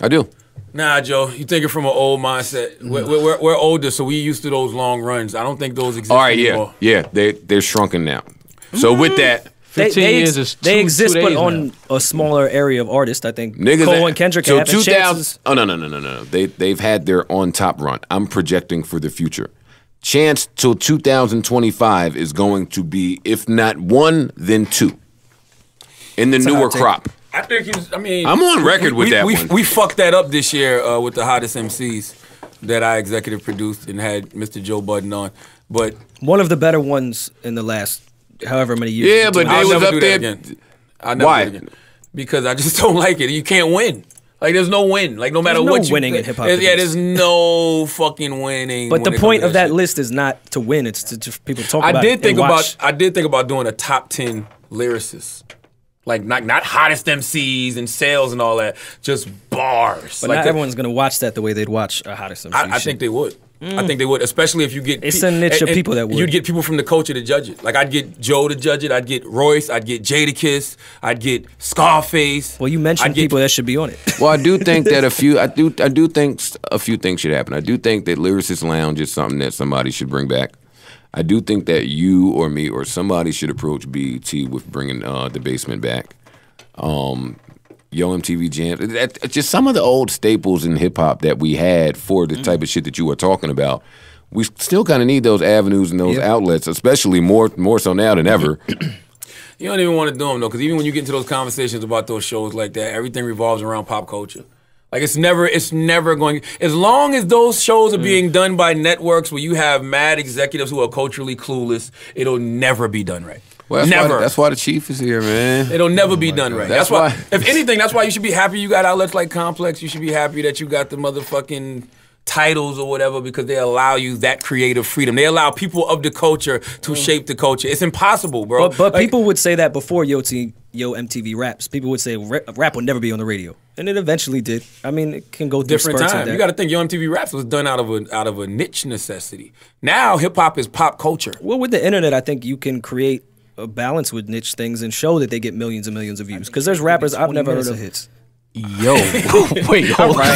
I do. Nah, Joe, you thinking from an old mindset. We're, we're, we're, we're older, so we used to those long runs. I don't think those exist All right, yeah, yeah. They they're shrunken now. So with that, They, 15 they, years ex- is they exist, two but on now. a smaller area of artists. I think niggas Cole that- and Kendrick so have and 2000 chances. Oh no no no no no no. They they've had their on top run. I'm projecting for the future. Chance till 2025 is going to be if not one then two. In the a newer crop. I think he's. I mean, I'm on record with we, that we, one. We fucked that up this year uh, with the hottest MCs that I executive produced and had Mr. Joe Budden on. But One of the better ones in the last however many years. Yeah, but they I'll was up there- again. I'll never Why? again. Because I just [laughs] don't like it. You can't win. Like there's no win. Like no matter There's no what you winning in hip-hop Yeah, there's no [laughs] fucking winning. But the point of to that shit. list is not to win; it's to just people talk I about. did it think and about watch. I did think about doing a top ten lyricists. Like not not hottest MCs and sales and all that, just bars. But like not the- everyone's gonna watch that the way they'd watch a hottest MC. I, I think they would. I think they would, especially if you get. It's a niche of people that would. You'd get people from the culture to judge it. Like I'd get Joe to judge it. I'd get Royce. I'd get Jadakiss. I'd get Scarface. Well, you mentioned get- people that should be on it. Well, I do think that a [laughs] few, I do, I do think a few things should happen. I do think that Lyricist Lounge is something that somebody should bring back. I do think that you or me or somebody should approach BET with bringing uh, the basement back. Um, Yo MTV Jam, just some of the old staples in hip hop that we had for the type of shit that you were talking about. We still kind of need those avenues and those Yep. outlets, especially more more so now than ever. [clears throat] You don't even want to do them though, because even when you get into those conversations about those shows like that, everything revolves around pop culture. Like it's never, it's never going. As long as those shows are Mm. being done by networks where you have mad executives who are culturally clueless, it'll never be done right. Well, that's never. Why, that's why the chief is here, man. It'll never be oh done right. That's, That's why, why- if anything, that's why you should be happy you got outlets like Complex. You should be happy that you got the motherfucking titles or whatever because they allow you that creative freedom. They allow people of the culture to mm. shape the culture. It's impossible, bro. But, but Like, people would say that before Yo, T, Yo MTV raps. People would say rap will never be on the radio, and it eventually did. I mean, it can go different spurts of time. You got to think Yo MTV Raps was done out of a out of a niche necessity. Now hip hop is pop culture. Well, with the internet, I think you can create a balance with niche things and show that they get millions and millions of views. Because there's rappers I've never heard of. Hits. Yo, [laughs] wait, hold on. [laughs]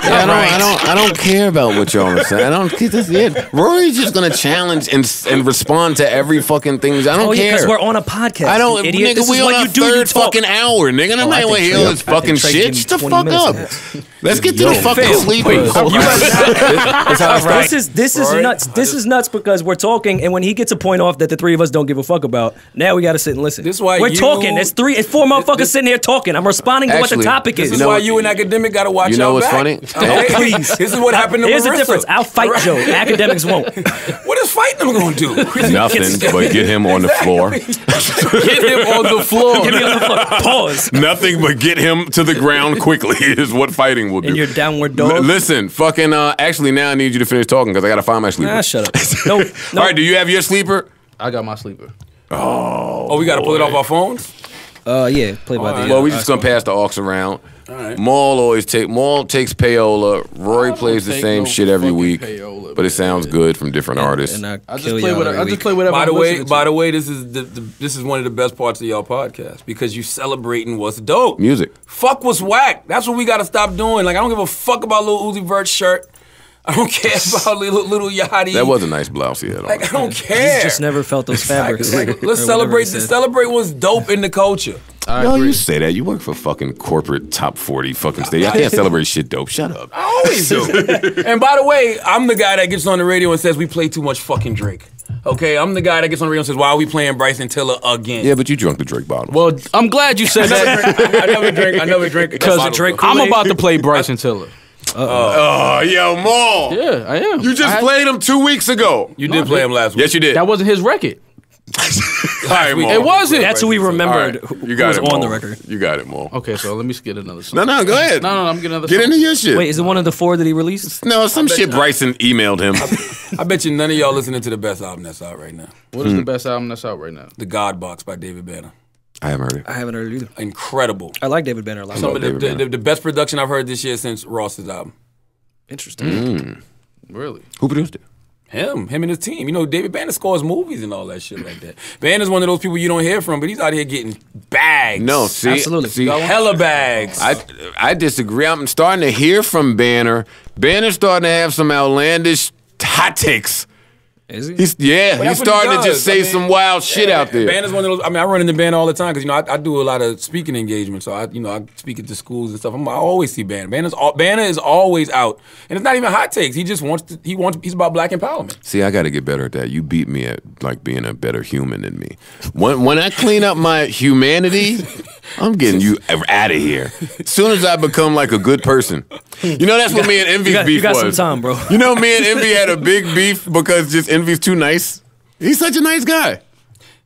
Yeah, I don't, I don't, I don't care about what y'all are saying. I don't. This, it. Rory's just gonna challenge and and respond to every fucking thing. I don't Oh yeah, care. because we're on a podcast. I don't, idiot. nigga. This we is on what our you do. third You talk. fucking hour, nigga. I'm Oh, I not gonna hear this I fucking shit. gave me Shut the fuck up. [laughs] Let's get to Yo, the fucking Phil, sleepers. You guys- Right. This is this is Right. nuts. This is nuts because we're talking, and when he gets a point off that the three of us don't give a fuck about, now we got to sit and listen. This is why we're talking. It's three. It's four motherfuckers sitting here talking. I'm responding to what the topic this is. This You is know why what- you and academic got to watch out. you know what's back. funny? [laughs] Okay? Please. This is what happened to Here's the difference. I'll fight Right. Joe. Akademiks won't. [laughs] What is fighting them going to do? Nothing, but [laughs] get him on the floor. Get him on the floor. Give me on the floor. Pause. Nothing but get him to the ground quickly is what fighting will do. And your downward L- dog. listen, fucking. Uh, actually, now I need you to finish talking because I gotta find my sleeper. Ah, shut up. No, no. All right, do you have your sleeper? I got my sleeper. Oh. Oh, we got to pull it off our phones. Uh, yeah, play by the. Well, we just gonna pass the aux around. All right. Mal always take Mal takes payola. Rory plays the same no shit every week, payola, but it sounds man. good from different artists. And I, I just kill play y'all what I, every I just week. play whatever. By the I'm way, by to. the way, this is the, the this is one of the best parts of y'all podcast because you celebrating what's dope. Music. Fuck what's whack. That's what we got to stop doing. Like I don't give a fuck about Lil Uzi Vert's shirt. I don't care [laughs] about little Lil Yachty. That was a nice blouse he had on. like I don't care. Just never felt those fabrics. Like, or let's celebrate. he said. Celebrate what's dope in the culture. I Yo, agree. you say that. You work for fucking corporate top 40 fucking state. I can't [laughs] celebrate shit dope. Shut up. I always do. [laughs] and by the way, I'm the guy that gets on the radio and says we play too much fucking Drake. Okay, I'm the guy that gets on the radio and says, "Why are we playing Bryson Tiller again?" Yeah, but you drunk the Drake bottle. Well, I'm glad you said that I never drink. I never drink because bottle, Drake. I'm about to play Bryson Tiller. Oh, yo, Mal. Yeah, I am. You just I- played him two weeks ago. You did play him last week. yes, you did. That wasn't his record. [laughs] All right, Mal. It wasn't. That's who we remembered right, who you who got was it, on the record. You got it, Mal. Okay, so let me get another song. No, no, go ahead. No, no, no, I'm getting another Get song. into your shit. Wait, is it one of the four that he released? no, some shit Bryson emailed him. [laughs] I bet you none of y'all listening to the best album that's out right now. What is the best album that's out right now? The God Box by David Banner. I haven't heard it. I haven't heard it either. Incredible. I like David Banner a lot. Some of the, David the, Banner. the, the best production I've heard this year since Ross's album. Interesting. Mm. Really? Who produced it? Him, him and his team. You know, David Banner scores movies and all that shit like that. Banner's one of those people you don't hear from, but he's out here getting bags. No, see, Absolutely. See, hella bags. I I disagree. I'm starting to hear from Banner. Banner's starting to have some outlandish hot takes. Is he? He's yeah, But he's that's what he starting to just say I mean, some wild shit yeah, out there. Banner's one of those. I mean, I run into Banner all the time because you know I, I do a lot of speaking engagements. So I, you know, I speak at the schools and stuff. I'm, I always see Banner. Banner's all, Banner is always out, and it's not even hot takes. He just wants to. He wants. He's about black empowerment. See, I got to get better at that. You beat me at like being a better human than me. When when I clean up my humanity, [laughs] I'm getting you out of here. As soon as I become like a good person, you know that's what me and Envy's you got- beef you got some time, bro. You know, me and Envy had a big beef because just Envy's too nice. He's such a nice guy.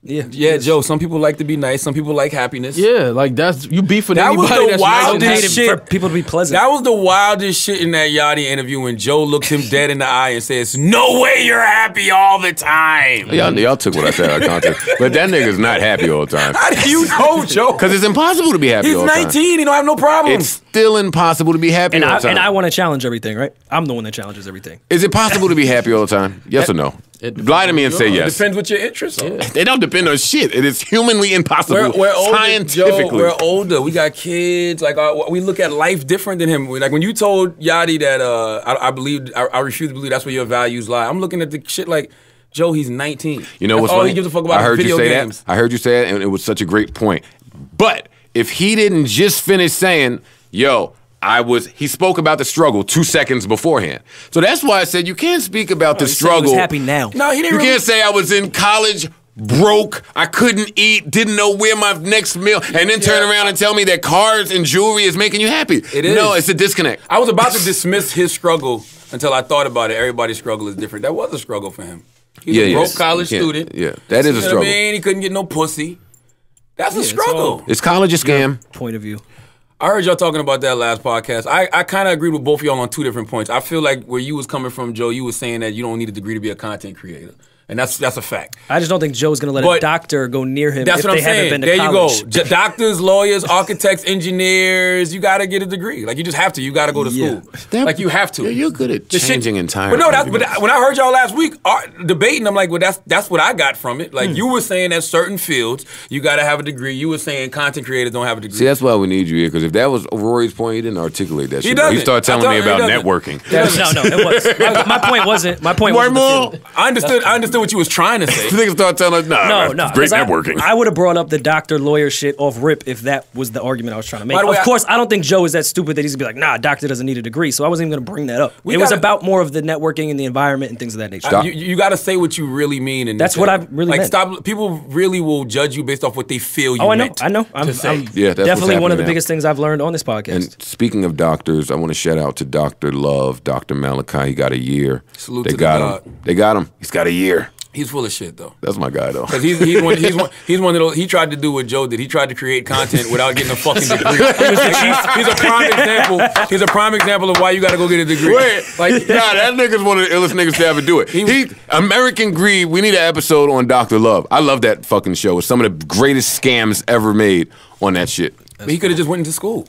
Yeah. Yeah, Joe. Some people like to be nice. Some people like happiness. Yeah, like that's you beef with That was anybody the that's wildest nice. Paid him shit. for people to be pleasant. That was the wildest shit in that Yachty interview when Joe looked him dead in the eye and says, "No way, you're happy all the time." Y'all, y'all took what I said out of context, but that nigga's not happy all the time. How do you know, Joe? [laughs] Because it's impossible to be happy He's all the time. 19. He don't have no problems. It's still impossible to be happy and all I, the time. and I want to challenge everything, right? I'm the one that challenges everything. Is it possible to be happy all the time? Yes or no? It Lie to me and say yes. It depends what your interests are. They don't depend on shit. It is humanly impossible. We're, we're older, scientifically. Joe, we're older. We got kids. Like uh, we look at life different than him. Like when you told Yachty that uh, I, I believe, I, I refuse to believe that's where your values lie. I'm looking at the shit like Joe. He's 19. you know That's what's all funny? he gives a fuck about I heard video you say games. that. I heard you say that, and it was such a great point. But if he didn't just finish saying, "Yo," I was. He spoke about the struggle two seconds beforehand. So that's why I said you can't speak about oh, the he said he was struggle. happy now. No, he didn't. You really- can't say I was in college broke, I couldn't eat, didn't know where my next meal, and then turn Yeah. around and tell me that cars and jewelry is making you happy. It is. No, it's a disconnect. I was about to dismiss his struggle until I thought about it. Everybody's struggle is different. That was a struggle for him. He's Yeah, a yeah. broke college student. yeah. That is a You know what struggle. I mean, he couldn't get no pussy. That's a it's struggle. all- Is college a scam? Point of view. I heard y'all talking about that last podcast. I, I kind of agreed with both of y'all on two different points. I feel like where you was coming from, Joe, you was saying that you don't need a degree to be a content creator, and that's that's a fact. I just don't think Joe's going to let a doctor go near him That's if what they I'm saying. There college. you go. Doctors, lawyers, architects, engineers. You got to get a degree. Like you just have to. You got to go to Yeah. school. like you have to. Yeah, you're good at The shit- changing entire. But no, that's but arguments. when I heard y'all last week uh, debating, I'm like, well, that's that's what I got from it. Hmm. Like you were saying that certain fields you got to have a degree. You were saying content creators don't have a degree. See, that's why we need you here. Because if that was Rory's point, he didn't articulate that He shit. bro. He doesn't. started telling me about he doesn't. networking. no, no, it was. My, my point wasn't. My point Why wasn't. more? I understood. I understood what you was trying to say. [laughs] Niggas start telling us, nah, No, no. great 'cause I- networking. I, would have brought up the doctor lawyer shit off rip if that was the argument I was trying to make. By Of way, I- course, I don't think Joe is that stupid that he's gonna be like, nah, doctor doesn't need a degree. So I wasn't even gonna bring that up. We it was gotta- about more of the networking and the environment and things of that nature. Stop. You, you got to say what you really mean, and That's what I really like. meant. Stop. People really will judge you based off what they feel you. oh, I know, meant I know. I'm. I'm Yeah, that's definitely one of the now. biggest things I've learned on this podcast. And speaking of doctors, I want to shout out to Doctor Love, Doctor Malachi. He got a year. Salute they to the got God. him. They got him. He's got a year. He's full of shit though. That's my guy though. Cause he's he's one he's [laughs] one he's one of those he tried to do what Joe did. He tried to create content without getting a fucking [laughs] degree. He's, he's a prime example. He's a prime example of why you got to go get a degree. Wait, like nah, that nigga's one of the illest niggas to ever do it. He, American Greed. We need an episode on Doctor Love. I love that fucking show. It's some of the greatest scams ever made on that shit. he could have just went into school.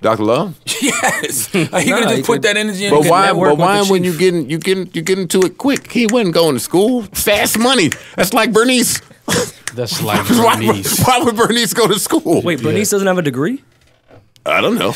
Doctor Love. [laughs] Yes, like, he could Nah, have just put could- that energy in. But why? But why when chief. you getting you getting you getting to it quick? He wasn't going to school. Fast money. That's like Bernice. That's like [laughs] why, Bernice. why would Bernice go to school? Wait, Bernice doesn't have a degree. I don't know.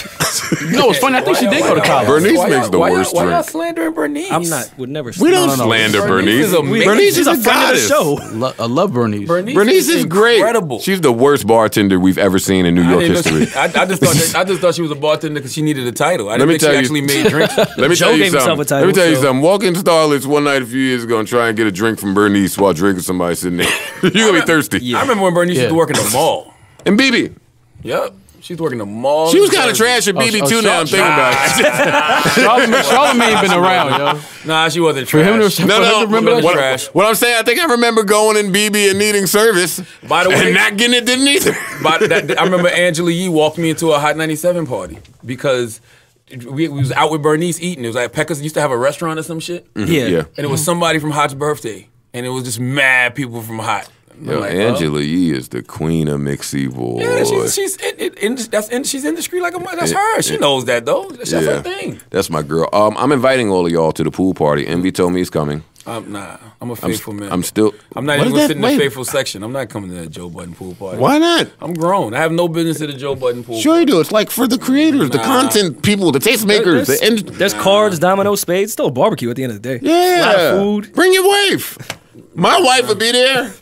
No, it's funny. I think she did go to college. Bernice Why makes the why y'all- worst Why y'all slandering Bernice? I'm not. Would never. We don't no, no. slander Bernice Bernice. is amazing. Bernice She's is a a friend of the goddess. show. Lo- I love Bernice. Bernice, Bernice is great. incredible. She's the worst bartender we've ever seen in New York didn't history. she- I, I just thought that, [laughs] I just thought she was a bartender because she needed a title. I Let didn't me think she tell you- actually made [laughs] drinks. Let me Joe tell you something. a title, Let me tell you so- something. Walking Starlets one night a few years ago and try and get a drink from Bernice while drinking somebody sitting there. [laughs] You're gonna be thirsty. I remember when Bernice Yeah. used to work in the mall. And BB, Yep, she's working the mall. she was kind of trash at BB oh, too. Oh, now I'm Char- thinking about it. Charlamagne, Charlamagne been around, yo. Nah, she wasn't For him trash. [laughs] to, No, for him no. to remember that what, trash. what I'm saying, I think I remember going in BB and needing service. By the way- and not getting it didn't either. But [laughs] that, I remember Angela Yee walked me into a Hot 97 party because we, we was out with Bernice eating. It was like Pecker's used to have a restaurant or some shit. Yeah. yeah. And it was somebody from Hot's birthday. And it was just mad people from Hot. I'm Yo, like, oh. Angela Yee is the queen of mixy boy. Yeah, she's she's in, in, in, that's in, she's industry like a mo- that's her. She knows that though. That's that's her thing. That's my girl. Um, I'm inviting all of y'all to the pool party. Envy told me he's coming. I'm nah. I'm a I'm, faithful man. I'm still. I'm not even is gonna that? sit in the faithful section. I'm not coming to that Joe Budden pool party. Why not? I'm grown. I have no business at a Joe Budden pool. Sure you do. It's like for the creators, the content people, the tastemakers, There's, the end. there's cards, dominoes, spades. Still a barbecue at the end of the day. Yeah. A lot of food. Bring your wife. My wife would be there.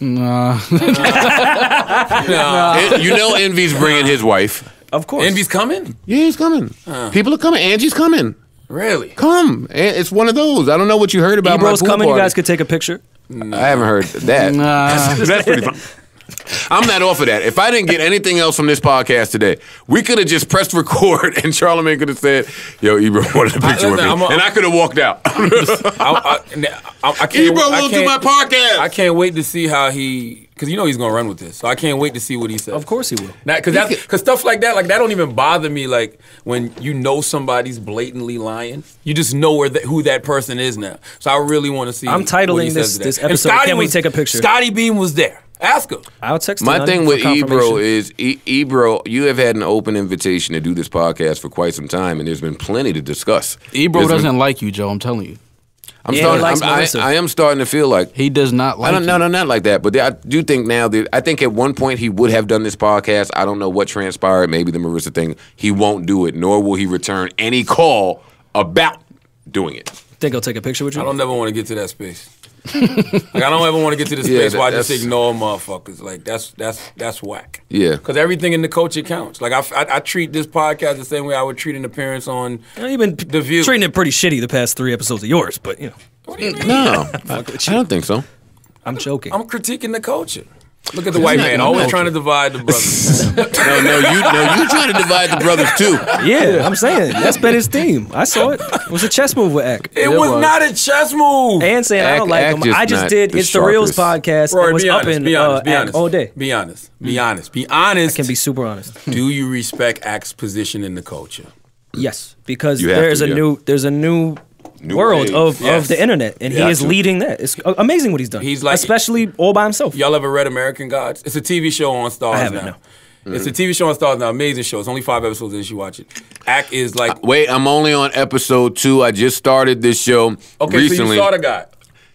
Nah. [laughs] En- you know Envy's bringing his wife. Of course. Envy's coming? Yeah, he's coming. People are coming. Angie's coming. Really? Come. And It's one of those. I don't know what you heard about my Ebro's pool coming. You party. guys could take a picture. I haven't heard that. [laughs] Nah. That's pretty fun. I'm not off of that. If I didn't get anything else from this podcast today, we could have just pressed record [laughs] and Charlamagne could have said, "Yo, Ebro wanted a picture with me," listen, I'm a- and I could have walked out. I, I, I, I can't. Ebro won't do my podcast. I can't wait to see how he, because you know he's gonna run with this. So I can't wait to see what he says. Of course he will. Because that, because stuff like that, like that, don't even bother me. Like when you know somebody's blatantly lying, you just know where that, who that person is now. So I really want to see. I'm what titling he this- says this And episode, Scottie Can We Take a Picture? Scottie Beam was there. Ask him. I'll text My thing with Ebro is e- Ebro, you have had an open invitation to do this podcast for quite some time, and there's been plenty to discuss. Ebro There's doesn't been- like you, Joe. I'm telling you. I'm Yeah, he starting. likes I'm, I, I am starting to feel like He does not like I don't you. no no not like that, but I do think now that I think at one point he would have done this podcast. I don't know what transpired. Maybe the Marissa thing. He won't do it, nor will he return any call about doing it. Think I'll take a picture with you? I don't never want to get to that space. Like I don't ever want to get to this Yeah, space that- where I just ignore motherfuckers. Like that's that's that's whack. Yeah. Because everything in the culture counts. Like I, I, I treat this podcast the same way I would treat an appearance on. You know, You've been The View. treating it pretty shitty the past three episodes of yours, but you know, What do you mean? No, I, I don't think so. I'm joking. I'm critiquing the culture. Look at the white man always trying to divide the brothers. No, no, you no, you trying to divide the brothers too. yeah, I'm saying that's been his theme. I saw it. It was a chess move with Ack. it was was. not a chess move. And saying I don't like Ack him. just I just did the It's the Reels podcast Rory, and was be up honest. in Be honest. uh, Be Ack honest. all day. Be honest. Be honest. Be honest. Can be super honest. Do you respect Ack's position in the culture? Yes, because You there's to, a yeah. new there's a new, New world wave. of, Yes. of the internet, and he Yeah. is leading that. It's amazing what he's done. He's like- especially all by himself. Y'all ever read American Gods? It's a TV show on Starz I haven't, now. no. It's a mm. TV show on Starz now. Amazing show. It's only five episodes in. You watch it. Ack is like uh, Wait, I'm only on episode two. I just started this show okay. recently. So you saw the guy.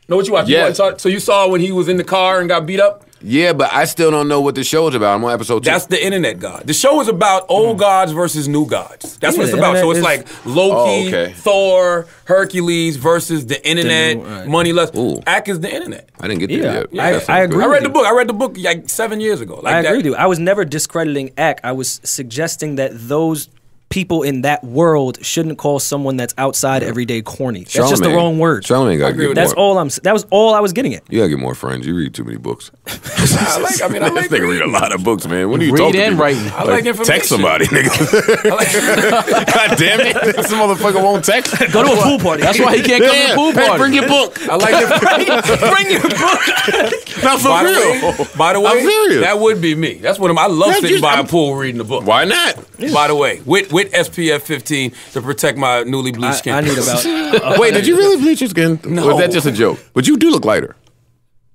Know what you watched? You Yeah. watched- so you saw when he was in the car and got beat up. Yeah, but I still don't know what the show is about. I'm on episode two. That's the internet god. The show is about old hmm. gods versus new gods. That's Yeah, what it's about. So it's internet like Loki, Oh, okay. Thor, Hercules versus the internet, new- right. money less. Ooh. Ack is the internet. I didn't get there Yeah, yet. I- That sounds I good. agree. I with read the book. I read the book like seven years ago. Like I that. agree with you. I was never discrediting Ack. I was suggesting that those people in that world shouldn't call someone that's outside every day corny. That's just the wrong word. Charlamagne got to agree with That's more. all I'm. That was all I was getting at. You gotta get more friends. You read too many books. [laughs] I like. I mean, I [laughs] this like. nigga read a lot of books, man. When do you Read talk to and people? writing. I like information. Text somebody, nigga. [laughs] God damn it, this motherfucker won't text. Go to a pool party. That's why he can't come to the Yeah, pool hey, party. bring your book. I like. It. Bring your book. Not for By the real. way, by the way, I'm serious. that would be me. That's what I'm, I love That's sitting just- by I'm- a pool reading a book. Why not? By the way, with with SPF 15 to protect my newly bleached skin. I need about. [laughs] Wait, did you really bleach your skin? No. Or is that just a joke? But you do look lighter.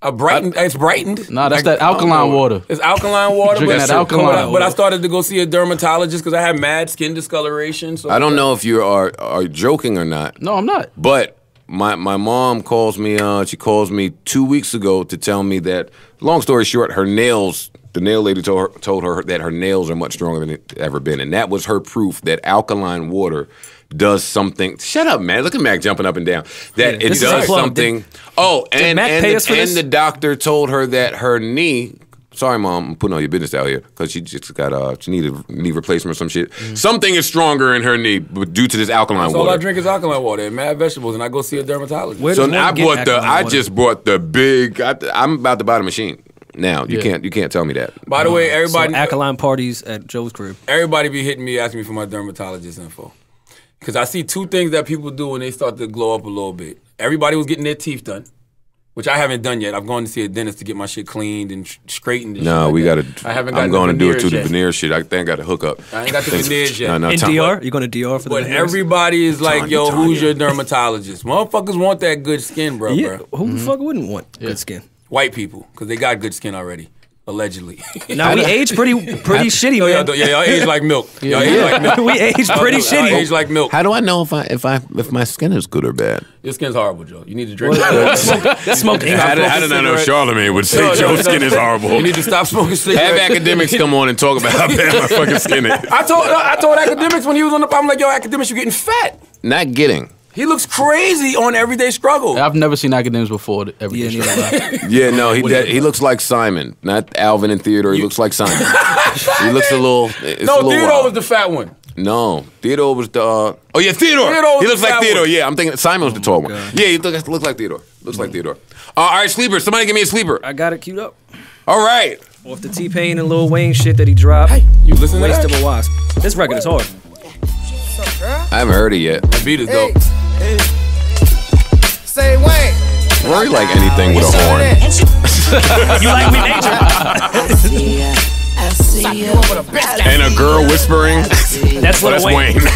a brightened. It's brightened. Nah, that's Like, that alkaline water. It's alkaline water. Drinking but, that alkaline but I, but I started to go see a dermatologist because I had mad skin discoloration. So I don't know if you are are joking or not. No, I'm not. But my my mom calls me. Uh, she calls me two weeks ago to tell me that. Long story short, her nails the nail lady told her, told her that her nails are much stronger than it ever been, and that was her proof that alkaline water does something. Shut up, man! Look at Mac jumping up and down. That Yeah, it does unplugged. something. oh, and Mac and, pay the, and the doctor told her that her knee. Sorry, mom, I'm putting all your business out here because she just got uh she needed knee replacement or some shit. Something is stronger in her knee, but due to this alkaline That's all I water. drink is alkaline water and mad vegetables, and I go see a dermatologist. Where So now I bought the. alkaline I water? just bought the big. I, I'm about to buy the machine. Now you Yeah. can't. You can't tell me that. By the way, So everybody, alkaline parties at Joe's crib. everybody be hitting me, asking me for my dermatologist info. Because I see two things that people do when they start to glow up a little bit. Everybody was getting their teeth done, which I haven't done yet. I've gone to see a dentist to get my shit cleaned and sh- straightened. And No, shit like we that. got to. I haven't. got I'm gotten going to do it veneers to the yet. veneer shit. I think I got to hook up. I ain't got the Think- veneers yet. No, no, In Tom- DR, you're going to DR for the But veneers? everybody is like, Tanya, yo, Tanya. who's your dermatologist? Motherfuckers want that good skin, bro, Yeah, bro. who the mm-hmm. fuck wouldn't want good skin? White people, because they got good skin already, allegedly. Now we [laughs] age pretty pretty shitty, Yo, y'all, [laughs] yeah, y'all age like milk. [laughs] Y'all age like milk. we age pretty Y'all shitty. age like milk. How do I know if I if I if my skin is good or bad? Your skin's horrible, Joe. You need to drink. Smoking. How did, how did I know Charlamagne would say Joe's skin is horrible? You need to stop smoking Have Akademiks come on and talk about how bad my fucking skin is. I told I told Akademiks when he was on the. I'm like, yo, Akademiks, you're getting fat. Not getting. He looks crazy on Everyday Struggle. I've never seen Akademiks before. Every Yeah, neither have [laughs] Yeah, no, he that, he looks like Simon, not Alvin in Theodore. He looks like Simon. [laughs] he looks a little. It's a no, little Theodore wild. was the fat one. No, Theodore was the. Uh, oh yeah, Theodore. Theodore he looks the like Theodore. one. Yeah, I'm thinking Simon was the tall one. Yeah, he looks looks like Theodore. Looks like Theodore. Uh, all right, sleeper. Somebody give me a sleeper. I got it queued up. All right. Off the T Pain and Lil Wayne shit that he dropped. Hey, You listen to Waste that? of a wasp. This record is hard. I haven't heard it yet. That beat is dope. Say Wayne. Rory like anything with a horn. [laughs] You like me, nature? And a girl whispering. That's Well, Lil that's Wayne. [laughs] Wayne.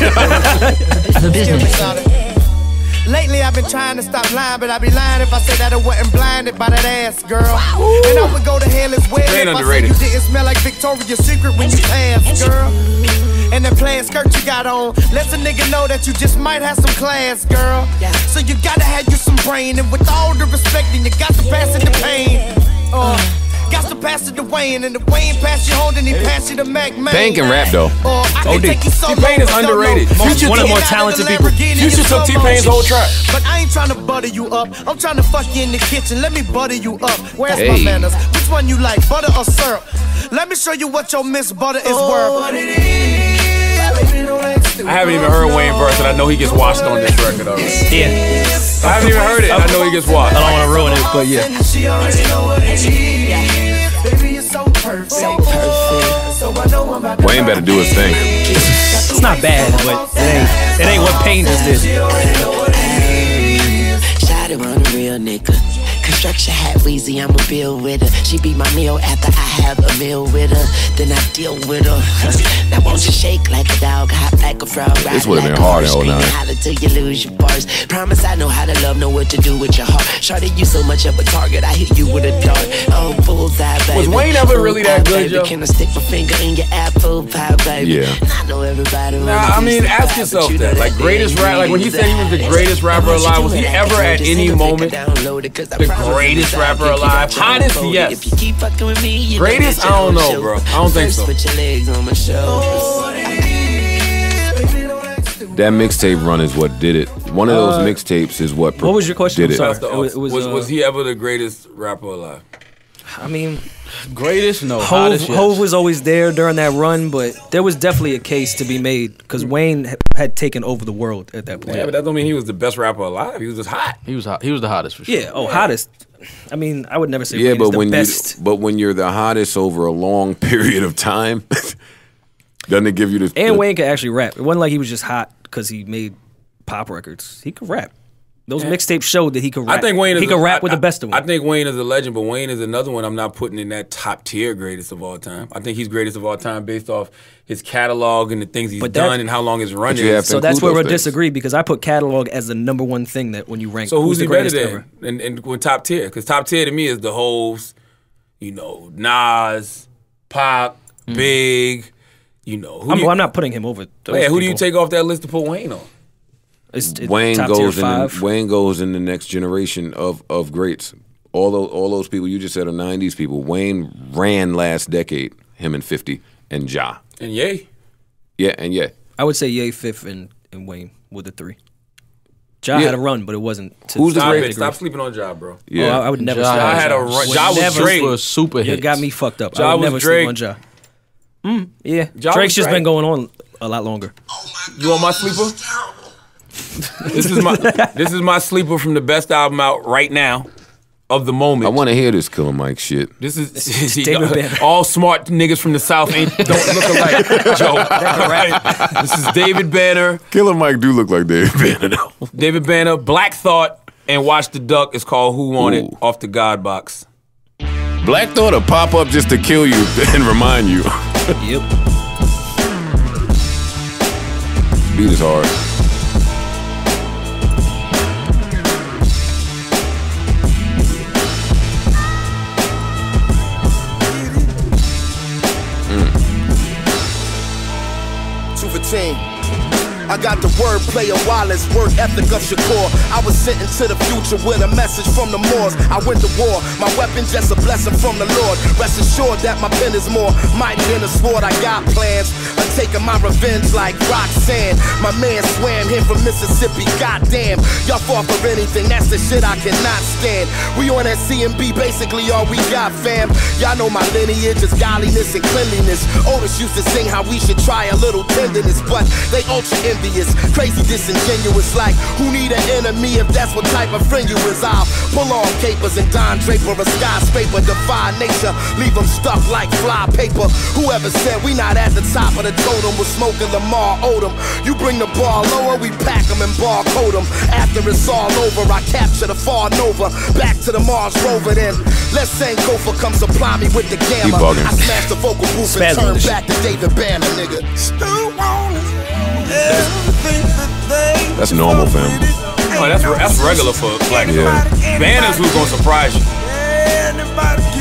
Lately I've been trying to stop lying, but I'd be lying if I said that I wasn't blinded by that ass, girl. And I would go to hell as well Ain't if I said you didn't smell like Victoria's Secret when you passed, girl. And that plaid skirt you got on lets a nigga know that you just might have some class, girl. Yeah. So you gotta have you some brain, and with all the respect, then you got to pass it to pain. Uh, got to pass it to Wayne, and the Wayne pass you home, then he pass you to Mac Man. Pain can rap, though. I can OD. take you solo, T-Pain is underrated. solo. Future One of the more talented people. Lamborghini Future took T-Pain's whole track. But I ain't trying to butter you up. I'm trying to fuck you in the kitchen. Let me butter you up. Where's my manners? Which one you like, butter or syrup? Let me show you what your Miss Butter is worth. I haven't even heard Wayne verse, and I know he gets washed on this record already. Yeah. I haven't even heard it. I know he gets washed. I don't want to ruin it, but yeah. About to Wayne better do his thing. It's not bad, but it ain't, it ain't what Pain just did. Shot it on a real nigga. Construction hat Weezy, I'ma build with her. She be my meal after I have a meal with her. Then I deal with her. now won't you shake like a dog, hop like a frog, ride This would've like been a hard horse, in 09. holler till you lose your bars. Promise I know how to love, know what to do with your heart. Shorty, you so much of a target, I hit you with a dart. Oh, bullseye, baby. Was Wayne ever really that Bullseye, good, baby. Joe? Can I stick my finger in your apple pie, baby? Yeah. I know everybody Nah, I mean, ask yourself you that. Like, greatest rap- like, when he said he was the greatest rapper alive, was he ever at any moment the greatest rapper alive? Hottest, yes. If you keep fucking with me, you Greatest? I don't that know, bro. I don't think so. Put your legs on my shoulders. That mixtape run is what did it. One of those mixtapes is what. Uh, what was your question? Did I'm it? sorry. That's the It was- was, it was, was, uh, was he ever the greatest rapper alive? I mean, Greatest? No. Hove, hottest, yes. Hove was always there during that run, but there was definitely a case to be made because Wayne had taken over the world at that point. Yeah, but that don't mean he was the best rapper alive. He was just hot. He was hot. He was the hottest for sure. Yeah, oh, hottest. I mean, I would never say Yeah, Wayne is but the when best. you but when you're the hottest over a long [laughs] period of time, doesn't it give you the and the- Wayne could actually rap. It wasn't like he was just hot because he made pop records. He could rap. Those mixtapes showed that he could rap. I think Wayne is he could a- rap I- with the best of them. I think Wayne is a legend, but Wayne is another one I'm not putting in that top tier greatest of all time. I think he's greatest of all time based off his catalog and the things he's But that- done and how long his run is. so that's where we'll things. disagree because I put catalog as the number one thing that when you rank. So who's, the he better greatest than? ever. And, and with top tier, because top tier to me is the Hove, you know, Nas, Pop, Big, you know. Who Mm. I'm, do you, I'm not putting him over. Those yeah, who do you take off that list to put Wayne on? It's, it's Wayne top goes in five. the, Wayne goes in the next generation of of greats all those all those people you just said are '90s people. Wayne ran last decade. Him and Fifty and Ja. And Ye. Yeah, and yeah. I would say Ye fifth and, and Wayne with the three. Ja Yeah. had a run, but it wasn't. To Who's the Stop great- it. Stop sleeping on Ja, bro. Oh, I, I would never. Ja sleep on had a run- Would Ja was never- Drake. Super super You got me fucked up. Ja I would was never Drake. sleep on Ja. Mm, yeah, Ja Drake's just Drake. been going on a lot longer. You want my sleeper? This is my this is my sleeper from the best album out right now of the moment. I want to hear this Killer Mike shit. This is David [laughs] Banner. all smart niggas from the South ain't don't look alike, Joe. [laughs] Right? This is David Banner, Killer Mike do look like David Banner though. David Banner, Black Thought, and Watch the Duck is called Who Want It off the God box. Black Thought will pop up just to kill you [laughs] and remind you. Yep. Beat is hard. Team. I got the wordplay of Wallace, work ethic of Shakur. I was sent into the future with a message from the Moors. I went to war, my weapon just a blessing from the Lord. Rest assured that my pen is more mighty than a sword. I got plans taking my revenge like Roxanne. My man swam here from Mississippi, goddamn. Y'all fought for anything, that's the shit I cannot stand. We on that CMB, basically all we got, fam. Y'all know my lineage is godliness and cleanliness. Otis used to sing how we should try a little tenderness, but they ultra envious, crazy disingenuous. Like, who need an enemy if that's what type of friend you is? I'll pull on capers and Don Draper a skyscraper, defy nature, leave them stuck like fly paper. Whoever said we not at the top of the totem, was smoking Lamar Odom. You bring the bar lower, we pack them and barcode them. After it's all over, I capture the far Nova, back to the Mars rover. Then let's Sankofa come supply me with the gamma. bugging. I smash the vocal booth and turn back to David Banner, nigga. That's normal, fam. Oh, that's that's regular for Black Yeah. Thought. Banner's who's gonna surprise you.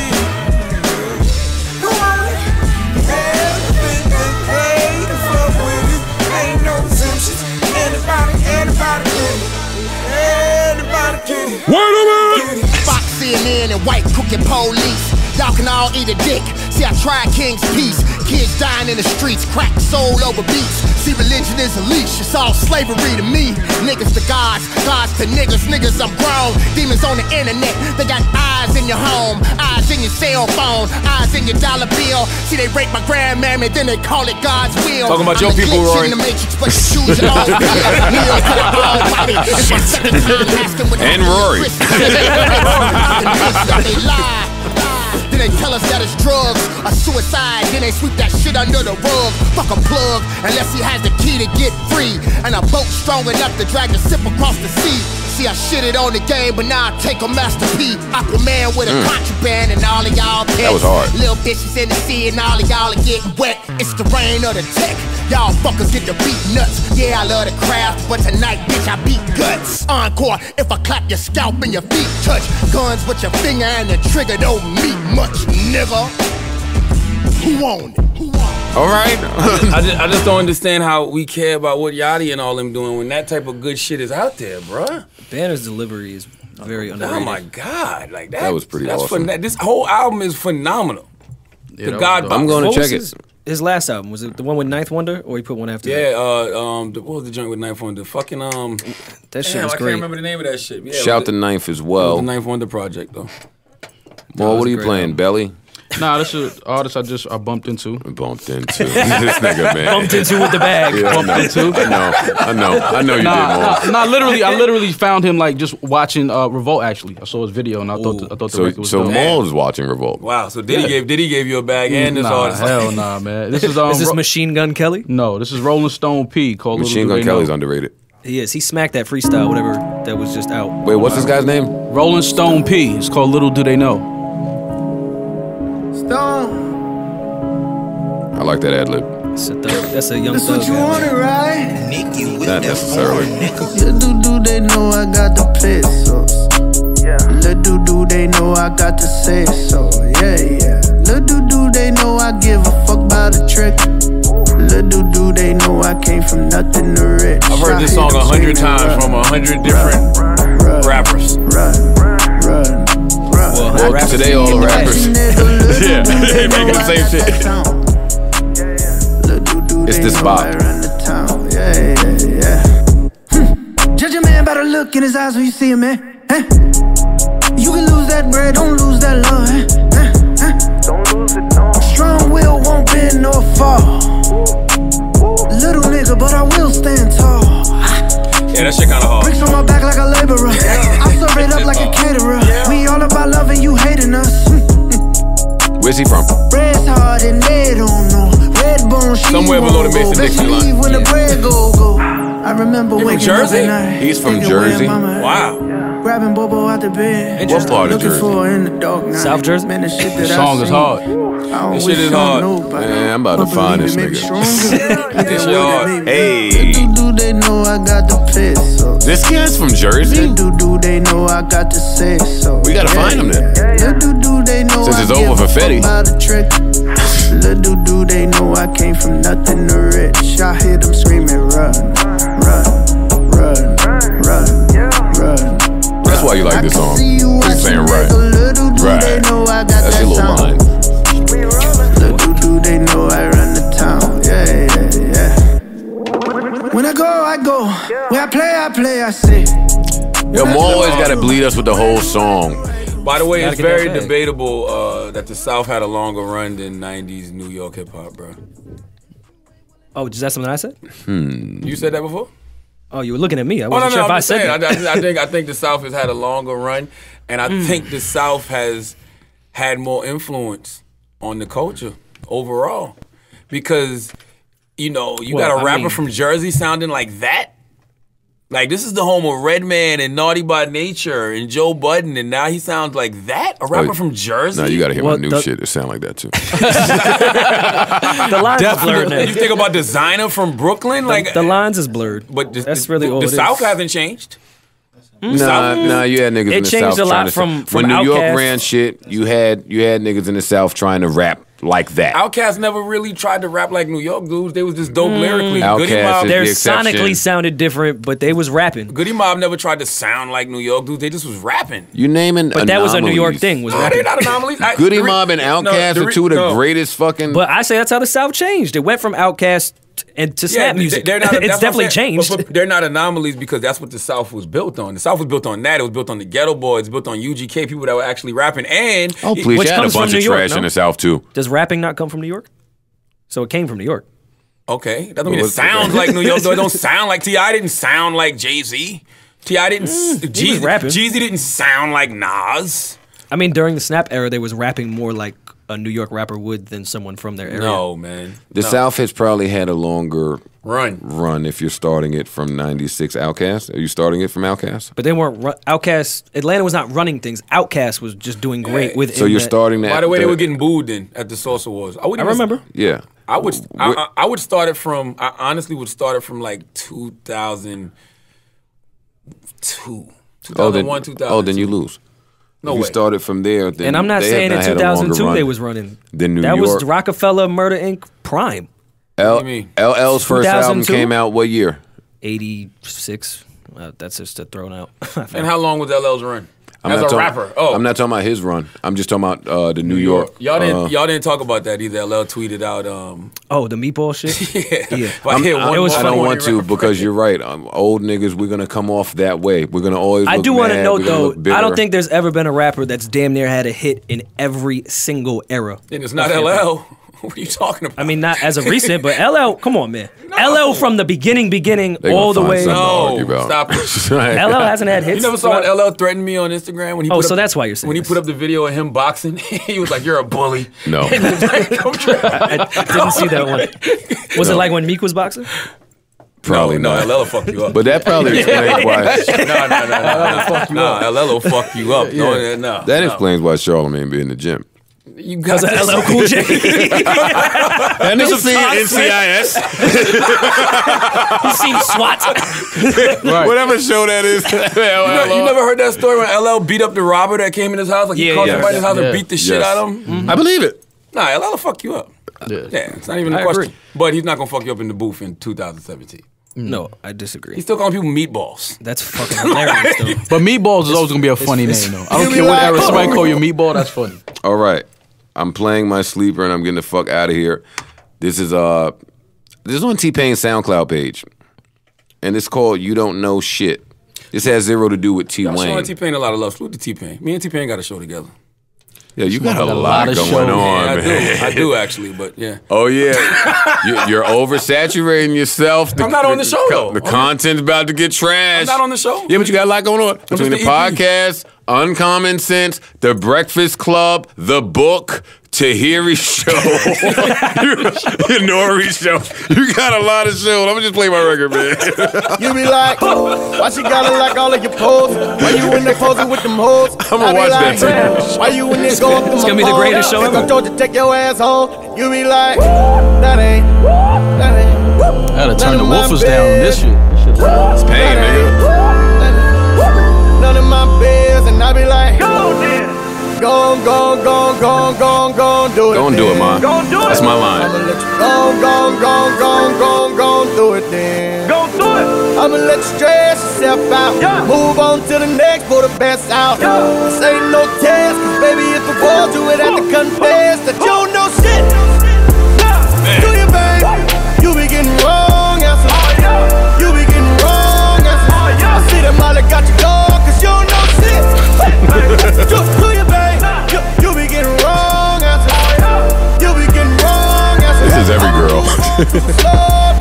Fox, CNN, and white cooking police. Y'all can all eat a dick. See, I tried King's Peace. Kids dying in the streets, crack soul over beats. See, religion is a leash. It's all slavery to me. Niggas to gods, gods to niggas. Niggas, I'm grown. Demons on the internet. They got eyes in your home, eyes in your cell phone, eyes in your dollar bill. See, they rape my grandmammy, then they call it God's will. Talking about I'm your people, Rory. matrix, but you choose your own will. Kneel to the Almighty. It's my second time asking what And Rory. [laughs] they. Then they tell us that it's drugs or suicide. Then they sweep that shit under the rug. Fuck a plug unless he has the key to get free. And a boat strong enough to drag the ship across the sea. See, I shitted on the game, but now I take a Master P. Aquaman with a mm. contraband and all of y'all pets. That was hard. Little bitches in the sea and all of y'all are getting wet. It's the rain of the tech. Y'all fuckers get to beat nuts. Yeah, I love the craft, but tonight, bitch, I beat guts. Encore, if I clap your scalp and your feet touch. Guns with your finger and the trigger don't mean much, nigga. Who on it? Who on it? All right. I just, I just don't understand how we care about what Yachty and all them doing when that type of good shit is out there, bruh. Banner's delivery is very underrated. Oh my god, like that. That was pretty that's awesome. phen- this whole album is phenomenal. Yeah, the God dope. Box. I'm going to check his, it. his last album was it the one with 9th Wonder, or he put one after Yeah, that? uh, um, the, what was the joint with 9th Wonder? Fucking um, That shit damn, was I can't great. remember the name of that shit. Yeah, Shout it the ninth as it was well. the 9th Wonder project though. Well, what are you great playing, album. Belly? Nah, this is artist I just I bumped into. Bumped into [laughs] this nigga, man. Bumped into with the bag. Yeah, I know. I know. I know. I know you Nah, did nah, more. nah, literally, I literally found him like just watching uh, Revolt. Actually, I saw his video and I thought the, I thought the So, record was so dope. Mal was watching Revolt. Wow, so Diddy gave Diddy gave you a bag and this nah, artist. hell nah, man. This [laughs] is um, Is this Machine Gun Kelly? no, this is Rolling Stone P called Machine Little Gun Do They Kelly's Know. underrated. He is. He smacked that freestyle, whatever that was just out. Wait, what's this guy's name? Rolling Stone P. It's called Little Do They Know. I like that ad lib. That's a, thug, that's a young thug. man. Not necessarily. Little do they know I got the pesos. Little do do they know I got to say so. Yeah, yeah. Little do do they know I give a fuck about a trick. Little do they know I came from nothing to rich. I've heard this song a hundred times from a hundred different rappers. Run, run, run. Well, Well, rappers today all the rappers. yeah, [laughs] they making the same shit. It's this bop. Yeah, yeah, yeah. Hmm. Judge a man by the look in his eyes when you see him, man. Huh? You can lose that bread, don't lose that love. Huh? Huh? Huh? Don't lose it, no. Strong will won't bend nor fall. Little nigga, but I will stand tall. Yeah, that shit kind of hard. Bricks on my back like a laborer. I serve it up like a caterer. We all about loving you hating us. [laughs] Where's he from? Bread's hard and they don't know. Red bone, she Somewhere below the. Mason-Dixon line. leave when the bread go go. I remember from waking Jersey? up at. He's from Jersey. Wow. Grabbing Bobo out the bed. What part of Looking Jersey? for in the dark night. South Jersey? Man, the shit that The I song is hard. Don't This wish shit is on hard. Man, I'm about to find this it, make it nigga. [laughs] This shit hard. Hey, Do do they know I got the piss? this guy's from Jersey. Do do they know I got to say so? We gotta find him then. Little do they know Since I it's over for Fetty. about a trick. Little do they know I came from nothing to rich. I hear always gotta bleed us with the whole song. By the way, Gotta it's get that very debatable uh, that the South had a longer run than '90s New York hip hop, bro. Oh, is that something I said? You said that before? Oh, you were looking at me. I Oh wasn't no, sure if I'm I said saying. I, that. I, I think I [laughs] think the South has had a longer run, and I Hmm. think the South has had more influence on the culture overall, because you know you Well, got a I rapper mean- from Jersey sounding like that. Like this is the home of Redman and Naughty by Nature and Joe Budden, and now he sounds like that. A rapper Oh, from Jersey. Now you gotta hear Well, my new the- shit. It sound like that too. [laughs] the lines is blurred And you think about designer from Brooklyn, like The lines is blurred. But the, that's really the, all the it is. South hasn't changed. Hmm? Nah, nah, you had niggas It in the changed South a lot trying to from- from when New York Outkast. ran shit. You had you had niggas in the South trying to rap like that. Outkast never really tried to rap like New York dudes. They was just dope Mm. lyrically. Outkast Goodie Mob, is They're the sonically sounded different, but they was rapping. Goodie Mob never tried to sound like New York dudes. They just was rapping. You naming But that was a New York thing. Was No, rapping. they're not anomalies. I- Goodie Mob and no, Outkast the are two of the no. greatest fucking. But I say that's how the South changed. It went from Outkast and to Yeah, snap they- music. They're not, [laughs] it's that's what I'm definitely changed. But, but they're not anomalies because that's what the South was built on. The South was built on that. It was built on the Geto Boys, built on UGK, people that were actually rapping. And oh please, Which you had a comes from bunch New of York, trash no? in the South too. Does rapping not come from New York? So it came from New York. Okay, that doesn't mean it sounds like New York. though. It don't [laughs] sound like Ti. Didn't sound like Jay Z. T.I. didn't. Mm, he was Jeezy, rapping. Jeezy didn't sound like Nas. I mean, during the snap era, they was rapping more like a New York rapper would than someone from their area. No man. The No. South has probably had a longer run. run if you're starting it from '96 Outkast. Are you starting it from Outkast? But they weren't. Ru- Outkast. Atlanta was not running things. Outkast was just doing great with. So you're starting that. By the way, they were getting booed then at the Source Awards. I, I wouldn't even- remember. Yeah. I would. I, I, I would start it from. I honestly would start it from like 2002. Oh, then, 2002. oh, then you lose. No if you started from there, then And I'm not they saying in had a longer 2002 they was running. than New that York. was Rockefeller Murder Inc. Prime. L- do? LL's first album came out what year? 86. Uh, that's just a thrown out. [laughs] And how long was LL's run? I'm As not a talking- rapper. Oh, I'm not talking about his run. I'm just talking about uh, the New, York. Y'all didn't. uh, y'all didn't talk about that either. LL tweeted out. Um, oh, the meatball shit. [laughs] yeah. Yeah. If I I'm- I'm- It was I don't want to because you're right. Um, old niggas, we're gonna come off that way. We're gonna always. I look do want to mad, note though. I don't think there's ever been a rapper that's damn near had a hit in every single era. And it's not LL. [laughs] What are you talking about? I mean, not as of recent, but LL. Come on, man. [laughs] LL from the beginning, beginning They gonna all the find way. something to No, argue about. stop [laughs] it. LL hasn't had hits. You never saw when LL threatened me on Instagram when he Oh, put so up, that's why you're saying when he this. put up the video of him boxing. he was like, "You're a bully." No. I didn't see that one. Was it like when Meek was boxing? Probably no, not. no, LL will fuck you up. But that probably explains why. no, no, no, no, no, no, LL will fuck you up. No, no, That explains why Charlamagne be in the gym. You got Because of this. LL Cool J. [laughs] That nigga see NCIS. He's seen SWAT. Whatever show that is. [laughs] You, know- you never uh, heard that story when LL beat up the robber that came in his house? Like he Yeah, called yeah. somebody in his house Yeah. and beat the shit out of him? I believe it. Nah, LL will fuck you up. Yeah. Yeah, it's not even a I question. agree. But he's not gonna fuck you up in the booth in 2017. Mm. No, I disagree. He's still calling people meatballs. That's fucking hilarious, [laughs] though. But meatballs is always gonna be a funny name though. I don't care what era somebody call you meatball. That's funny. All right. I'm playing my sleeper and I'm getting the fuck out of here. This is uh this is on T Pain's SoundCloud page. And it's called You Don't Know Shit. This has zero to do with T Wayne. T Pain a lot of love. Salute to T Pain. Me and T Pain got a show together. Yeah, you got a got a lot, lot of going shows. on, Yeah, I man. do. I do actually, but yeah. [laughs] Oh yeah, You- you're oversaturating yourself. The, I'm not on the show, though. The content's about to get trashed. I'm not on the show. Yeah, but you got a lot going on between the the podcast, Uncommon Sense, The Breakfast Club, The Book, Tahiry Show, [laughs] [laughs] your Nori Show. You got a lot of shows. I'm gonna just play my record, man. [laughs] You be like, why she gotta like all of your poses? Why you in there posing with them hoes? I'ma watch like, that too. Why you in there going through It's my gonna be the phone? greatest show If ever. I told you take your ass home, you be like, that ain't, that ain't. I gotta turn the None woofers down on this shit. It's pain, nigga. None of my biz, and I be like, go, go, go, go, go, go, go, do it. Go and do it, then. man. That's my line. I'ma let you go, go, go, go, go, go, do it then. Go do it. I'ma let you stress yourself out. Move on to the next, for the best out. This ain't no test, 'cause baby, if it was, you would have to confess that you don't know shit. Do you, babe? You be getting wrong answers. You be getting wrong answers. I see that Molly got you gone, cause you don't know shit. do, girl.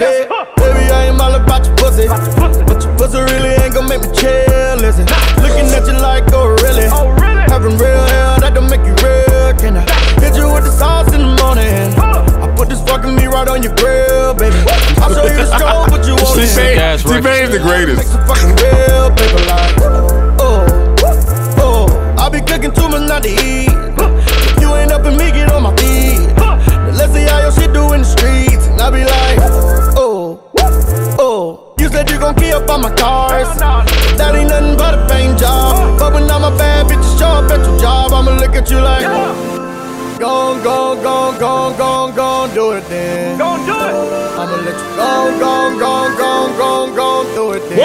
Hey, [laughs] Baby, I ain't all about your pussy. But your pussy really ain't gonna make me chill, listen. Looking at you like, oh, really? Oh, Having real hair, that don't make you real. Can I hit you with the sauce in the morning? I put this fucking meat right on your grill, baby. I'll show you the stroke, but you won't Sick ass. T-Pain's the greatest. Make some fucking real paper like, oh, oh. I be cooking too much not to eat. If you ain't up in me, get on my feet. Now Let's see how I be like, oh, oh. You said you gon' key up on my cars. That ain't nothing but a paint job. But when all my bad bitches show up at your job, I'ma look at you like, go, go, go, go, go, go, do it then. Go do it. I'ma let you go, go, go, go, go, go, do it then.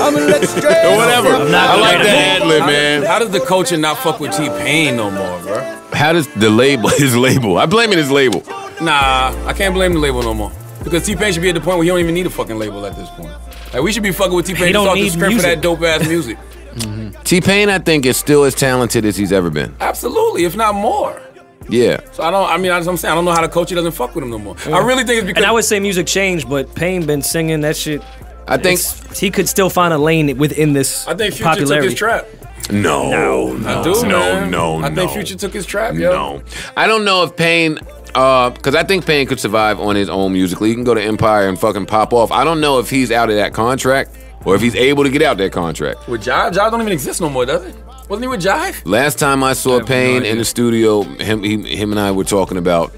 I'ma let you stress. Whatever. I like that ad lib, man. How does the culture not fuck with T Pain no more, bro? How does the label, his label? I blame it his label. Nah, I can't blame the label no more. Because T Pain should be at the point where he don't even need a fucking label at this point. Like we should be fucking with T-Pain just don't off the need script for that dope ass music. Mm-hmm. T Pain, I think, is still as talented as he's ever been. Absolutely, if not more. Yeah. So I don't. I mean, that's what I'm saying. I don't know how the culture doesn't fuck with him no more. I really think it's because And I would say music changed, but Pain been singing that shit. I think he could still find a lane within this I think Future popularity. took his trap. no, no, I do, no, man. no, I no. think Future took his trap, yo. No, I don't know if Pain, Uh, because I think Pain could survive on his own musically. He can go to Empire and fucking pop off. I don't know if he's out of that contract or if he's able to get out that contract. With Jive, Jive don't even exist no more, does it? Wasn't he with Jive? Last time I saw no Pain idea. in the studio, him, he, him and I were talking about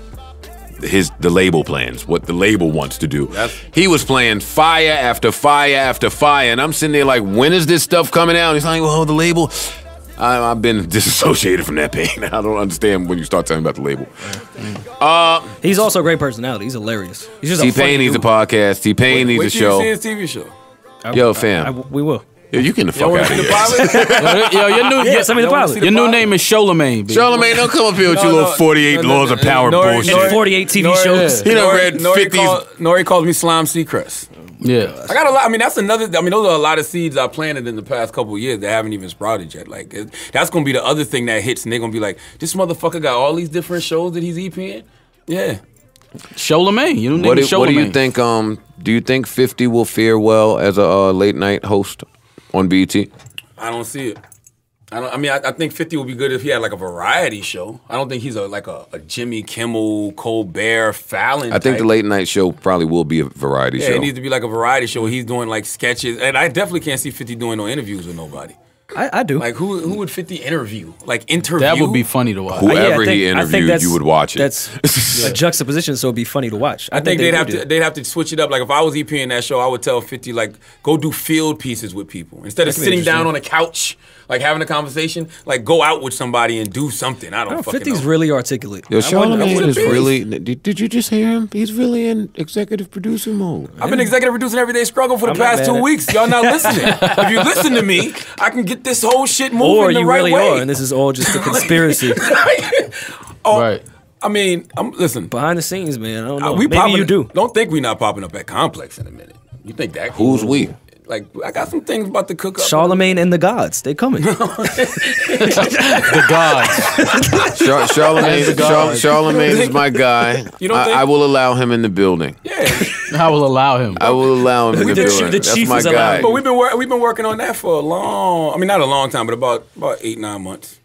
his the label plans, what the label wants to do. That's- he was playing fire after fire after fire, and I'm sitting there like, when is this stuff coming out? He's like, well, the label. I, I've been [laughs] disassociated from that pain. [laughs] I don't understand when you start talking about the label. Uh, he's also a great personality. He's hilarious. He's just T a funny Pain needs a podcast. T Pain needs Wait a till you see his TV show. Yo, I- fam. we will. Yo, you getting the fuck out of here. [laughs] Yo, your new, Yeah, your, send me the pilot. see your new pilot? name is Charlamagne. baby. Charlamagne, don't come up here with your No, little no, 48 no, no, laws no, of power Nori- bullshit. Nori- 48 TV Nori- shows. He done Nori- read Nori 50s. call- Nori calls me Slime Seacrest. Yeah. I got a lot. I mean, that's another. I mean, those are a lot of seeds I planted in the past couple of years that haven't even sprouted yet. Like it, that's gonna be the other thing that hits, and they're gonna be like, "This motherfucker got all these different shows that he's EPing." Yeah, Charlamagne. Your new name What do, is what do you think? Um, do you think 50 will fare well as a uh, late night host on BET? I don't see it. I don't. I mean, I, I think Fifty would be good if he had like a variety show. I don't think he's a like a, a Jimmy Kimmel, Colbert, Fallon. I think type. the late night show probably will be a variety Yeah, show. it needs to be like a variety show. where He's doing like sketches, and I definitely can't see Fifty doing no interviews with nobody. I, I do. Like who who would 50 interview? Like interview. That would be funny to watch. Who- Uh, yeah, I whoever he think- I think interviewed, you would watch it. That's [laughs] a juxtaposition, so it'd be funny to watch. I think they'd they have to do that. they'd have to switch it up. Like if I was EP in that show, I would tell 50 like go do field pieces with people instead of That could be sitting down on a couch like having a conversation. Like go out with somebody and do something. I don't No, fucking 50's know. really articulate. Yo, I wouldn't- I Charlamagne is really. Did, did you just hear him? He's really in executive producer mode. I've been executive producing Everyday Struggle for the I'm past two weeks. Y'all not listening. if you listen to me, I can get this whole shit moving Or the you right really way. are, and this is all just a [laughs] conspiracy. [laughs] oh, Right. I mean, I'm listen. Behind the scenes, man. I don't uh, know. we Maybe popping, you do. Don't think we're not popping up at Complex in a minute. You think that? Who's we? Like I got some things about to cook up. Charlamagne and the gods, they coming. [laughs] The gods. Char- Charlamagne, the Char- God. Charlamagne is my guy. [laughs] You don't I, think- I will allow him in the building. Yeah, I will allow him. I will allow him in the The building. chief- the That's my is guy. allowed. but we've been wor- we've been working on that for a long. I mean, not a long time, but about about eight nine months.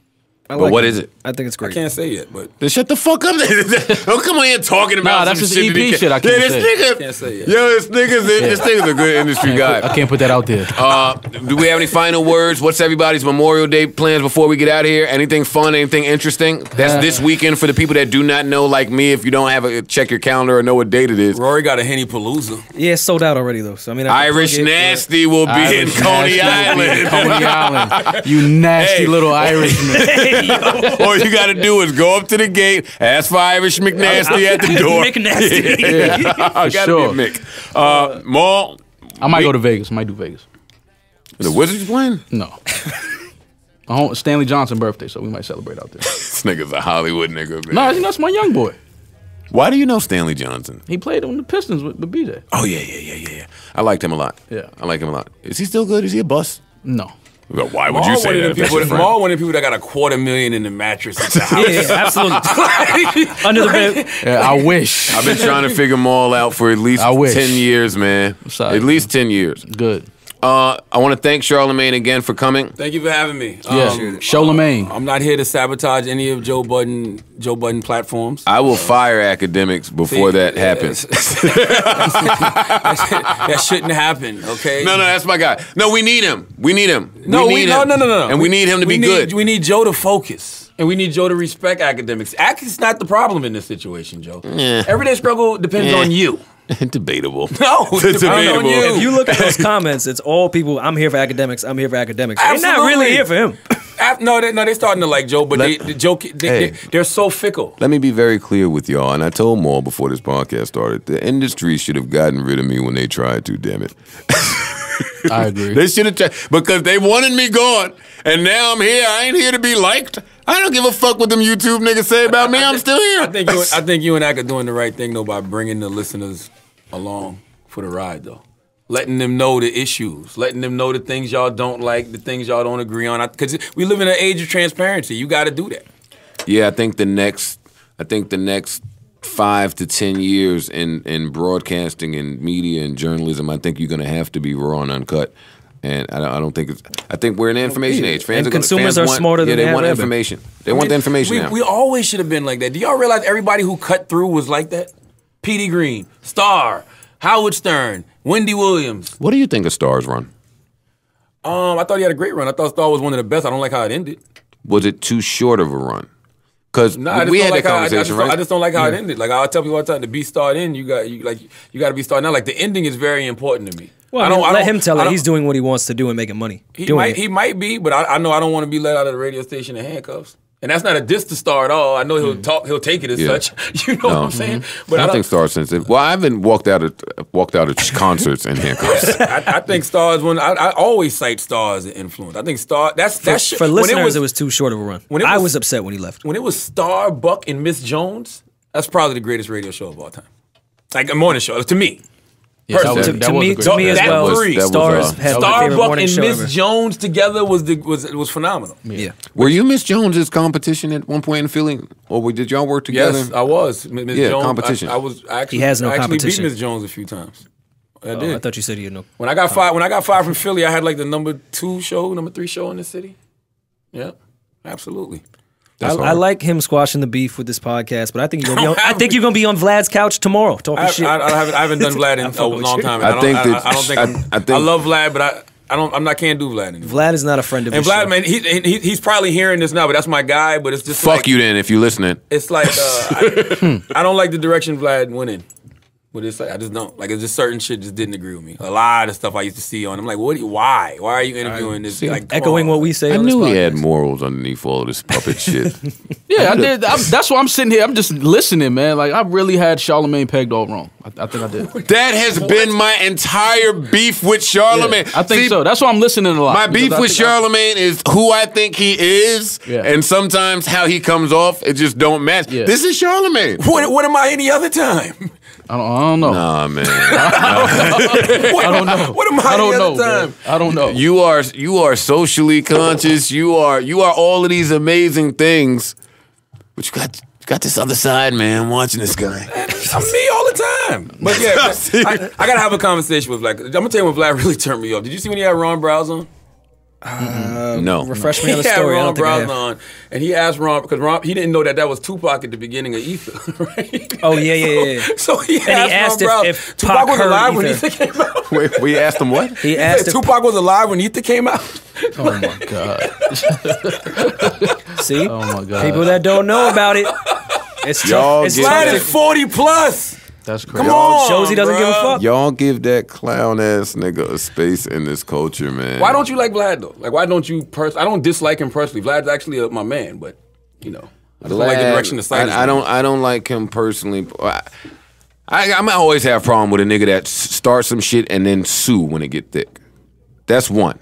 I But like what it. is it? I think it's great. I can't say yet, but Then shut the fuck up. [laughs] Don't come on here talking about Nah, that's some just shit EP that shit I can't this say. nigga, Can't say it. Yo, this nigga's this nigga's a good [laughs] industry guy. I can't put that out there. Uh, do we have any final words? What's everybody's Memorial Day plans before we get out of here? Anything fun? Anything interesting? That's this weekend for the people that do not know, like me. If you don't have a check your calendar or know what date it is, Rory got a Henny Palooza. Yeah, it's sold out already though. So I mean, I Irish Nasty will be in Coney nasty will be in Island. Coney Island. You nasty Hey. little Irishman. [laughs] [laughs] All you got to do is go up to the gate, ask for Irish McNasty at the [laughs] door. McNasty. [laughs] Yeah, I gotta sure. be Mick. Uh, Mal, I might go to Vegas. I might do Vegas. the Wizards playing? No. My home, Stanley Johnson birthday, so we might celebrate out there. This nigga's a Hollywood nigga. Man. No, you know, that's my young boy. Why do you know Stanley Johnson? He played on the Pistons with, with BJ. Oh yeah, yeah, yeah, yeah, yeah. I liked him a lot. Yeah. I like him a lot. Is he still good? Is he a bust? No. Well, Why would Mal you one say of that? them if that's people, your? Mal one of the people that got a quarter million in the mattress at the house. Yeah, yeah, absolutely. [laughs] Under the bed. Yeah, I wish. I've been trying to figure Mal out for at least I wish. ten years, man. Sorry. At least ten years. Good. Uh, I want to thank Charlamagne again for coming. Thank you for having me. Yeah. Um, Charlamagne. I'm not here to sabotage any of Joe Budden Joe Budden platforms. I will fire Akademiks before See, that yeah, happens. [laughs] that shouldn't happen. Okay. No, no, that's my guy. No, we need him. We need him. No, we, need no, him. no, no, no, no. And we, need him to we be need- good. We need Joe to focus, and we need Joe to respect Akademiks. Akademiks not the problem in this situation, Joe. Everyday struggle depends Eh. on you. [laughs] Debatable. [laughs] No, [laughs] It's debatable. you. If you look at those comments, it's all people. I'm here for Akademiks. I'm here for Akademiks. They're not really here for him. No, they, no, they're starting to like Joe, but they, Let- the Joe, they, Hey. they, they're so fickle. Let me be very clear with y'all, and I told Mal before this podcast started. The industry should have gotten rid of me when they tried to. Damn it. I agree. They should have tried because they wanted me gone, and now I'm here. I ain't here to be liked. I don't give a fuck what them YouTube niggas say about me. I'm still here. I think you, I think you and Ak are doing the right thing though by bringing the listeners along for the ride though, letting them know the issues, letting them know the things y'all don't like, the things y'all don't agree on. Because we live in an age of transparency. You got to do that. Yeah, I think the next, I think the next five to ten years in in broadcasting and media and journalism, I think you're gonna have to be raw and uncut. And I don't, I don't think it's. I think we're in an information age. Fans And are gonna, consumers fans are want, smarter yeah, than they they want have ever. information. They want the information we, now. We always should have been like that. Do y'all realize everybody who cut through was like that? Petey Greene, Star, Howard Stern, Wendy Williams. what do you think of Stars Run? Um, I thought he had a great run. I thought Star was one of the best. I don't like how it ended. Was it too short of a run? Because No, I just we don't had like that how, I, I conversation, just right? I just don't like how it ended. Like I'll tell people all the time, to be started in, you got you like you got to be starting out. Like the ending is very important to me. Well, I I don't I let don't- him tell I it. don't- He's doing what he wants to do and making money. He doing might it. he might be, but I, I know I don't want to be let out of the radio station in handcuffs. And that's not a diss to Star at all. I know he'll talk, he'll take it as Mm. Yeah. such. [laughs] You know what I'm saying? But I, I, don't, think Stars sensitive. Well, I haven't walked out of walked out of concerts in handcuffs. [laughs] I, I think Star is one. I, I always cite Star as an influence. I think Star. That's For, that's for when listeners, it was, too short of a run. when it I was- was upset when he left. when it was Star, Buck, and Miss Jones. That's probably the greatest radio show of all time. Like a morning show to me. Yes, that was, Personally. that to me, to me as That well. three. That was, Stars uh, had my Star, favorite Buck, morning and Miss. Jones together was the was was phenomenal. Yeah. Were you Miss Jones's competition at one point in Philly, or did y'all work together? Yes, I was. M- Ms. Yeah, Jones, competition. I, I was. I actually, He has no I actually competition. beat Miss Jones a few times. I Oh, did. I thought you said you know. when I got fired, when I got fired from Philly, I had like the number two show, number three show in the city. Yeah, absolutely. I, I like him squashing the beef with this podcast, but I think you're gonna be [laughs] on, I think you're gonna be on Vlad's couch tomorrow talking I, shit. I, I haven't, I haven't done [laughs] Vlad in a long time. I I, don't, think I, that- I don't think I- I'm- I think- I love Vlad, but I I don't. I'm not can't do Vlad anymore. Vlad is not a friend of And Vlad, show. man, he, he he's probably hearing this now, but that's my guy. But it's just Fuck like, you then if you listening. It's like uh, I, [laughs] I don't like the direction Vlad went in. But it's like I just don't like. It's just certain shit just didn't agree with me. A lot of stuff I used to see on. I'm like, what? Do you, why? Why are you interviewing this? Like Echoing on. what we say I on this knew he had morals underneath all of this puppet [laughs] shit. Yeah, I did. I'm, that's why I'm sitting here. I'm just listening, man. Like I really had Charlamagne pegged all wrong. I, I think I did. [laughs] That has been my entire beef with Charlamagne. I think See, so. That's why I'm listening a lot. My beef with think I- Charlamagne is who I think he is, Yeah. and sometimes how he comes off. It just don't match. Yeah. This is Charlamagne. What, what am I any other time? I don't, I don't know. Nah, man. [laughs] I don't know. What am I I don't any know. time? I don't know. you are you are socially conscious. You are you are all of these amazing things, but you got you got this other side, man. Watching this guy. I see all the time. But yeah, [laughs] I, I gotta have a conversation with Vlad. I'm gonna tell you when Vlad [laughs] really turned me off. Did you see when he had Ron Browz on? Uh, no. Refresh [laughs] me on the he had story. I Ron don't think I Browz have. on, and he asked Ron because Ron he didn't know that that was Tupac at the beginning of Ether, [laughs] right? Oh yeah, yeah, yeah. yeah. So he he asked, asked Ron if- Browz, if Tupac was heard alive when Ether. Ether came out. Wait, we asked him what? [laughs] He He asked said if, Tupac was alive when Ether came out. Oh my god. see Oh my god. people that don't know about it. It's tough. Y'all It's get tough. Vlad to- is 40 plus. That's crazy. Come on, shows he doesn't give a fuck. Y'all give that clown ass nigga a space in this culture, man. Why don't you like Vlad though? Like, why don't you? Pers- I don't dislike him personally. Vlad's actually uh my man, but you know, I don't like the Vlad, direction the site. is I, I don't. I don't like him personally. I, I, I might always have a problem with a nigga that s- starts some shit and then sue when it get thick. That's one.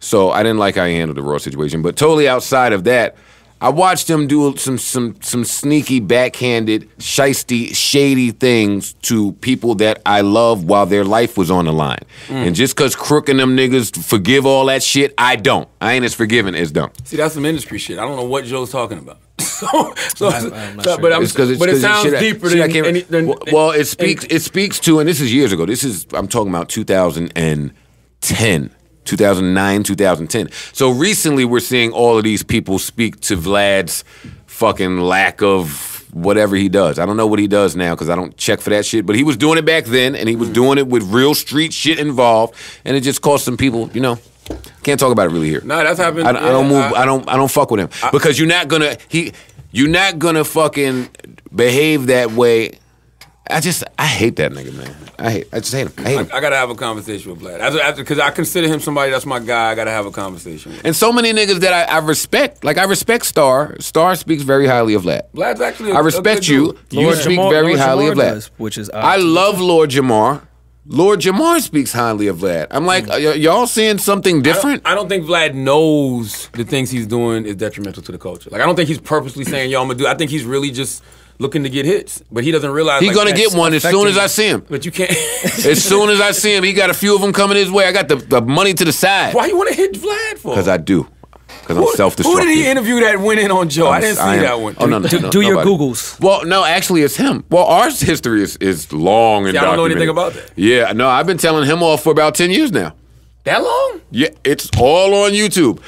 So I didn't like how he handled the Raw situation. But totally outside of that, I watched him do some some some sneaky, backhanded, shisty, shady things to people that I love while their life was on the line. Mm. And just cause Crook and them niggas forgive all that shit, I don't. I ain't as forgiving as them. See, that's some industry shit. I don't know what Joe's talking about. [laughs] so, so, I'm not so- sure. but I'm, It's it's but it sounds shit deeper shit I than, any, than well, well, it speaks it speaks to, and this is years ago. This is I'm talking about 2010, 2009, 2010. So recently, we're seeing all of these people speak to Vlad's fucking lack of whatever he does. I don't know what he does now because I don't check for that shit. But he was doing it back then, and he was mm. doing it with real street shit involved, and it just caused some people, you know. Can't talk about it really here. No, that's happened. I, I don't move. I, don't. I don't fuck with him because you're not gonna. He. You're not gonna fucking behave that way. I just. I hate that nigga, man. I hate. I just hate him. I hate him. I, I gotta have a conversation with Vlad because I consider him somebody that's my guy. I gotta have a conversation. with. And so many niggas that I, I respect. Like I respect Star. Star speaks very highly of Vlad. Vlad's actually. a- I a respect good you. dude. You Lord speak Jamar- very Lord highly Jamar of Vlad. does, which is I love Lord Jamar. Lord Jamar speaks highly of Vlad. I'm like, mm. y- y'all seeing something different? I don't think Vlad knows the things he's doing is detrimental to the culture. Like I don't think he's purposely saying, "Yo, I'm gonna do." I think he's really just looking to get hits, but he doesn't realize he's like, gonna get one as soon as I see him. But you can't. [laughs] As soon as I see him, he got a few of them coming his way. I got the, the money to the side Why you want to hit Vlad for? because I do. Because I'm self-destructive. Who did he interview that went in on Joe? I didn't see I that one. Oh no, no, Do- no, do your. Googles. Well, no, actually, it's him. Well, our history is, is long and See, I don't know anything about that. Yeah, no, I've been telling him off for about ten years now. That long? Yeah, it's all on YouTube.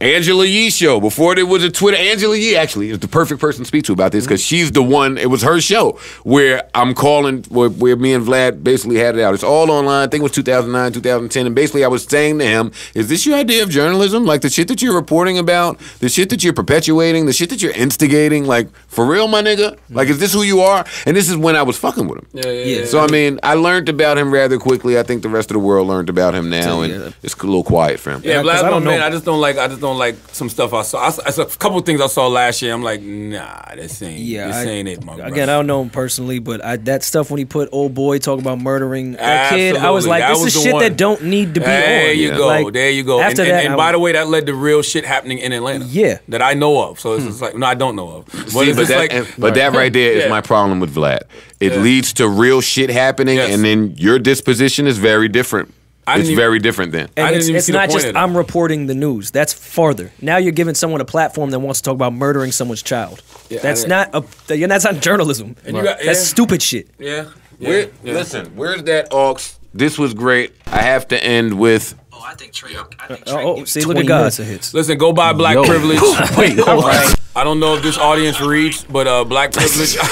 Angela Yee show before there was a Twitter. Angela Yee actually is the perfect person to speak to about this because mm-hmm. she's the one. It was her show where I'm calling where, where me and Vlad basically had it out. It's all online. I think it was 2009, 2010, and basically I was saying to him, "Is this your idea of journalism? Like the shit that you're reporting about, the shit that you're perpetuating, the shit that you're instigating? Like for real, my nigga? Mm-hmm. Like is this who you are?" And this is when I was fucking with him. Yeah, yeah, yeah. So I mean, I learned about him rather quickly. I think the rest of the world learned about him now, Yeah. and it's a little quiet for him. Yeah, Yeah, 'cause Vlad's I my don't man. know. I just don't like. I just don't like some stuff I saw. I, saw- I saw a couple of things I saw last year. I'm like, nah, this ain't. Yeah, this I- ain't it, my Again, I don't know him personally, but I, that stuff when he put old boy talking about murdering a kid, I was like, That this was is the shit one. that don't need to be There on. you Yeah. go. Like, there you go. After and, that, and, and I- by the way, that led to real shit happening in Atlanta. Yeah. that I know of. So it's hmm. just like no, I don't know of. But See, but that, like, and- but that right there is Yeah. my problem with Vlad. It Yeah. leads to real shit happening, Yes. and then your disposition is very different. I It's even- very different then. I And didn't it's, even it's see the not point just. I'm reporting the news. That's farther. Now you're giving someone a platform that wants to talk about murdering someone's child. Yeah, that's didn't- not a. You're that's not journalism. And you got- That's stupid shit. Yeah. yeah, Where, yeah. Listen, where's that aux? This was great. I have to end with. Oh, I think Trey. I think uh, Trey. oh, see, look at God. Hits. Listen, go buy Black Yo. Privilege. [laughs] Wait, hold on. I don't know if this audience reads, but uh, Black Privilege [laughs]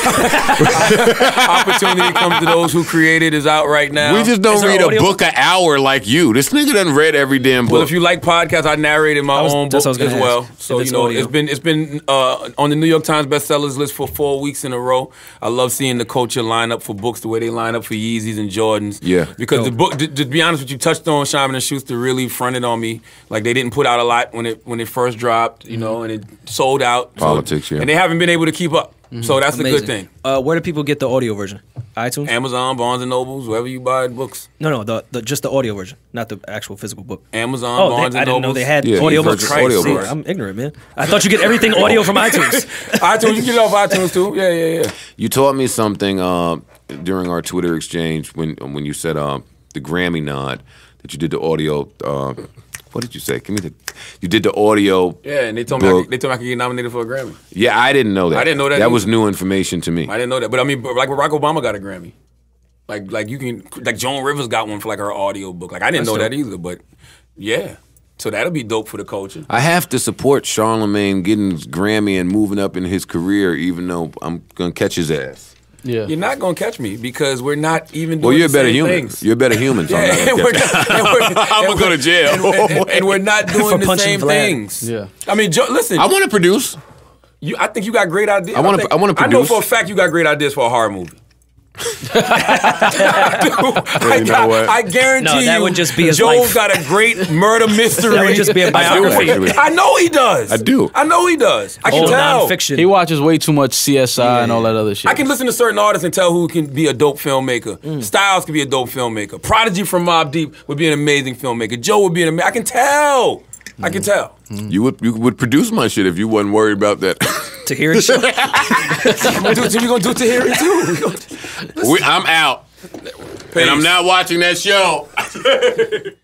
opportunity comes to those who created is out right now. We just don't there read a audio- book an hour like you. This nigga done read every damn book. Well, if you like podcasts, I narrated my was- own book what I was as gonna well. So you know, audio. it's been it's been uh, on the New York Times bestsellers list for four weeks in a row. I love seeing the culture line up for books the way they line up for Yeezys and Jordans. Yeah. because the book, to, to be honest with you, touched on Simon and Schuster really fronted on me. Like they didn't put out a lot when it when it first dropped, you know, and it sold out. So- Politics, yeah. and they haven't been able to keep up. So that's a Amazing. good thing. Uh, where do people get the audio version? iTunes? Amazon, Barnes and Nobles, wherever you buy books. no, no, the, the just the audio version, not the actual physical book. Amazon, Oh, they, Barnes I and didn't know they had Yeah, audio virtual books. audio See. I'm ignorant, man. I thought you get everything audio from [laughs] iTunes. iTunes, you get it off iTunes too. Yeah, yeah, yeah. You taught me something uh, during our Twitter exchange when when you said uh, the Grammy nod that you did the audio. What did you say? Give me the. You did the audio. Yeah, and they told me I could, they told me I could get nominated for a Grammy. Yeah, I didn't know that. I didn't know that That either. was new information to me. I didn't know that, but I mean, but like Barack Obama got a Grammy. Like, like you can, like Joan Rivers got one for like her audio book. Like I didn't know that either, but yeah. So that'll be dope for the culture. I have to support Charlamagne getting his Grammy and moving up in his career, even though I'm gonna catch his ass. Yeah. You're not gonna catch me because we're not even. Doing Well, you're a the better same human. Things. You're a better human. So I'm Yeah, [laughs] gonna we're catch not, you. and we're- [laughs] I'm gonna go to jail. and, and- and we're not [laughs] doing the same Vlad. things. Yeah. I mean, Joe, listen. I want to produce. You, I think you got great ideas. I wanna- think- I wanna I know for a fact you got great ideas for a horror movie. [laughs] I, you know got- what? I guarantee No, that you, would just be his Joe's life. got a great murder mystery. [laughs] That would just be a do, biography. actually. I know he does. I do. I know he does. I can All tell. nonfiction. He watches way too much CSI and all that other shit. I can listen to certain artists and tell who can be a dope filmmaker. Mm. Styles could be a dope filmmaker. Prodigy from Mobb Deep would be an amazing filmmaker. Joe would be an amazing. I can tell. I can tell. You would you would produce my shit if you wasn't worried about that. to hear it. I'm gonna do it. We're gonna do it to hear it too. We gonna- we, I'm out, and I'm not watching that show. [laughs]